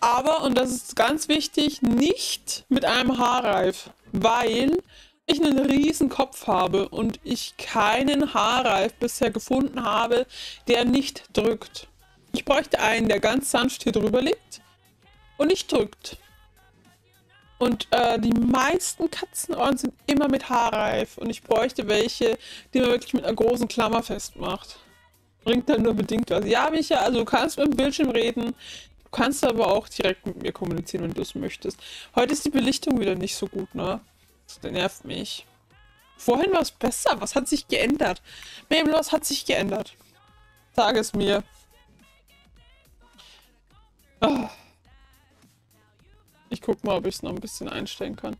aber, und das ist ganz wichtig, nicht mit einem Haarreif, weil ich einen riesen Kopf habe und ich keinen Haarreif bisher gefunden habe, der nicht drückt. Ich bräuchte einen, der ganz sanft hier drüber liegt und nicht drückt. Und äh, die meisten Katzenohren sind immer mit Haarreif und ich bräuchte welche, die man wirklich mit einer großen Klammer festmacht. Bringt dann nur bedingt was. Ja, Micha, also du kannst mit dem Bildschirm reden kannst aber auch direkt mit mir kommunizieren, wenn du es möchtest. Heute ist die Belichtung wieder nicht so gut, ne? Das nervt mich. Vorhin war es besser. Was hat sich geändert? Mabel, was hat sich geändert? Sag es mir. Oh. Ich guck mal, ob ich es noch ein bisschen einstellen kann.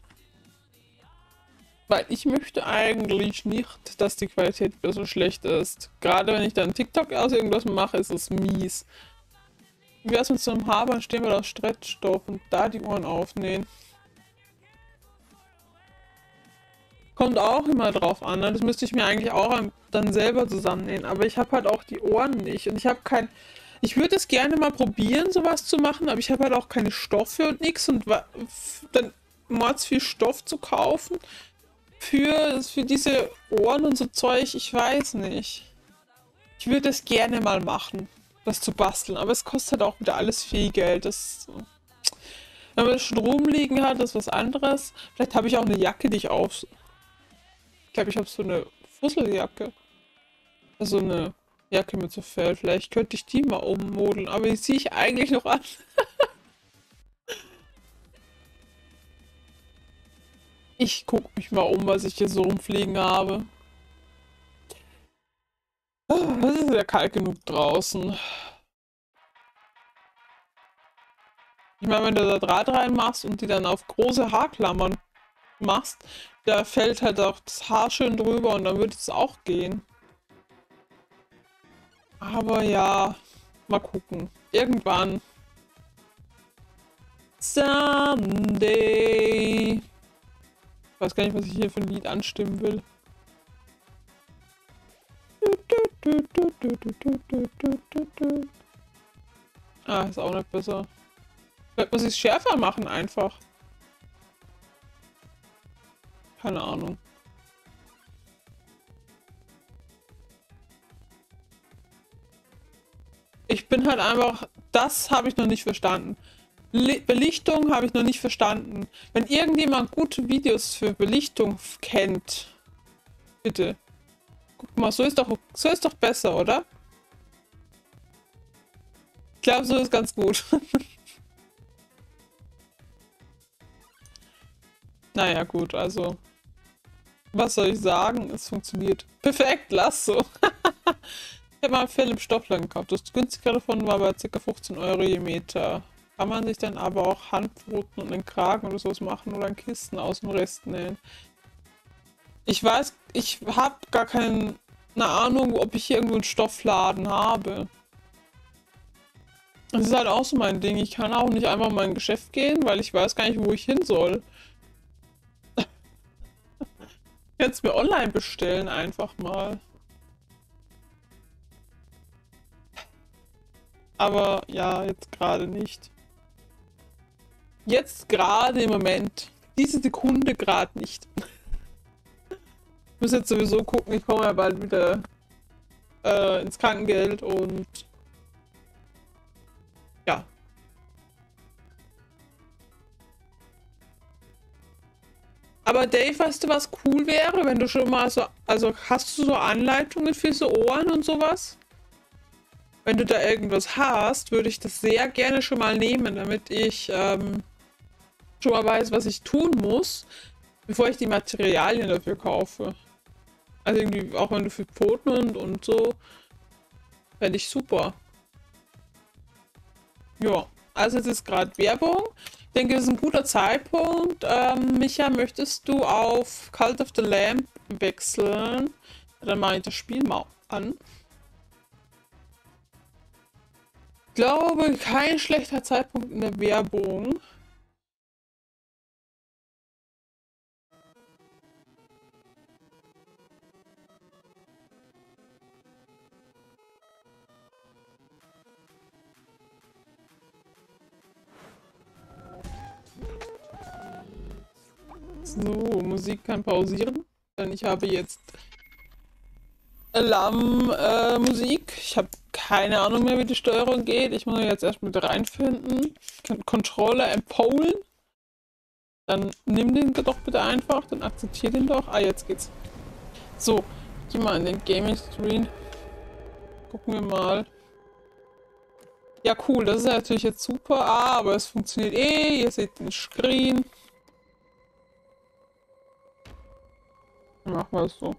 Weil ich möchte eigentlich nicht, dass die Qualität wieder so schlecht ist. Gerade wenn ich dann TikTok aus irgendwas mache, ist es mies. Wie wär's mit so einem Haber, stehen wir aus Stretchstoff und da die Ohren aufnähen. Kommt auch immer drauf an, ne? das müsste ich mir eigentlich auch dann selber zusammennähen, aber ich habe halt auch die Ohren nicht und ich habe kein... Ich würde es gerne mal probieren, sowas zu machen, aber ich habe halt auch keine Stoffe und nichts und dann mords viel Stoff zu kaufen für, für diese Ohren und so Zeug, ich weiß nicht. Ich würde es gerne mal machen das zu basteln. Aber es kostet halt auch wieder alles viel Geld. Das, wenn man das schon rumliegen hat, ist was anderes. Vielleicht habe ich auch eine Jacke, die ich auf... Ich glaube, ich habe so eine Fusseljacke. Also eine Jacke mit so Fell. Vielleicht könnte ich die mal ummodeln. Aber die ziehe ich eigentlich noch an. ich gucke mich mal um, was ich hier so rumfliegen habe. Es ist ja kalt genug draußen. Ich meine, wenn du da Draht reinmachst und die dann auf große Haarklammern machst, da fällt halt auch das Haar schön drüber und dann würde es auch gehen. Aber ja, mal gucken. Irgendwann. Someday. Ich weiß gar nicht, was ich hier für ein Lied anstimmen will. Ah, ist auch nicht besser. Vielleicht muss ich es schärfer machen einfach. Keine Ahnung. Ich bin halt einfach, das habe ich noch nicht verstanden. Belichtung habe ich noch nicht verstanden. Wenn irgendjemand gute Videos für Belichtung kennt, bitte Guck mal, so ist doch, so ist doch besser, oder? Ich glaube, so ist ganz gut. naja, gut, also. Was soll ich sagen? Es funktioniert. Perfekt, lass so. ich habe mal Fell im Stoffladen gekauft. Das günstigere davon war bei ca. 15 Euro je Meter. Kann man sich dann aber auch Handpfoten und einen Kragen oder sowas machen oder ein Kissen aus dem Rest nähen. Ich weiß, ich habe gar keine Ahnung, ob ich hier irgendwo einen Stoffladen habe. Das ist halt auch so mein Ding. Ich kann auch nicht einfach in mein Geschäft gehen, weil ich weiß gar nicht, wo ich hin soll. es mir online bestellen, einfach mal. Aber ja, jetzt gerade nicht. Jetzt gerade im Moment. Diese Sekunde gerade nicht. Muss jetzt sowieso gucken, ich komme ja bald wieder äh, ins Krankengeld und ja. Aber Dave, weißt du, was cool wäre, wenn du schon mal so, also hast du so Anleitungen für so Ohren und sowas? Wenn du da irgendwas hast, würde ich das sehr gerne schon mal nehmen, damit ich ähm, schon mal weiß, was ich tun muss, bevor ich die Materialien dafür kaufe. Also irgendwie, auch wenn du für Pfoten und, und so, fände ich super. Ja, also es ist gerade Werbung. Ich denke, es ist ein guter Zeitpunkt. Ähm, Micha, möchtest du auf Cult of the Lamb wechseln? Dann mache ich das Spiel mal an. Ich glaube, kein schlechter Zeitpunkt in der Werbung. So, Musik kann pausieren. Denn ich habe jetzt Alarm-Musik. Äh, ich habe keine Ahnung mehr, wie die Steuerung geht. Ich muss jetzt erst mit reinfinden. Ich kann Controller empowlen. Dann nimm den doch bitte einfach. Dann akzeptiere den doch. Ah, jetzt geht's. So, geh mal in den Gaming Screen. Gucken wir mal. Ja, cool. Das ist natürlich jetzt super. Ah, aber es funktioniert eh. Ihr seht den Screen. Machen wir es so.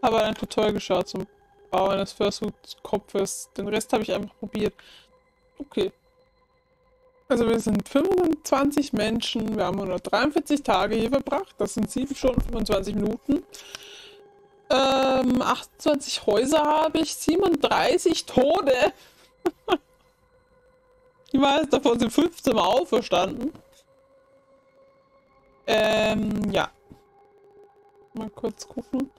Aber ein Tutorial geschaut zum Bau eines Fursuit-Kopfes. Den Rest habe ich einfach probiert. Okay. Also wir sind 25 Menschen, wir haben 143 Tage hier verbracht, das sind 7 Stunden 25 Minuten. Ähm, 28 Häuser habe ich, 37 Tode. Die meisten davon sind 15 Mal auferstanden. Ähm, ja. Mal kurz gucken.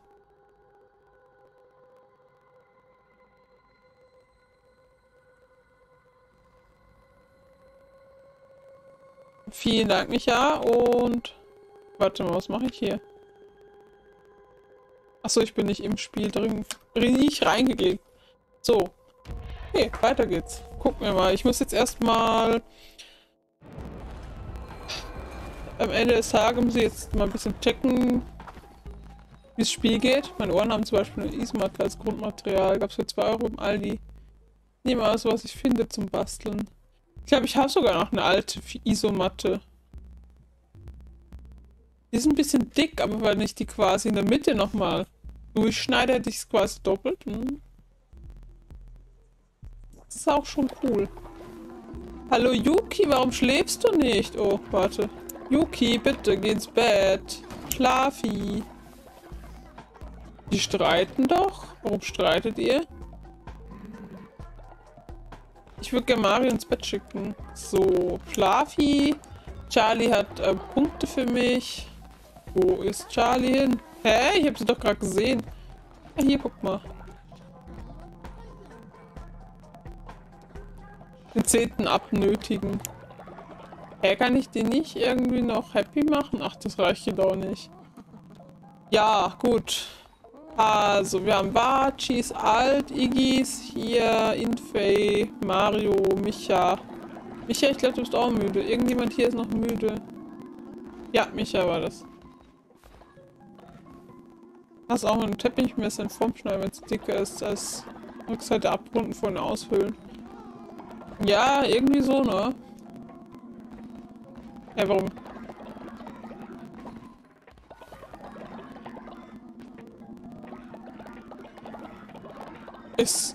Vielen Dank, Micha. Und warte mal, was mache ich hier? Achso, ich bin nicht im Spiel drin. Nicht reingeklickt. So. Okay, weiter geht's. Gucken wir mal. Ich muss jetzt erstmal am Ende des Tages jetzt mal ein bisschen checken, wie das Spiel geht. Meine Ohren haben zum Beispiel eine Isomatte als Grundmaterial. Gab es für 2 Euro im Aldi. Nehme aus, was ich finde zum Basteln. Ich glaube, ich habe sogar noch eine alte Isomatte. Die ist ein bisschen dick, aber wenn ich die quasi in der Mitte nochmal durchschneide, hätte ich es quasi doppelt. Hm. Das ist auch schon cool. Hallo Yuki, warum schläfst du nicht? Oh, warte. Yuki, bitte, geh ins Bett. Schlafi. Die streiten doch. Warum streitet ihr? Ich würde gerne Mario ins Bett schicken. So, Schlafi. Charlie hat äh, Punkte für mich. Wo ist Charlie hin? Hä? Ich habe sie doch gerade gesehen. Ah, hier, guck mal. Den zehnten abnötigen. Hä, kann ich den nicht irgendwie noch happy machen? Ach, das reicht hier doch nicht. Ja, gut. Also, wir haben Barchis, Alt, Igis, hier, Infey, Mario, Micha. Micha, ich glaube, du bist auch müde. Irgendjemand hier ist noch müde. Ja, Micha war das. Hast auch ein Teppichmesser in Form schneiden, wenn es dicker ist als Rückseite abrunden vorne ausfüllen. Ja, irgendwie so, ne? Ja, warum? Es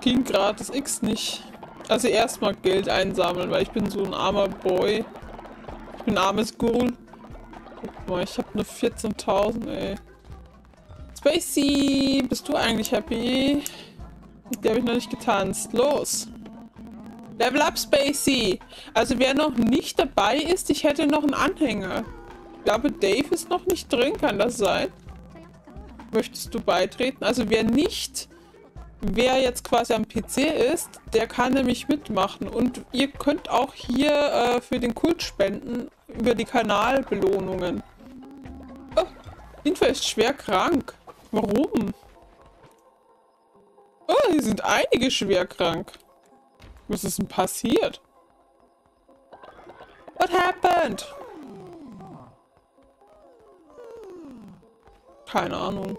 ging gerade das X nicht. Also erstmal Geld einsammeln, weil ich bin so ein armer Boy. Ich bin ein armes Ghoul. Guck mal, ich habe nur 14.000, ey. Spacey, bist du eigentlich happy? Der habe ich noch nicht getanzt. Los! Level up, Spacey. Also wer noch nicht dabei ist, ich hätte noch einen Anhänger. Ich glaube, Dave ist noch nicht drin, kann das sein? Möchtest du beitreten? Also wer nicht, wer jetzt quasi am PC ist, der kann nämlich mitmachen. Und ihr könnt auch hier äh, für den Kult spenden über die Kanalbelohnungen. Oh, Info ist schwer krank. Warum? Oh, hier sind einige schwer krank. Was ist denn passiert? What happened? Keine Ahnung.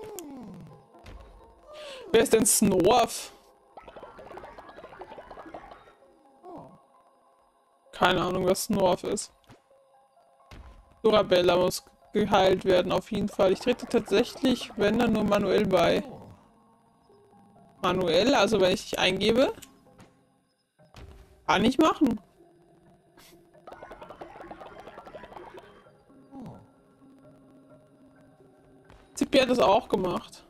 Wer ist denn Snorf? Keine Ahnung, was Snorf ist. Dorabella muss geheilt werden, auf jeden Fall. Ich trete tatsächlich, wenn dann nur manuell bei. Manuell, also wenn ich dich eingebe, kann ich machen. Zippy hat das auch gemacht.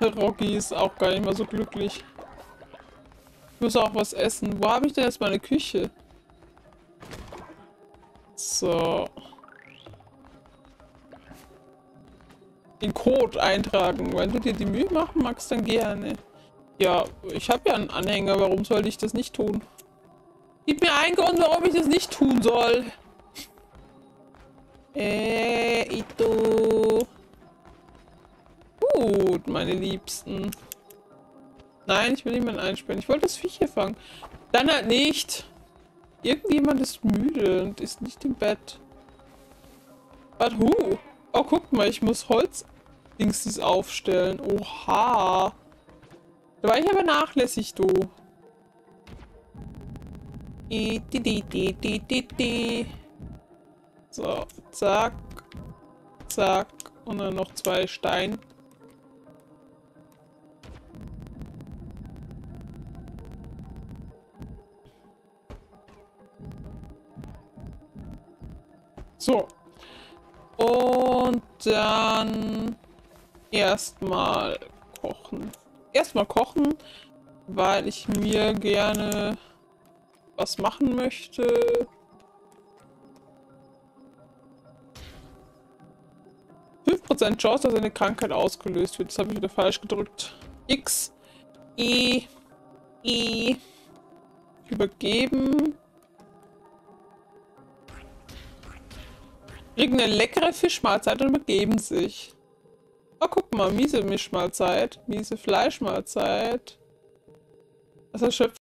Rocky ist auch gar nicht mehr so glücklich. Ich muss auch was essen. Wo habe ich denn jetzt meine Küche? So. Den Code eintragen. Wenn du dir die Mühe machen magst, dann gerne. Ja, ich habe ja einen Anhänger. Warum sollte ich das nicht tun? Gib mir einen Grund, warum ich das nicht tun soll. Äh, Ito. Gut, meine Liebsten. Nein, ich will niemanden einsperren. Ich wollte das Viech hier fangen. Dann halt nicht. Irgendjemand ist müde und ist nicht im Bett. But who? Oh, guck mal, ich muss Holz Dingsdies aufstellen. Oha. Da war ich aber nachlässig, du. So, zack. Zack. Und dann noch zwei Steine. So. Und dann erstmal kochen. Erstmal kochen, weil ich mir gerne was machen möchte. Prozent Chance, dass eine Krankheit ausgelöst wird. Das habe ich wieder falsch gedrückt. X, E, E, übergeben. Kriegen eine leckere Fischmahlzeit und übergeben sich. Oh, guck mal, miese Mischmahlzeit, miese Fleischmahlzeit. Das erschöpft